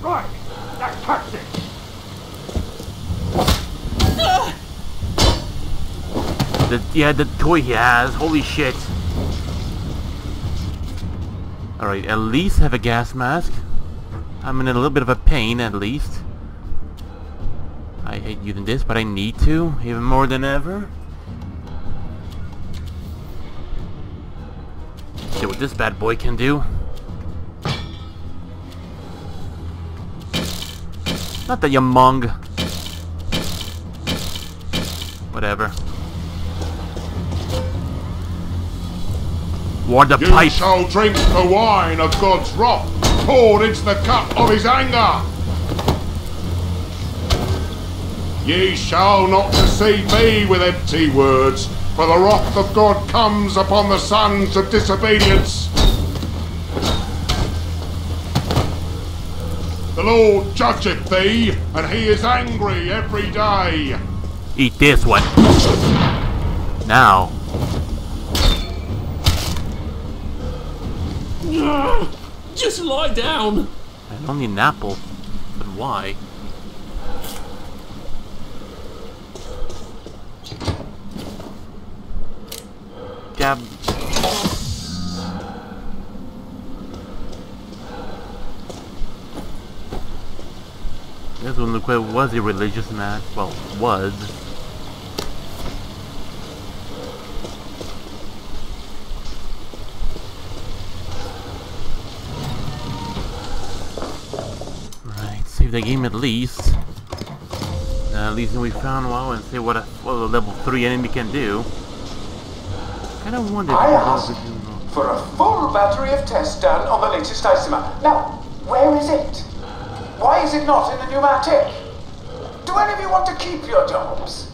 Right, that's tactic. The, yeah, the toy he has. Holy shit. Alright, at least have a gas mask. I'm in a little bit of a pain, at least. I hate using this, but I need to, even more than ever. See what this bad boy can do. Not that you mong. Whatever. War the You pipe. shall drink the wine of God's wrath, poured into the cup of his anger. Ye shall not deceive me with empty words, for the wrath of God comes upon the sons of disobedience. The Lord judgeth thee, and he is angry every day. Eat this one. Now. [sighs] Just lie down! I don't need an apple. But why? Gab. This one like was a religious man. Well, was. Save the game at least. Uh, at least we found one and see what a, what a level 3 enemy can do. Kinda wonder I asked for a full battery of tests done on the latest isomer. Now, where is it? Why is it not in the pneumatic? Do any of you want to keep your jobs?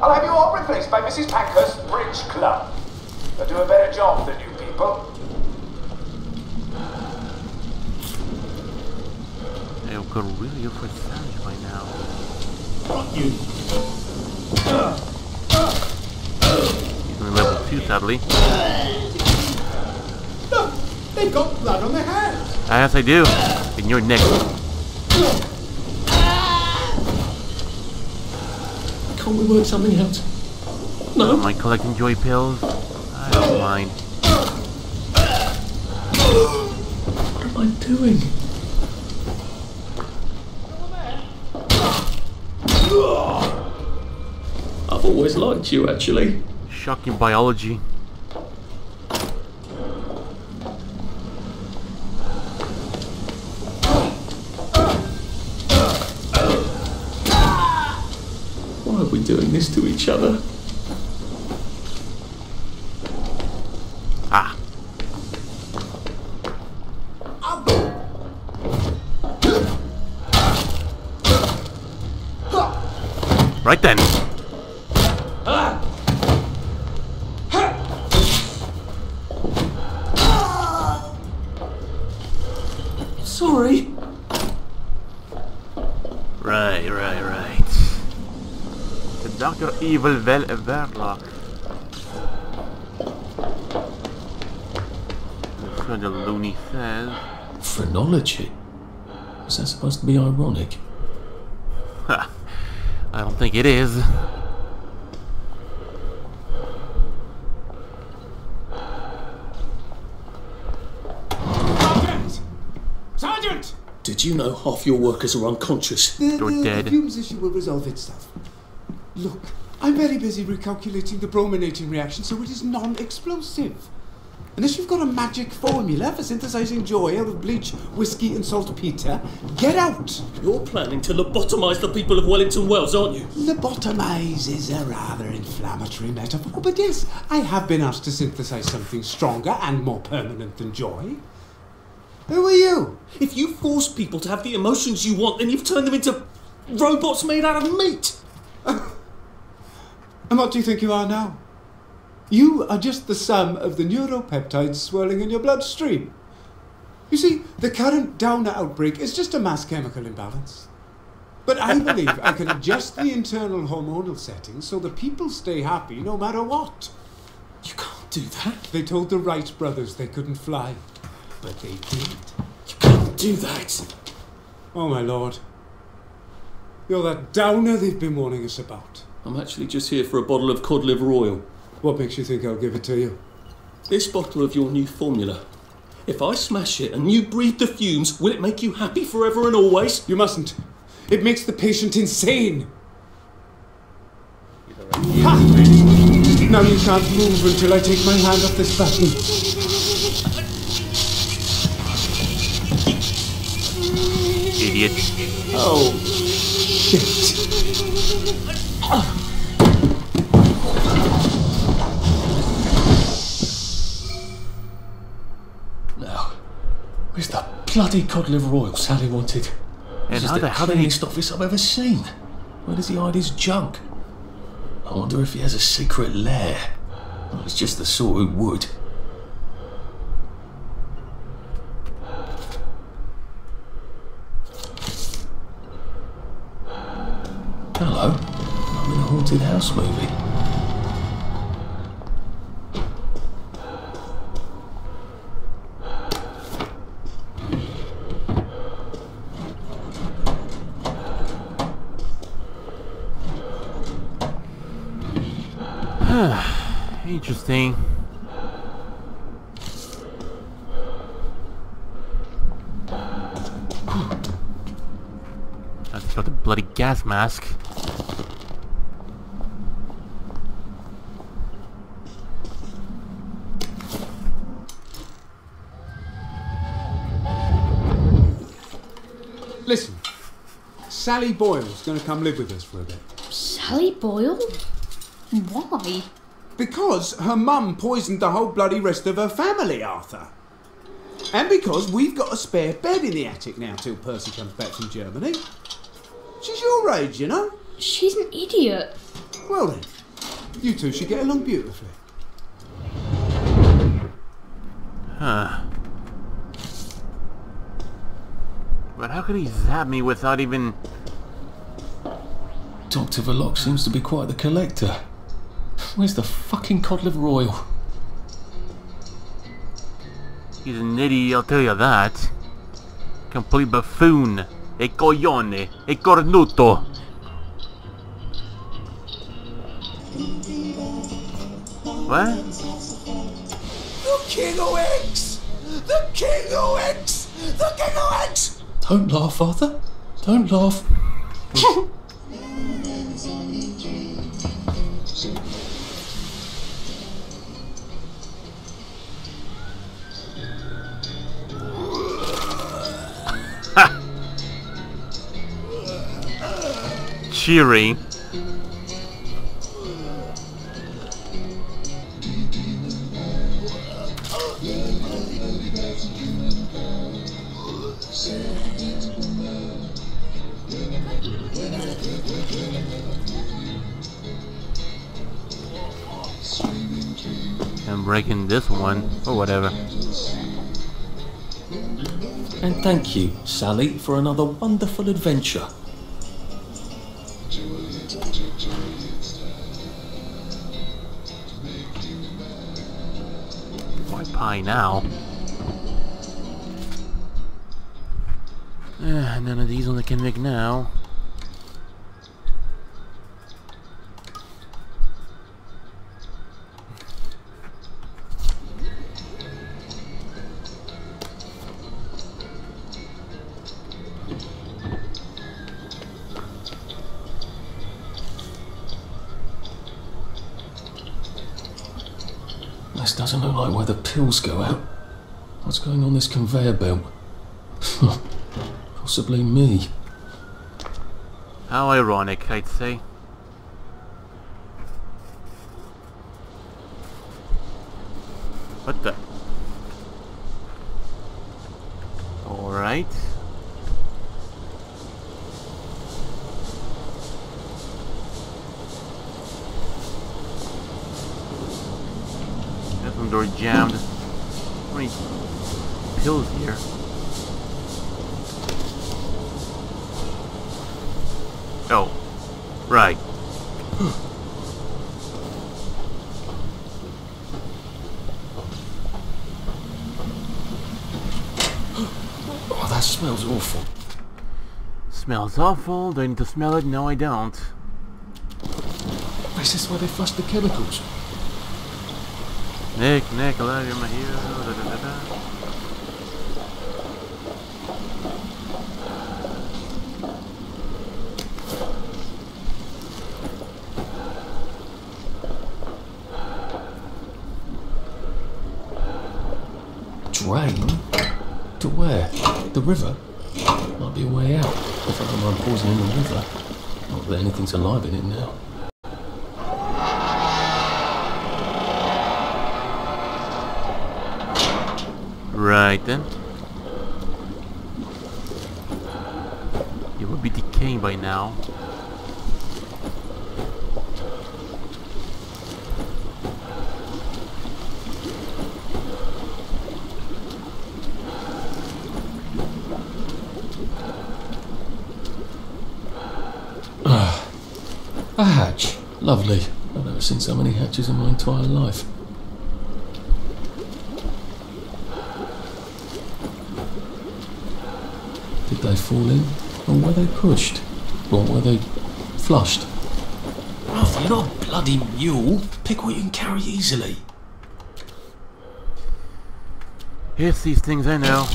I'll have you all replaced by Mrs. Pankhurst's Bridge Club. They'll do a better job than you people. I could really go for Savage by now. Fuck you. He's only level 2 sadly. They've got blood on their hands. Ah, yes I do. And you're next. Can't we work something out? No. Am I collecting joy pills? I don't mind. What am I doing? I've always liked you, actually. Shocking biology. Why are we doing this to each other? Right then. Sorry. Right, right, right. The Dr. Evil Vel Verloc. That's what the loony says. Phrenology? Is that supposed to be ironic? Ha. I don't think it is. Sergeant! Sergeant! Did you know half your workers are unconscious? The, the, the fumes issue will resolve itself. Look, I'm very busy recalculating the brominating reaction so it is non-explosive. Unless you've got a magic formula for synthesizing joy out of bleach, whiskey, and saltpeter, get out! You're planning to lobotomize the people of Wellington Wells, aren't you? Lobotomize is a rather inflammatory metaphor, but yes, I have been asked to synthesize something stronger and more permanent than joy. Who are you? If you force people to have the emotions you want, then you've turned them into robots made out of meat. [laughs] And what do you think you are now? You are just the sum of the neuropeptides swirling in your bloodstream. You see, the current Downer outbreak is just a mass chemical imbalance. But I believe I can adjust the internal hormonal settings so the people stay happy no matter what. You can't do that. They told the Wright brothers they couldn't fly, but they did. You can't do that. Oh, my lord. You're that downer they've been warning us about. I'm actually just here for a bottle of cod liver oil. What makes you think I'll give it to you? This bottle of your new formula. If I smash it and you breathe the fumes, will it make you happy forever and always? You mustn't. It makes the patient insane. Ha! Now you can't move until I take my hand off this button. Idiot. Oh, shit. Bloody cod liver oil Sally wanted? This how is the did he- cleanest office I've ever seen. Where does he hide his junk? I wonder if he has a secret lair. Well, he's just the sort who would. Hello. I'm in a haunted house movie. Ah, interesting. That's about the bloody gas mask. Listen, Sally Boyle's going to come live with us for a bit. Sally Boyle? Why? Because her mum poisoned the whole bloody rest of her family, Arthur. And because we've got a spare bed in the attic now till Percy comes back from Germany. She's your age, you know. She's an idiot. Well then, you two should get along beautifully. Huh. But how could he zap me without even... Dr. Verloc seems to be quite the collector. Where's the fucking cod liver oil? He's an idiot, I'll tell you that. Complete buffoon. E coglione. E cornuto. What? The King of X! The King of X! The King of X! Don't laugh, Arthur. Don't laugh. [laughs] Cheery. I'm breaking this one, or whatever. And thank you, Sally, for another wonderful adventure. Why pie now? Eh, none of these only can make now. Doesn't look like where the pills go out. What's going on this conveyor belt? [laughs] Possibly me. How ironic, I'd say. What the? Alright. One door jammed. How many pills here? Oh. Right. [gasps] Oh, that smells awful. Smells awful. Do I need to smell it? No, I don't. Is this where they flush the chemicals? Nick, Nick, I love you, my hero. Da, da, da. Drain? To where? The river? Might be a way out. If I don't mind pausing in the river. Not that anything's alive in it now. Right then. It will be decaying by now. Ah, a hatch. Lovely. I've never seen so many hatches in my entire life. Did they fall in? Or were they pushed? Or were they flushed? Arthur, you're not a bloody mule. Pick what you can carry easily. Here's these things I know.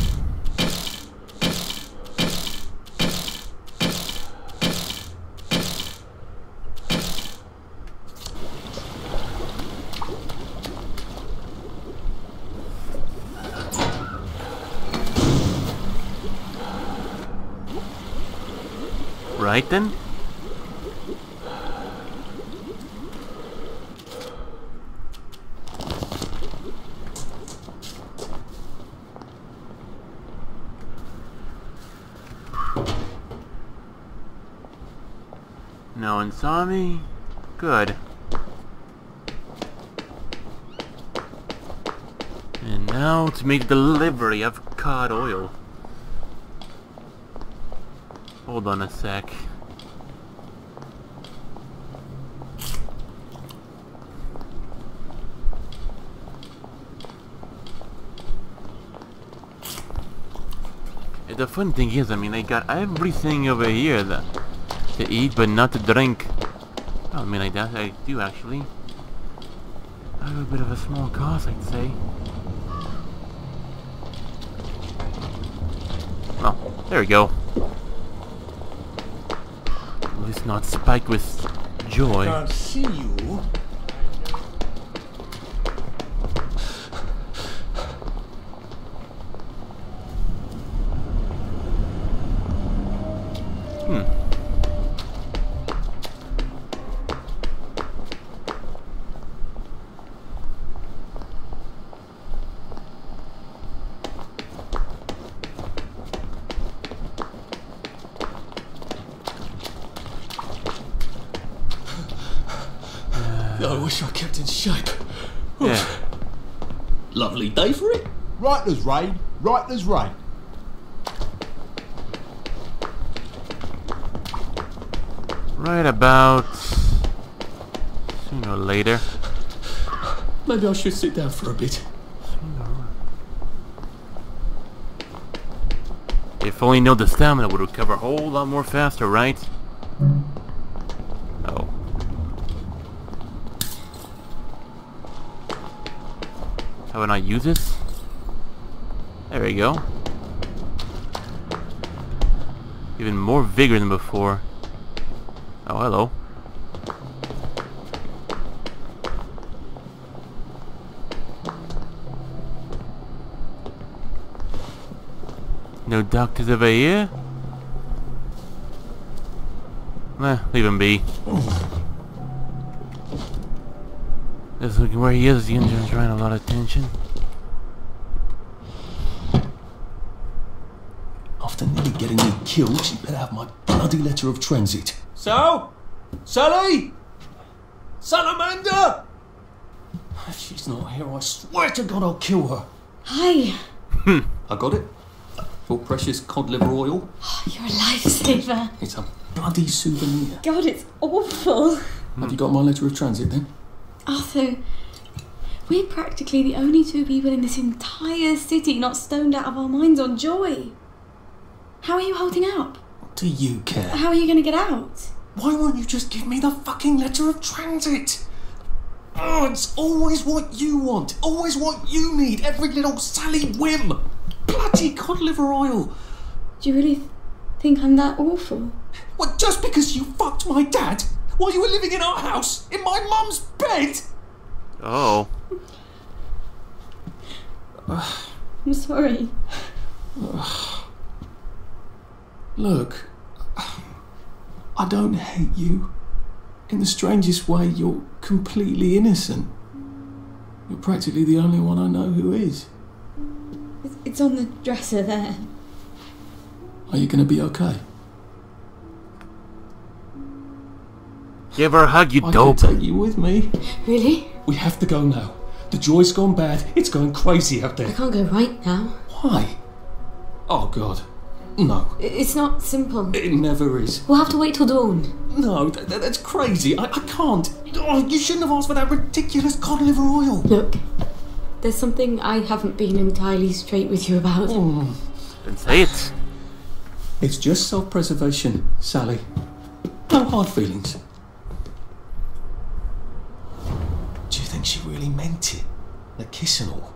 Right then. No one saw me. Good. And now to make delivery of cod oil. Hold on a sec. The fun thing is, I mean, I got everything over here that to eat, but not to drink. I mean, I, I do actually. I have a bit of a small cost, I'd say. Oh, there we go. At least not spiked with joy. I Can't see you. It. Right as rain, right as rain. Right about sooner or later. Maybe I should sit down for a bit. If only know the stamina would recover a whole lot more faster, right? Oh. How would I use this? Go. Even more vigor than before. Oh, hello. No doctors over here? Eh, leave him be. Just looking where he is, the engine's drawing a lot of attention. After nearly getting me killed, she better have my bloody letter of transit. So? Sally? Salamander? If she's not here, I swear to God I'll kill her. Hi. Hmm. I got it. Your precious cod liver oil. Oh, You're a lifesaver. It's a bloody souvenir. God, it's awful. Have you got my letter of transit then? Arthur, we're practically the only two people in this entire city not stoned out of our minds on joy. How are you holding up? What do you care? How are you going to get out? Why won't you just give me the fucking letter of transit? Oh, it's always what you want, always what you need, every little Sally whim. Bloody cod liver oil. Do you really think I'm that awful? What, just because you fucked my dad while you were living in our house, in my mum's bed? Oh. I'm sorry. Look, I don't hate you. In the strangest way, you're completely innocent. You're practically the only one I know who is. It's- It's on the dresser there. Are you going to be okay? Give her a hug, you I dope. can take you with me. Really? We have to go now. The joy's gone bad. It's going crazy out there. I can't go right now. Why? Oh, God. No. It's not simple. It never is. We'll have to wait till dawn. No, th- th- that's crazy. I, I can't. Oh, you shouldn't have asked for that ridiculous cod liver oil. Look, there's something I haven't been entirely straight with you about. Oh. Then say it. It's just self preservation, Sally. No hard feelings. Do you think she really meant it? The kiss and all?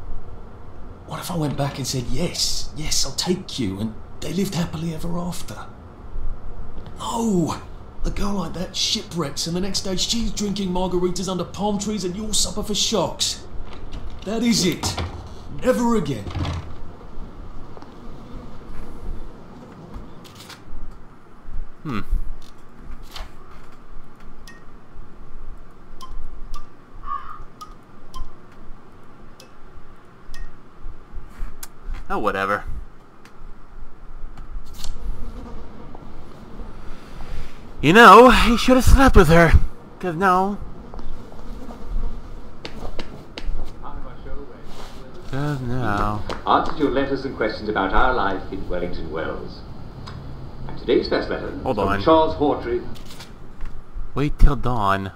What if I went back and said, yes, yes, I'll take you, and they lived happily ever after. No! A girl like that shipwrecks, and the next day she's drinking margaritas under palm trees, and you'll suffer for shocks. That is it. Never again. Hmm. Oh, whatever. You know, he should have slept with her. Cause now... Cause no. Answered your letters and questions about our life in Wellington Wells. And today's first letter Hold from on. Charles Hawtrey. Wait till dawn.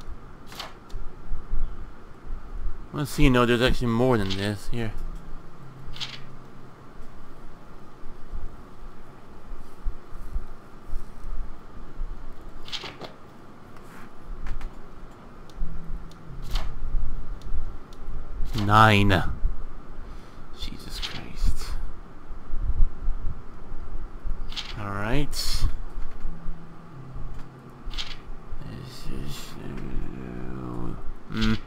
Let's see, you know, there's actually more than this. Here. Nine. Jesus Christ. Alright. This is... Uh, mm.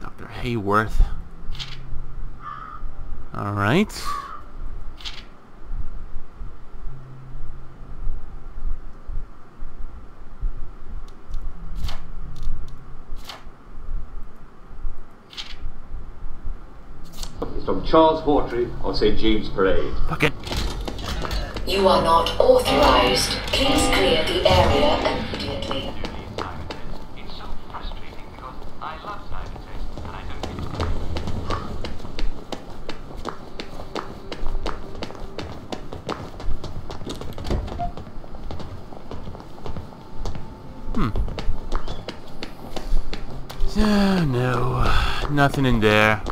Dr. Haworth. Alright. It's from Charles Hawtrey of St. James Parade. Fuck it. You are not authorized. Please clear the area immediately. Hmm. Oh, no. Nothing in there.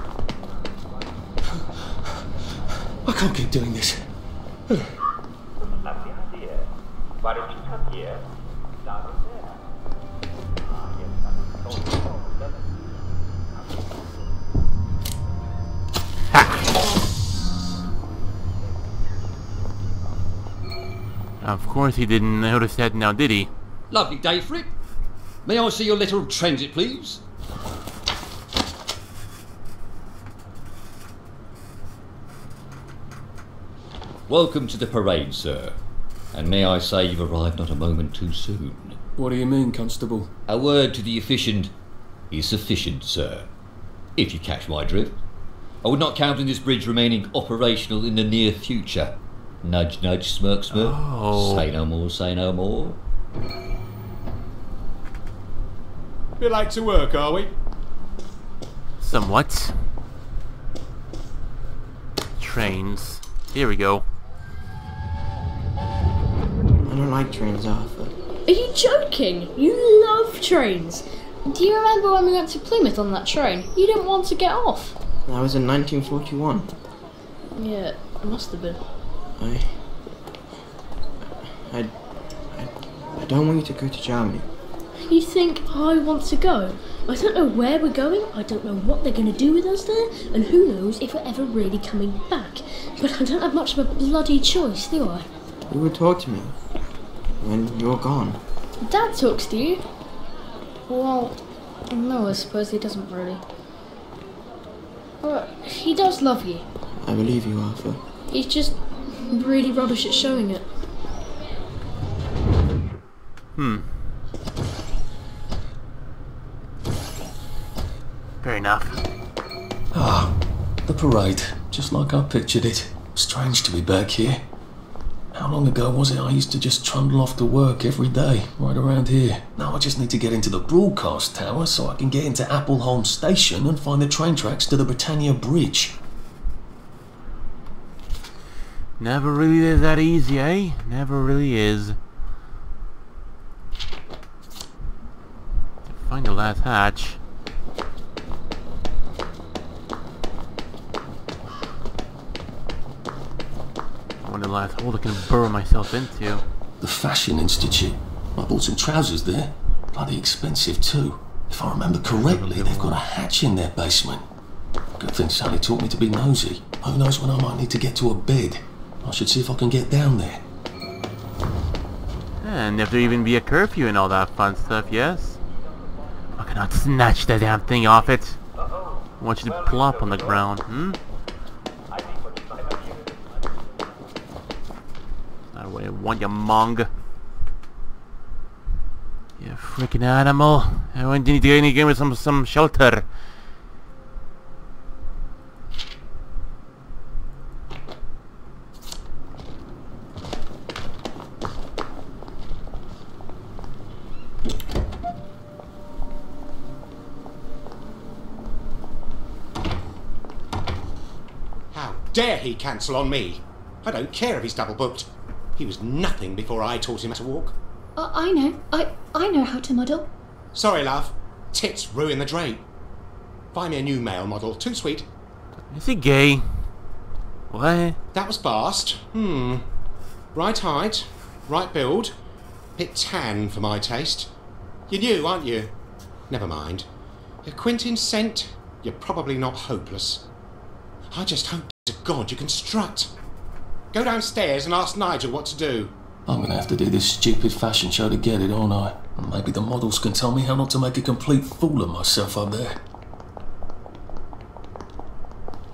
Can't keep doing this. Why don't you come here? Down there. Of course he didn't notice that now, did he? Lovely day for it. May I see your letter of transit, please? Welcome to the parade, sir. And may I say you've arrived not a moment too soon. What do you mean, Constable? A word to the efficient is sufficient, sir. If you catch my drift. I would not count on this bridge remaining operational in the near future. Nudge, nudge, smirk, smirk. Oh. Say no more, say no more. Bit late to work, are we? Somewhat. Trains. Here we go. I don't like trains, Arthur. Are you joking? You love trains. Do you remember when we went to Plymouth on that train? You didn't want to get off. That was in 1941. Yeah, it must have been. I. I. I, I don't want you to go to Germany. You think I want to go? I don't know where we're going, I don't know what they're going to do with us there, and who knows if we're ever really coming back. But I don't have much of a bloody choice, do I? You would talk to me when you're gone. Dad talks to you? Well, no, I suppose he doesn't really. But he does love you. I believe you, Arthur. He's just really rubbish at showing it. Hmm. Fair enough. Ah, the parade. Just like I pictured it. Strange to be back here. How long ago was it I used to just trundle off to work every day, right around here? Now I just need to get into the broadcast tower so I can get into Appleholm Station and find the train tracks to the Britannia Bridge. Never really is that easy, eh? Never really is. Find the last hatch. The last hole I can burrow myself into. The Fashion Institute. I bought some trousers there. Bloody expensive too. If I remember correctly, they've got a hatch in their basement. Good thing Sally taught me to be nosy. Who knows when I might need to get to a bed. I should see if I can get down there. And if there even be a curfew and all that fun stuff, yes? I cannot snatch that damn thing off it. I want you to plop on the ground, hmm? I want, your mong. You freaking animal. I want you to get me game with some, some shelter. dare he cancel on me? I don't care if he's double booked. He was nothing before I taught him how to walk. Uh, I know. I I know how to model. Sorry, love. Tits ruin the drape. Find me a new male model. Too sweet. Is he gay? What? That was fast. Hmm. Right height, right build, bit tan for my taste. You're new, aren't you? Never mind. If Quentin's sent, you're probably not hopeless. I just hope to God you can strut. Go downstairs and ask Nigel what to do. I'm gonna have to do this stupid fashion show to get it, aren't I? And maybe the models can tell me how not to make a complete fool of myself up there.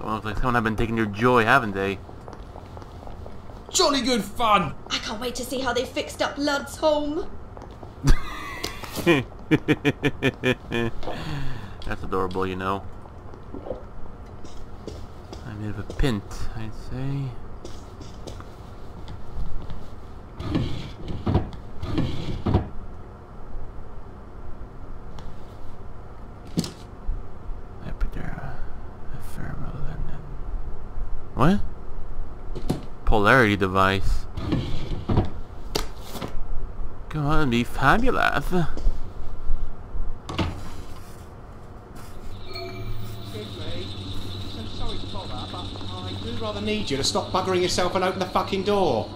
Well, looks like someone have been taking your joy, haven't they? Jolly good fun! I can't wait to see how they fixed up Lud's home. [laughs] That's adorable, you know. I'm bit of a pint, I'd say. Ephemeral, What? Polarity device. Come on, be fabulous. Me, I'd rather need you to stop buggering yourself and open the fucking door.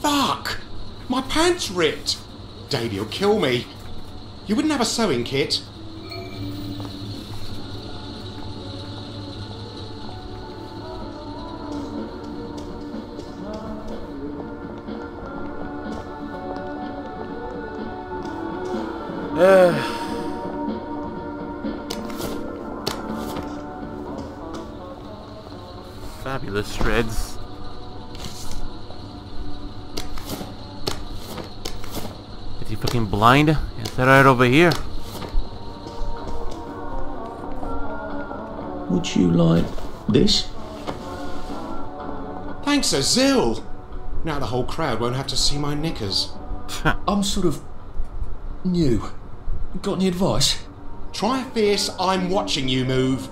Fuck! My pants ripped! Davey'll kill me. You wouldn't have a sewing kit? Ugh. [sighs] Fabulous shreds. Is he fucking blind? Is that right over here? Would you like this? Thanks Azil! Now the whole crowd won't have to see my knickers. I'm sort of new. Got any advice? Try a fierce I'm watching you move.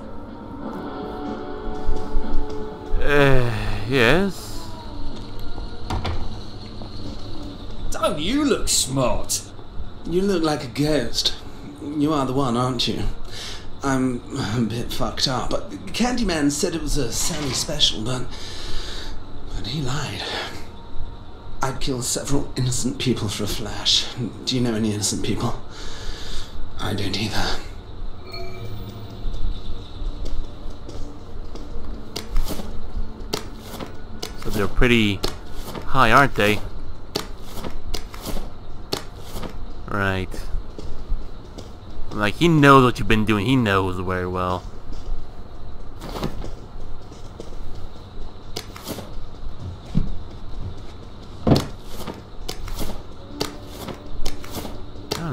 Uh, yes. Don't you look smart? You look like a ghost. You are the one, aren't you? I'm a bit fucked up, but Candyman said it was a Sally special, but. but he lied. I'd kill several innocent people for a flash. Do you know any innocent people? I don't either. So they're pretty high, aren't they? Right. Like, he knows what you've been doing. He knows very well.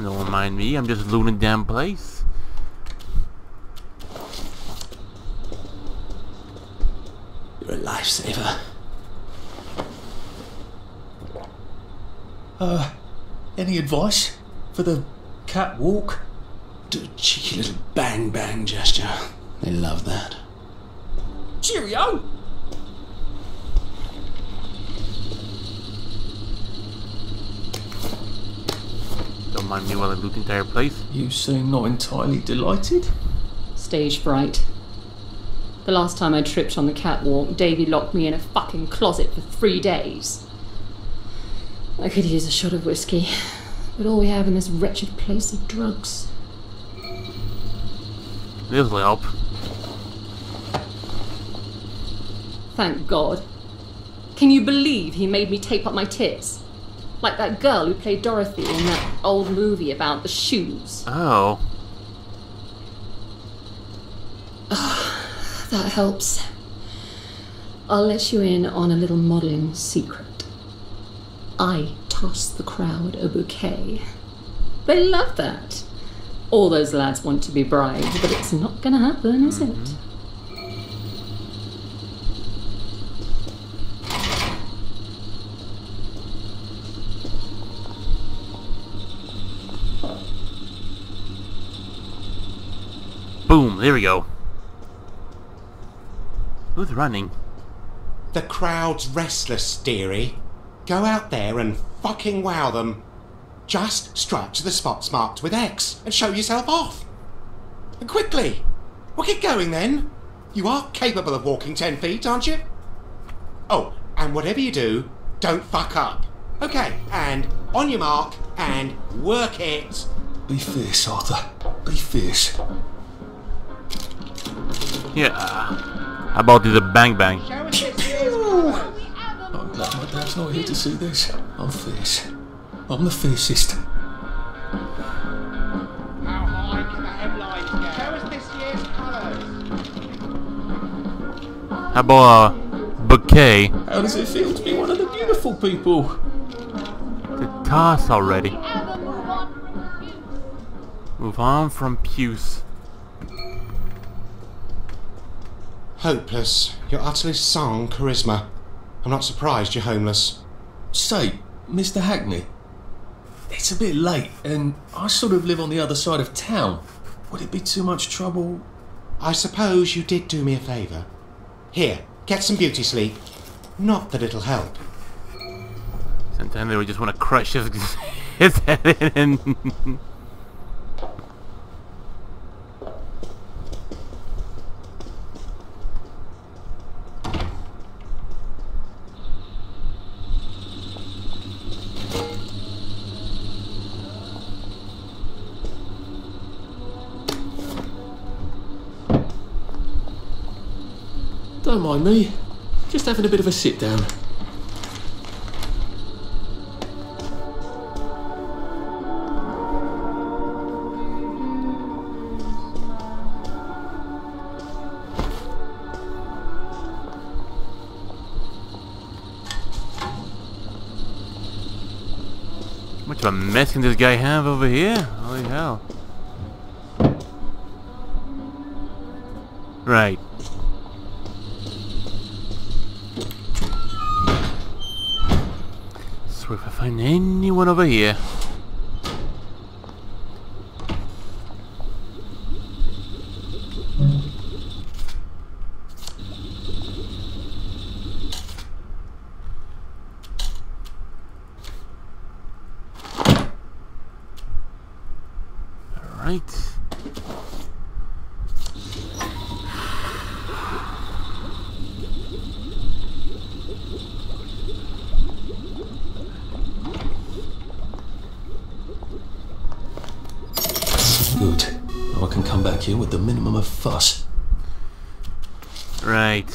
Don't mind me. I'm just looting damn place. You're a lifesaver. Uh, any advice for the catwalk? Do a cheeky little bang bang gesture. They love that. Cheerio! Don't mind me while I loot the entire place. You seem not entirely delighted. Stage fright. The last time I tripped on the catwalk, Davy locked me in a fucking closet for three days. I could use a shot of whiskey, but all we have in this wretched place are drugs. This'll help. Thank God. Can you believe he made me tape up my tits? Like that girl who played Dorothy in that old movie about the shoes. Oh. [sighs] That helps. I'll let you in on a little modelling secret. I tossed the crowd a bouquet. They love that. All those lads want to be bribed, but it's not gonna happen, is it? Mm-hmm. Boom, there we go. Who's running? The crowd's restless, dearie. Go out there and fucking wow them. Just strut to the spots marked with X and show yourself off. And quickly. Well, get going then. You are capable of walking ten feet, aren't you? Oh, and whatever you do, don't fuck up. Okay, and on your mark and work it. Be fierce, Arthur. Be fierce. Yeah. How about the bang bang? I'm glad my dad's not here to see this. I'm fierce. I'm the fiercest. How high can the headlines go? Show us this year's colours. How about a bouquet? How does it feel to be one of the beautiful people? To toss already. Move on from Puce. Hopeless. You're utterly sans charisma. I'm not surprised you're homeless. Say, Mr. Hackney, it's a bit late, and I sort of live on the other side of town. Would it be too much trouble? I suppose you did do me a favour. Here, get some beauty sleep. Not that it'll help. Sometimes they would just want to crush his, [laughs] his head in. Don't mind me. Just having a bit of a sit down. Much of a mess can this guy have over here? Holy hell. Right. So if I find anyone over here. Alright. Good. Now I can come back here with the minimum of fuss. Right.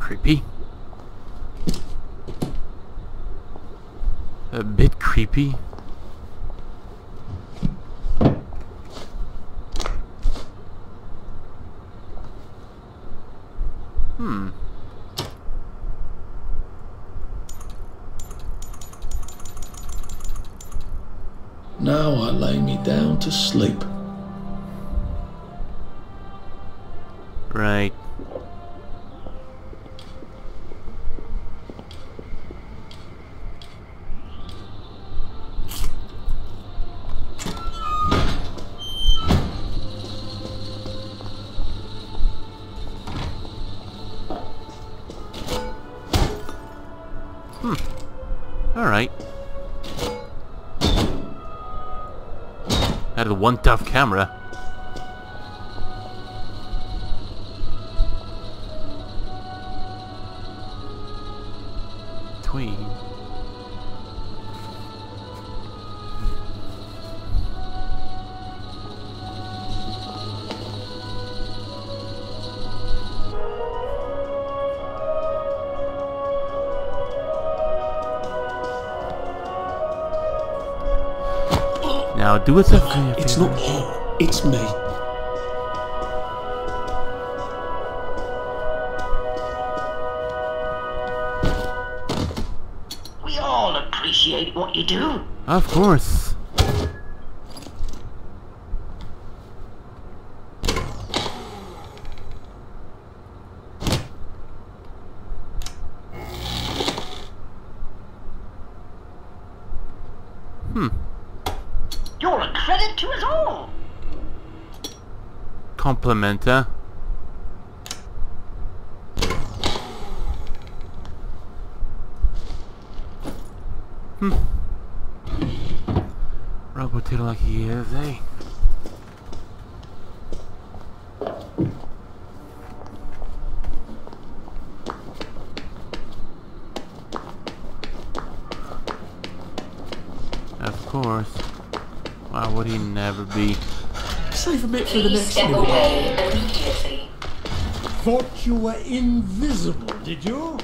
Creepy. A bit. Hmm. Now I lay me down to sleep. Right. Hmm. Alright. Out of the one tough camera. Tweed. Do us a favor. It's not him. It's me. We all appreciate what you do. Of course. Hmm. You're a credit to us all. Complimenta. Hmm. Robotator like he is, eh? Of course. Why would he never be? Save a bit for the next step movie. away immediately. Thought you were invisible, did you?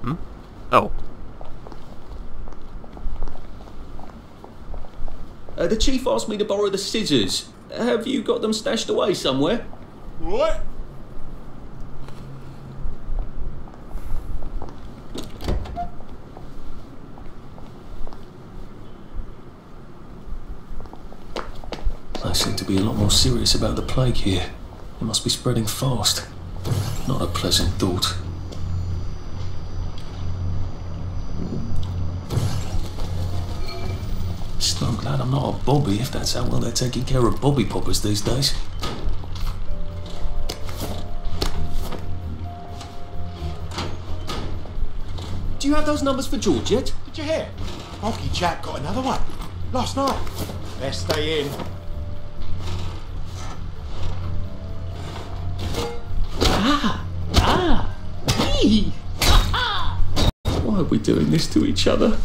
Hmm? Oh. Uh, the chief asked me to borrow the scissors. Have you got them stashed away somewhere? What? They seem to be a lot more serious about the plague here. It must be spreading fast. Not a pleasant thought. Still, I'm glad I'm not a Bobby if that's how well they're taking care of Bobby Poppers these days. Do you have those numbers for George yet? Did you hear? Bulky Jack got another one. Last night. Best stay in. We doing this to each other?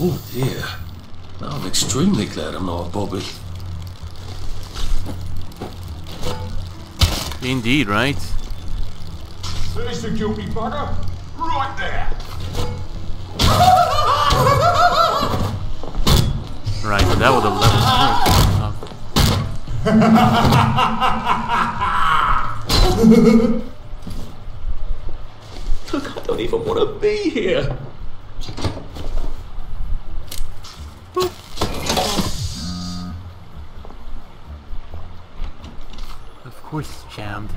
Oh dear. Now I'm extremely glad I'm not a Bobby. Indeed, right? There's the guilty bugger. Right there. Right, so that was a level. Look, I don't even want to be here. Of course it's jammed.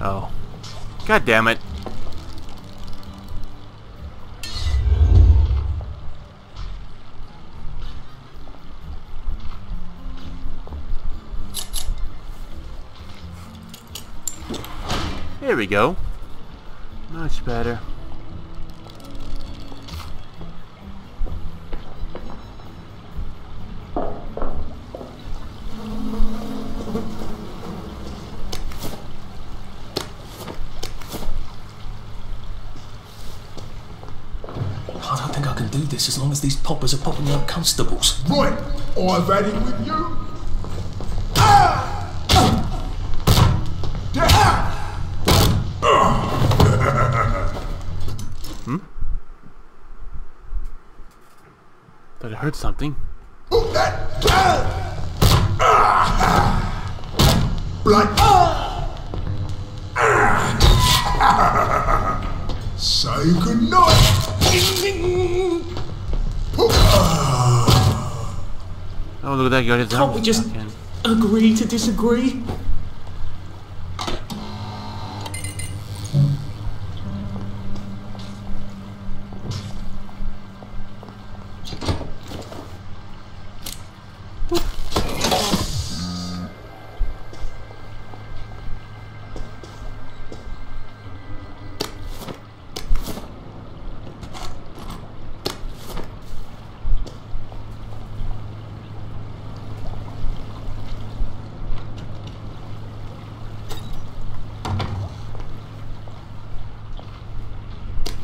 Oh. God damn it. We go. Much better. I don't think I can do this as long as these poppers are popping out constables. Right, I've had it with you. Hmm? Thought I heard something. Blood. Say goodnight. Oh, look at that, got his Can't we just agree to disagree?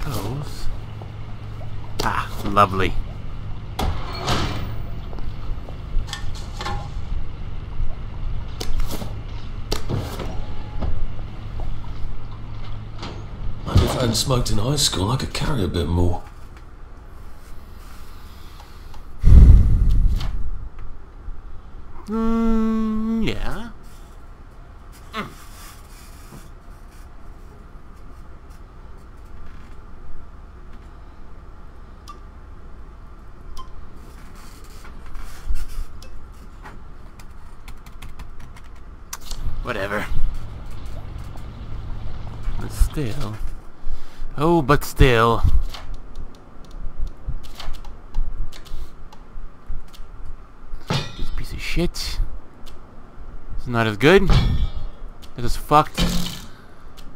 Those. Ah, lovely. I hadn't smoked in high school, I could carry a bit more. Hmm, yeah. Whatever. But still. Oh, but still. This piece of shit. It's not as good. It is fucked.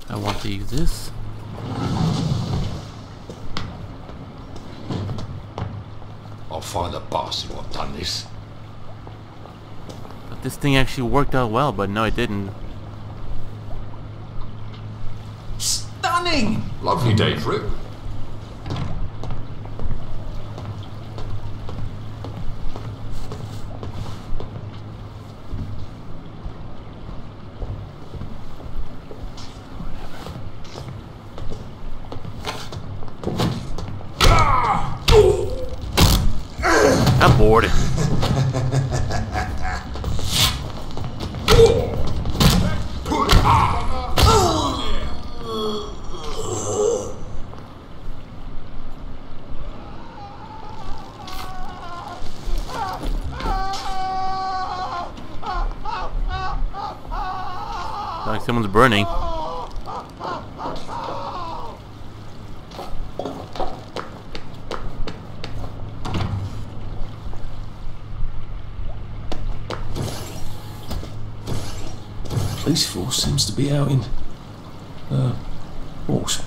I want to use this. I'll find the bastard who have done this. But this thing actually worked out well, but no, it didn't. Stunning! Lovely day for it. I'm bored. like someone's burning. Police force seems to be out in. Uh, horse.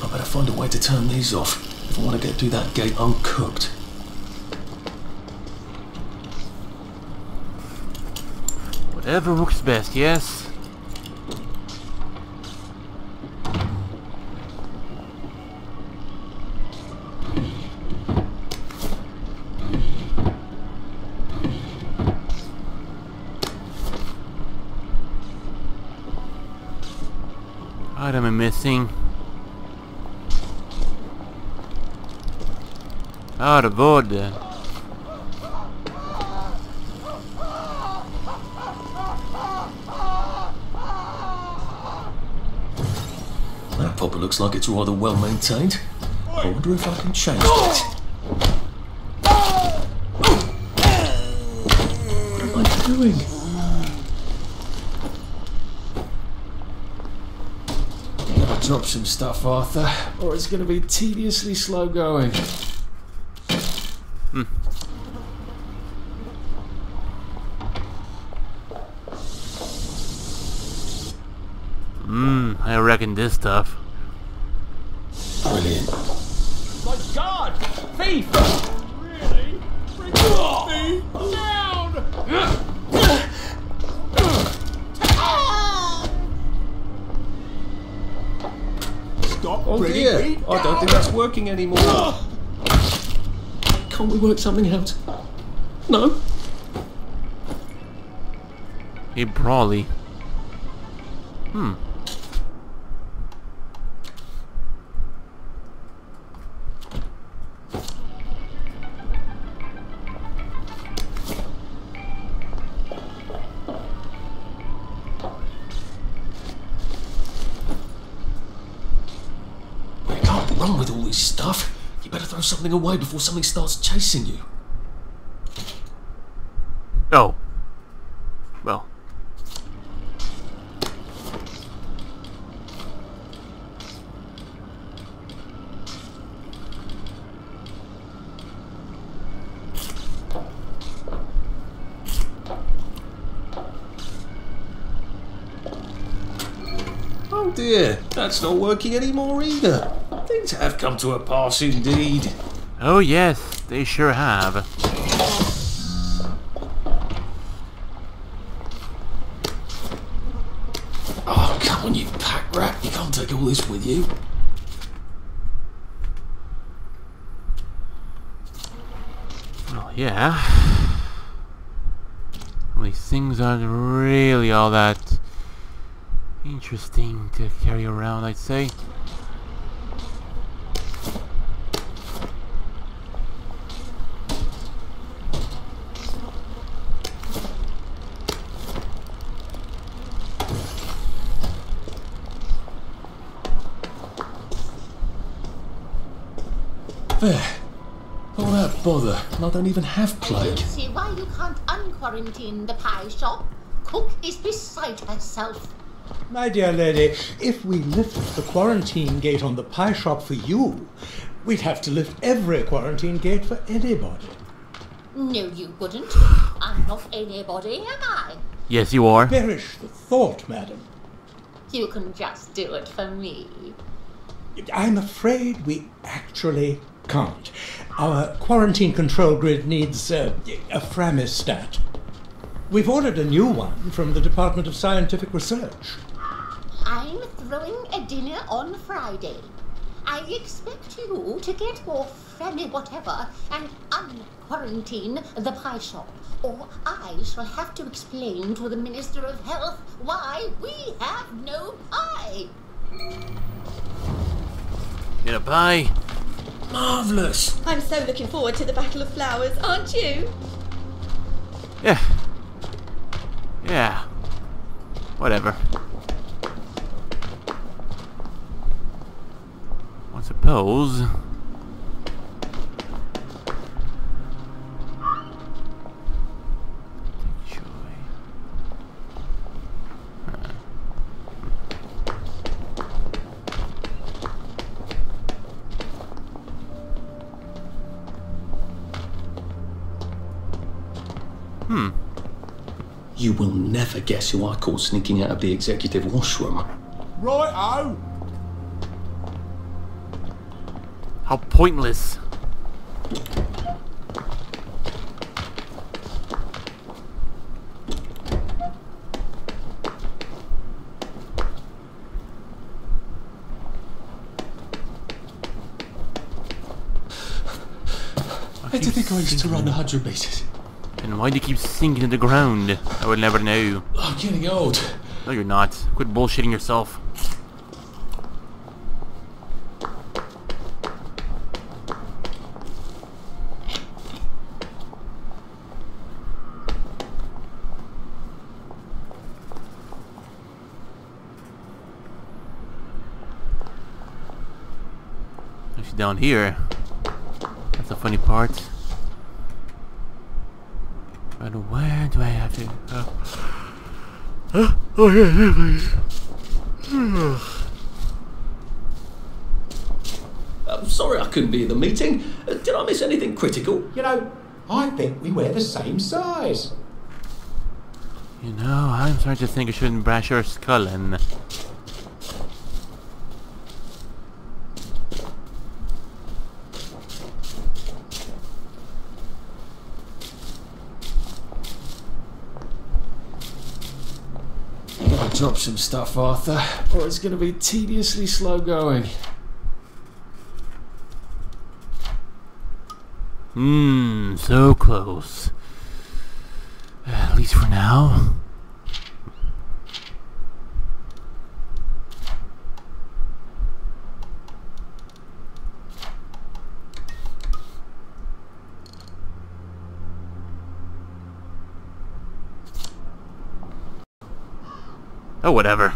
I better find a way to turn these off if I want to get through that gate uncooked. Whatever works best, yes? Ah, the board. That popper looks like it's rather well maintained. I wonder if I can change it. What am I doing? Gotta drop some stuff, Arthur, or it's gonna be tediously slow going. Stop Oh bringing dear, me I don't think that's working anymore. Can't we work something out? No? Hey, Brawley. Hmm. Something away before something starts chasing you. Oh. Well. Oh dear, that's not working anymore either. Things have come to a pass indeed. Oh yes, they sure have. Oh, come on, you pack rat. You can't take all this with you. Well, yeah. These things aren't really all that interesting to carry around, I'd say. There. All that bother, and I don't even have plague. See why you can't unquarantine the pie shop? Cook is beside herself. My dear lady, if we lift the quarantine gate on the pie shop for you, we'd have to lift every quarantine gate for anybody. No, you wouldn't. I'm not anybody, am I? Yes, you are. Perish the thought, madam. You can just do it for me. I'm afraid we actually can't. Our quarantine control grid needs uh, a Framistat. We've ordered a new one from the Department of Scientific Research. I'm throwing a dinner on Friday. I expect you to get your family whatever and unquarantine the pie shop. Or I shall have to explain to the Minister of Health why we have no pie. Get a pie. Marvellous. I'm so looking forward to the Battle of Flowers, aren't you? Yeah. Yeah. Whatever. I suppose. You will never guess who I caught sneaking out of the executive washroom. Right-o! How pointless. I didn't think I used to run 100 metres. And why do you keep sinking to the ground? I would never know. Oh, I'm getting old. No, you're not. Quit bullshitting yourself. Actually, down here. That's the funny part. But where do I have to? Oh, oh yeah, I'm sorry I couldn't be at the meeting. Uh, did I miss anything critical? You know, I think we wear the same size. You know, I'm starting to think I shouldn't bash your skull in. Drop some stuff, Arthur, or it's gonna be tediously slow going. Hmm, so close. At least for now. Oh, whatever.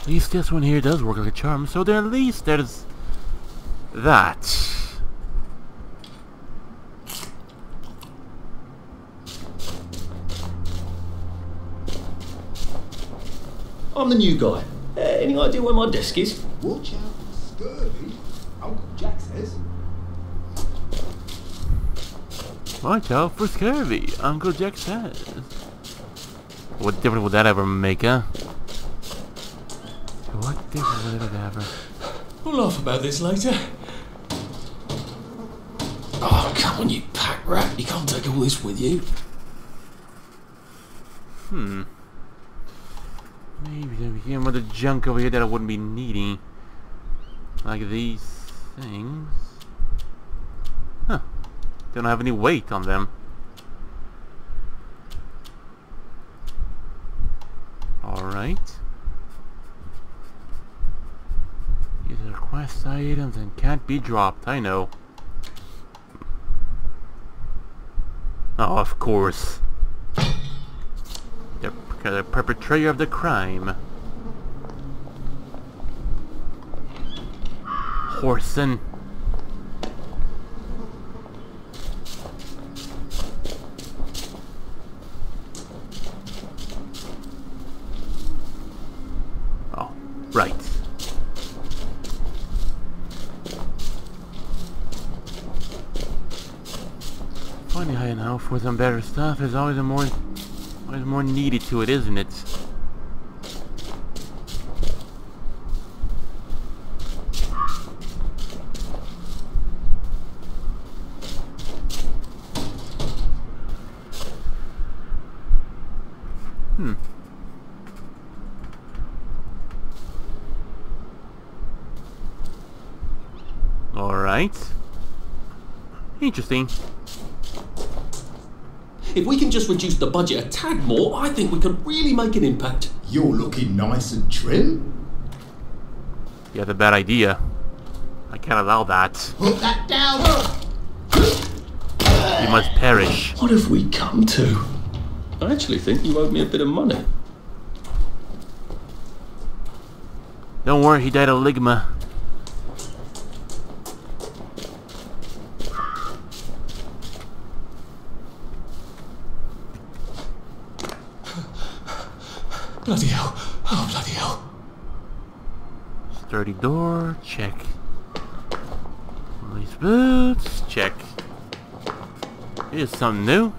At least this one here does work like a charm, so there at least there's that. I'm the new guy. Uh, any idea where my desk is? Watch out for scurvy, Uncle Jack says. Watch out for scurvy, Uncle Jack says. What difference would that ever make, huh? What difference would it ever? We'll laugh about this later. Oh, come on, you pack rat. You can't take all this with you. Hmm. Maybe there became other junk over here that I wouldn't be needing. Like these things. Huh. They don't have any weight on them. Alright. These are quest items and can't be dropped, I know. Oh, of course. The, the perpetrator of the crime. Horson. Oh, right. Funny how you know, for some better stuff, there's always a more, always more needed to it, isn't it? Hmm. Alright. Interesting. If we can just reduce the budget a tad more, I think we can really make an impact. You're looking nice and trim. You have a bad idea. I can't allow that. Put that down. You must perish. What have we come to? I actually think you owe me a bit of money. Don't worry, he died of ligma. Bloody hell. Oh, bloody hell. Sturdy door, check. These boots, check. Here's something new.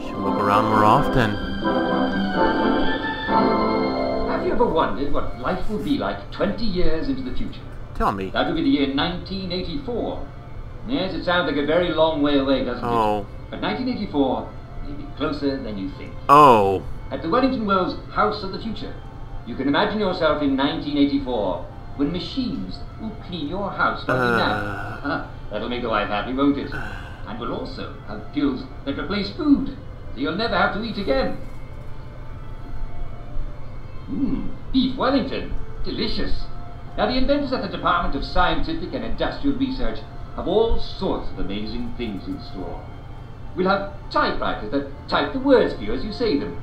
Should look around more often. Have you ever wondered what life will be like 20 years into the future? Tell me. That would be the year 1984. Yes, it sounds like a very long way away, doesn't Oh. it? But 1984 may be closer than you think. Oh. At the Wellington Wells House of the Future, you can imagine yourself in 1984 when machines will clean your house like Uh. now. Ah, That'll make the wife happy, won't it? And will also have pills that replace food, so you'll never have to eat again. Mmm, beef Wellington. Delicious. Now, the inventors at the Department of Scientific and Industrial Research have all sorts of amazing things in store. We'll have typewriters that type the words for you as you say them.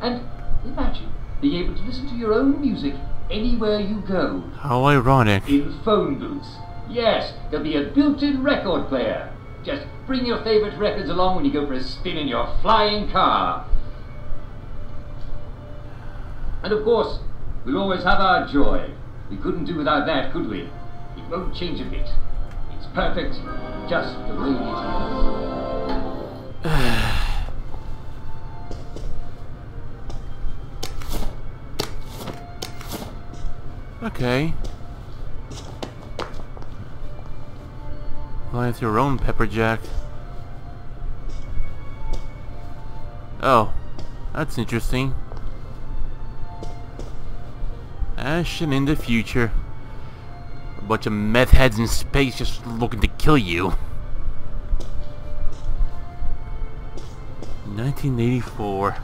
And imagine being able to listen to your own music anywhere you go. How ironic. In phone booths. Yes, there'll be a built-in record player. Just bring your favorite records along when you go for a spin in your flying car. And of course, we'll always have our joy. We couldn't do without that, could we? It won't change a bit. It's perfect, just the way it is. [sighs] Okay. It's your own pepper jack. Oh, that's interesting. Ashen in the future. A bunch of meth heads in space just looking to kill you. 1984.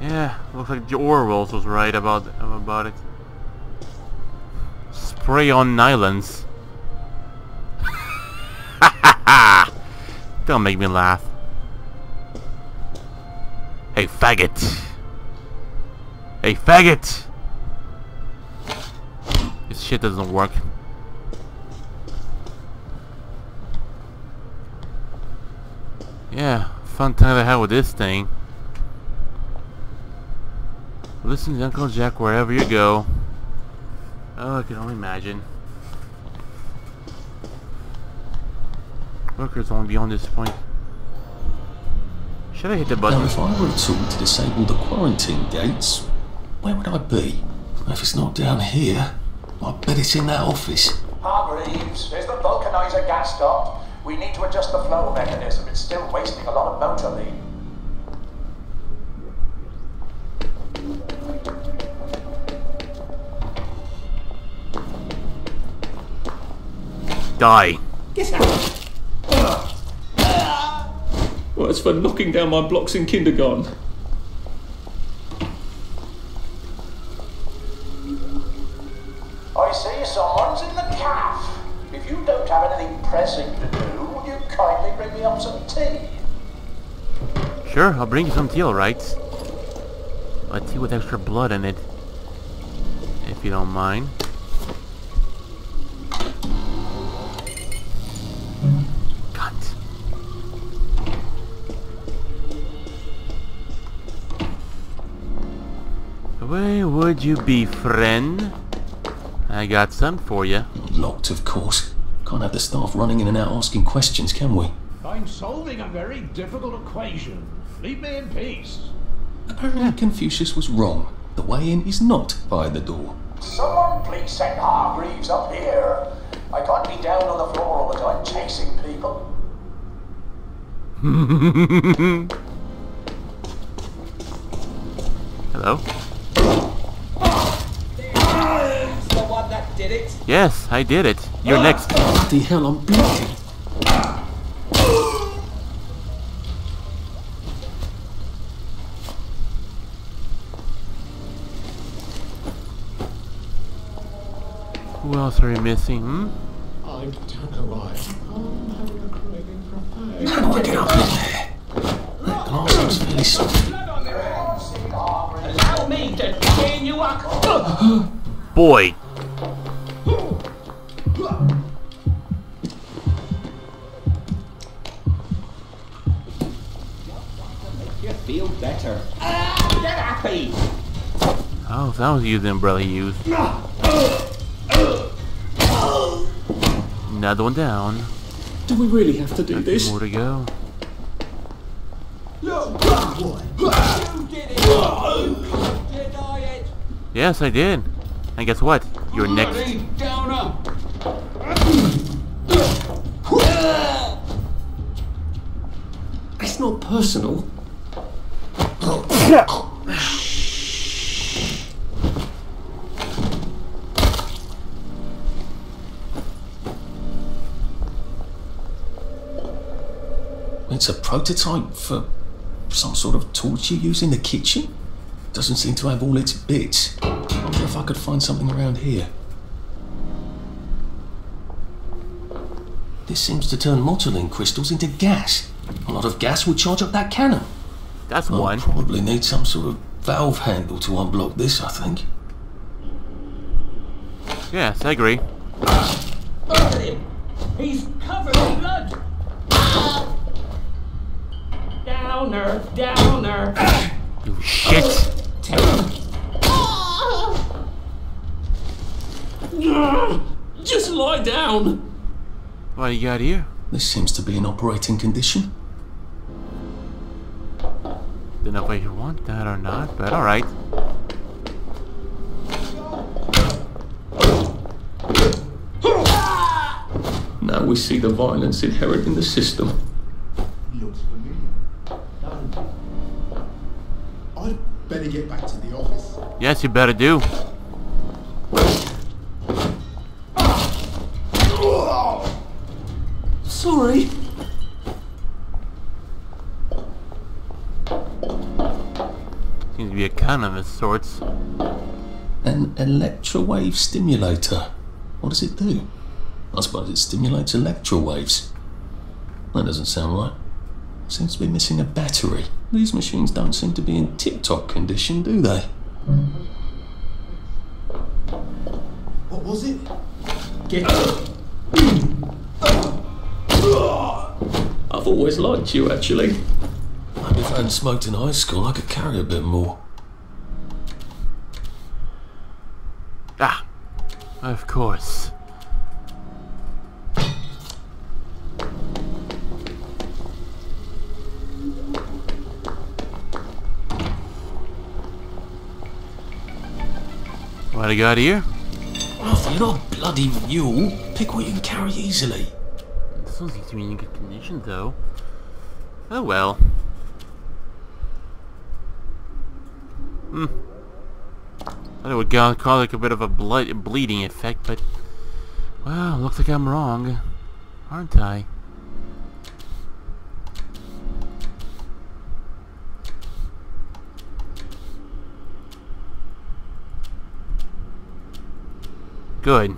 Yeah, looks like Orwell's was right about about it. Spray on nylons. Ah, don't make me laugh. Hey, faggot. Hey, faggot. This shit doesn't work. Yeah, fun time to have with this thing. Listen to Uncle Jack wherever you go. Oh, I can only imagine. Workers only beyond this point. Should I hit the button? Now, if I were a tool to disable the quarantine gates, where would I be? If it's not down here, I bet it's in that office. Hargreaves, is the vulcanizer gas stopped? We need to adjust the flow mechanism. It's still wasting a lot of motor lead. Die. Get out! Well, it's for knocking down my blocks in kindergarten. I see someone's in the calf. If you don't have anything pressing to do, would you kindly bring me up some tea? Sure, I'll bring you some tea, alright. A tea with extra blood in it. If you don't mind. Where would you be, friend? I got some for you. Locked, of course. Can't have the staff running in and out asking questions, can we? I'm solving a very difficult equation. Leave me in peace. Apparently Confucius was wrong. The way in is not by the door. Someone please send Hargreaves up here. I can't be down on the floor all the time chasing people. [laughs] Hello? The one that did it. Yes, I did it. You're next. Bloody hell, I'm bleeding. Who else are you missing, hmm? I don't know why. I'm having a craving for a fag. How do I get up in there? That glass seems fairly soft. Allow me to chain you up. Boy. You feel better. Get happy. Oh, that was you the umbrella he used. Another one down. Do we really have to do A this? more to go. Yes, I did. And guess what? You're next. Downer. It's not personal. It's a prototype for some sort of torch you use in the kitchen. Doesn't seem to have all its bits. I wonder if I could find something around here. This seems to turn Mottolin crystals into gas. A lot of gas would charge up that cannon. That's I'll one. probably need some sort of valve handle to unblock this, I think. Yes, I agree. Look at him. He's covered in blood. Downer, downer. You shit. [sighs] Just lie down. What do you got here? This seems to be in operating condition. Don't know if you want that or not, but alright. Now we see the violence inherent in the system. Looks familiar. Doesn't it? I'd better get back to the You better do. Sorry. Seems to be a cannon of sorts. An electrowave stimulator. What does it do? I suppose it stimulates electrowaves. That doesn't sound right. Seems to be missing a battery. These machines don't seem to be in tip-top condition, do they? What was it? Get I've always liked you, actually. Maybe if I hadn't smoked in high school, I could carry a bit more. Ah, of course. What do you got here? You're not a bloody mule. Pick what you can carry easily. This one seems to be in good condition, though. Oh well. Hmm. I would ca- call it a bit of a blood bleeding effect, but well, looks like I'm wrong, aren't I? Good.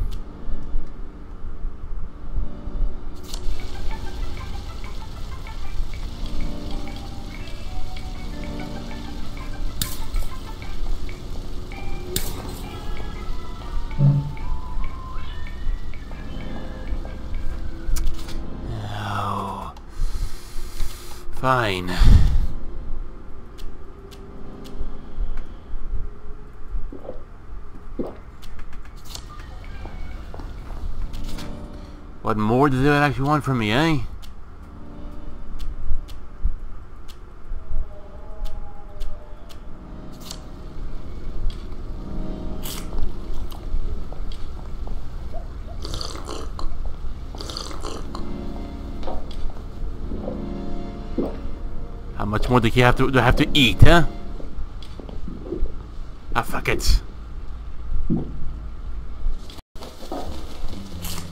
What more does it actually want from me, eh? How much more do you have to do I have to eat, huh? Ah, fuck it.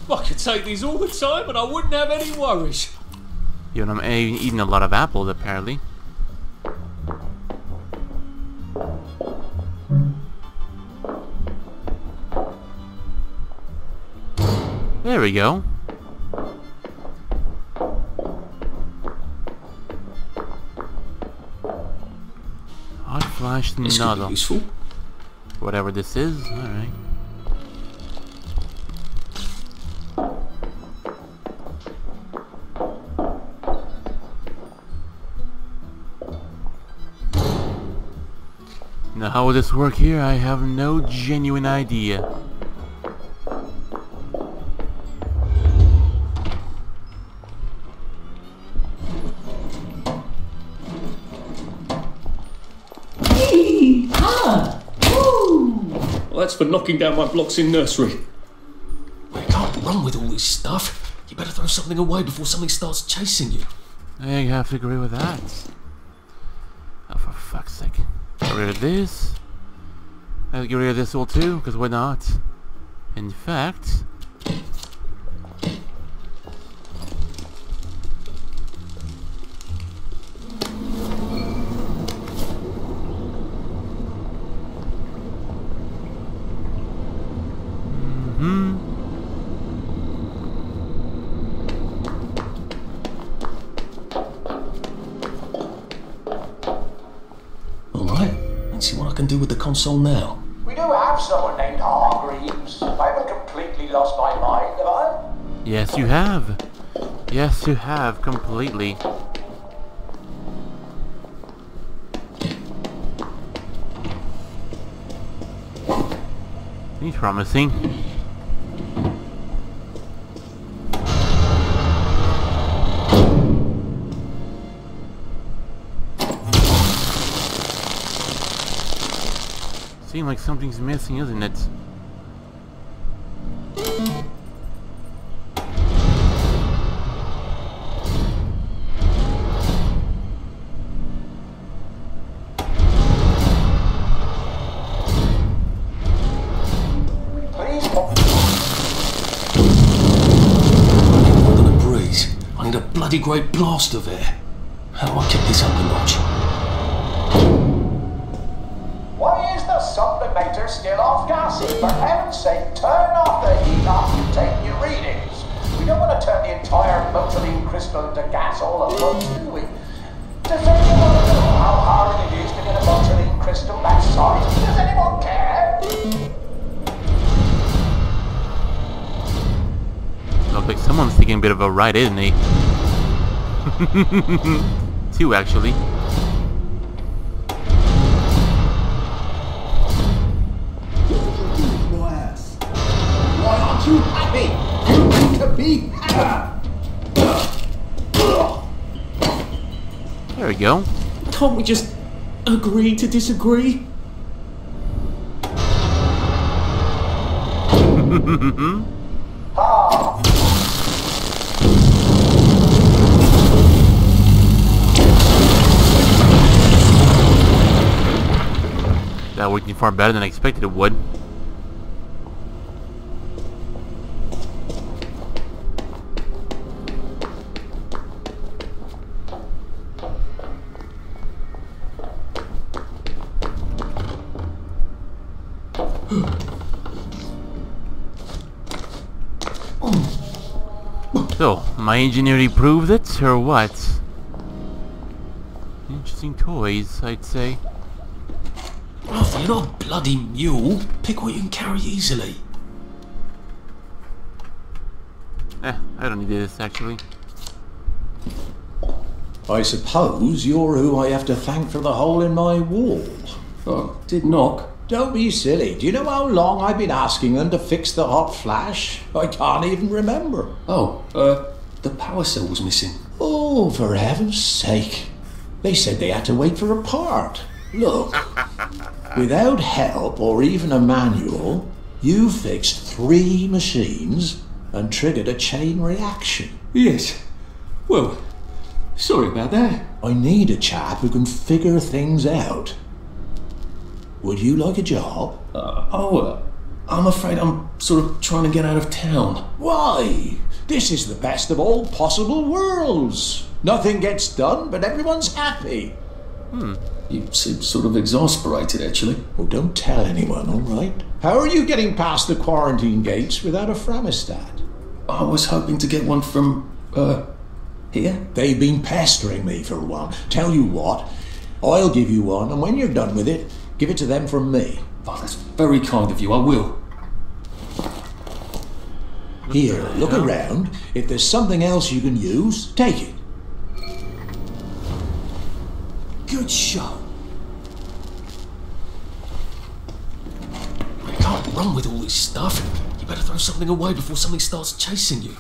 I could take these all the time and I wouldn't have any worries. You know, I'm eating a lot of apples, apparently. There we go. Hot flash nozzle. useful. Whatever this is, alright. Now how will this work here? I have no genuine idea. Well, that's for knocking down my blocks in nursery. You can't run with all this stuff. You better throw something away before something starts chasing you. I have to agree with that. Oh, for fuck's sake. Get rid of this. I'll get rid of this all too, because why not? In fact... can do with the console now. We do have someone named Hargreaves. I haven't completely lost my mind, have I? Yes, you have. Yes, you have, completely. He's promising. Seems like something's missing, isn't it? Bloody great blast of air. Ride, isn't he? Two, actually. There we go. Can't we just agree to disagree? Far better than I expected it would. [gasps] So, my ingenuity proved it, or what? Interesting toys, I'd say. Arthur, you're not a bloody mule. Pick what you can carry easily. Eh, I don't need this, actually. I suppose you're who I have to thank for the hole in my wall. Oh, did knock? Don't be silly. Do you know how long I've been asking them to fix the hot flash? I can't even remember. Oh, uh, the power cell was missing. Oh, for heaven's sake. They said they had to wait for a part. Look, [laughs] without help or even a manual, you fixed three machines and triggered a chain reaction. Yes. Well, sorry about that. I need a chap who can figure things out. Would you like a job? Uh, oh, uh, I'm afraid I'm sort of trying to get out of town. Why? This is the best of all possible worlds. Nothing gets done, but everyone's happy. Hmm. You seem sort of exasperated, actually. Well, don't tell anyone, all right? How are you getting past the quarantine gates without a Framistat? I was hoping to get one from, uh, here. They've been pestering me for one. Tell you what, I'll give you one, and when you're done with it, give it to them from me. Oh, that's very kind of you. I will. Here, look around. If there's something else you can use, take it. Good show. You can't run with all this stuff. You better throw something away before something starts chasing you.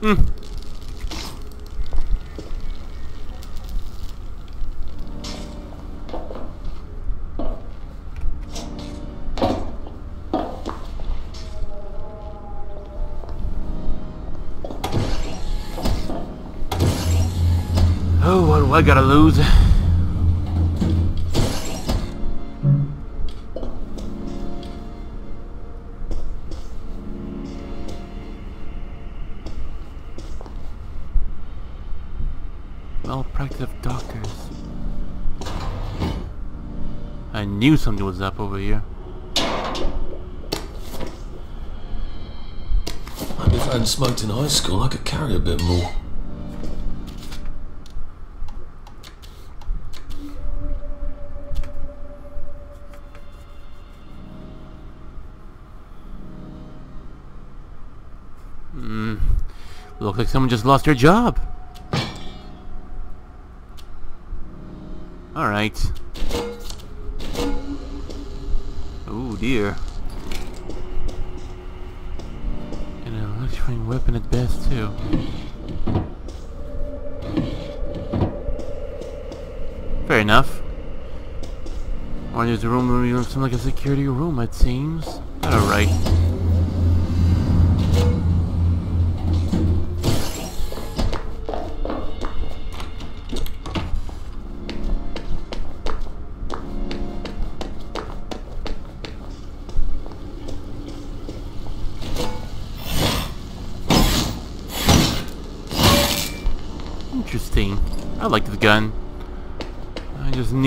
Hmm. I gotta lose? Well, practice doctors. I knew something was up over here. If I hadn't smoked in high school, I could carry a bit more. Looks like someone just lost their job. Alright. Oh dear. And an electrifying weapon at best too. Fair enough. Or there's a room where something like a security room it seems. Alright.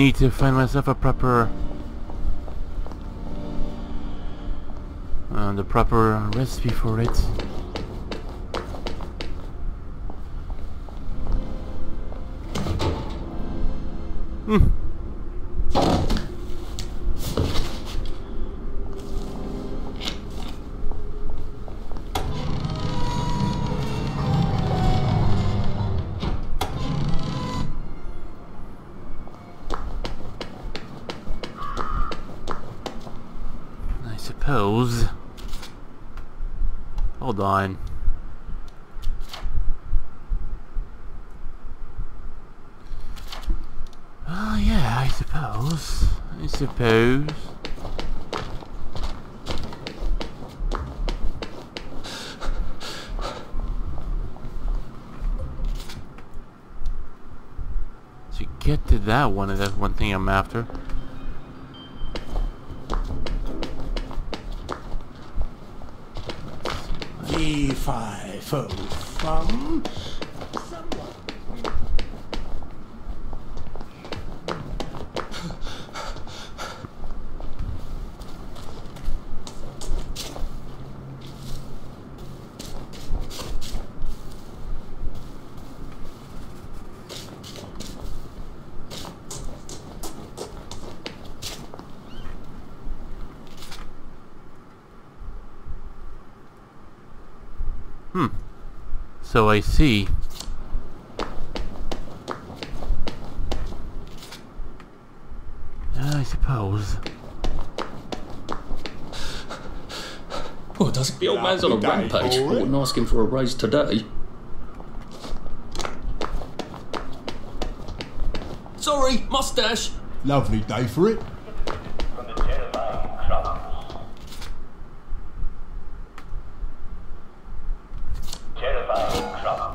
Need to find myself a proper... Uh, the proper recipe for it. Hmm. Hold on. Oh yeah, I suppose. I suppose. To get to that one, that's one thing I'm after. Fee-fi, oh, fo-fum. So I see. I suppose. Oh, does the old man's on a rampage? I Paul. wouldn't ask him for a raise today. Sorry, mustache. Lovely day for it. Terrifying trouble.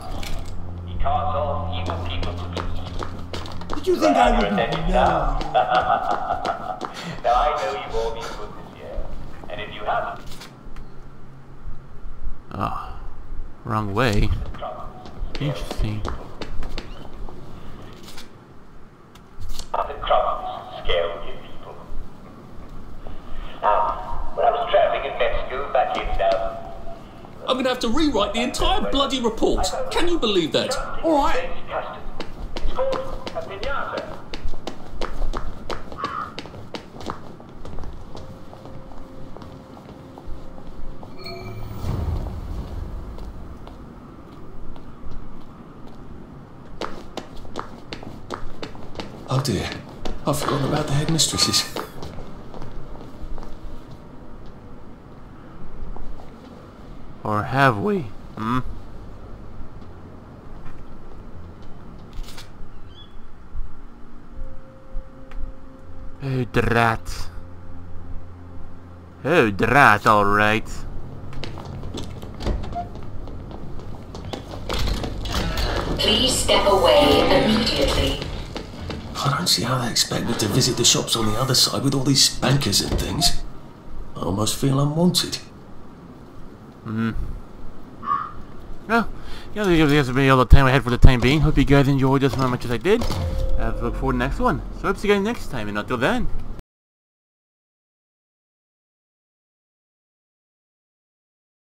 He caused all evil people to be Did you think I wouldn't Let it know? down. now I know you've all been good this year, and if you haven't, Ah, wrong way. Interesting. the crumbs scare you people. Now, when I was traveling in Mexico back in um, I'm gonna have to rewrite the entire bloody report. Can you believe that? All right. Oh, drat, alright. Please step away immediately. I don't see how they expect me to visit the shops on the other side with all these spankers and things. I almost feel unwanted. Hmm. Well, yeah, that gives me all the time I had for the time being. Hope you guys enjoyed this as much as I did. Uh, look forward to the next one. So hope to see you guys next time, and until then,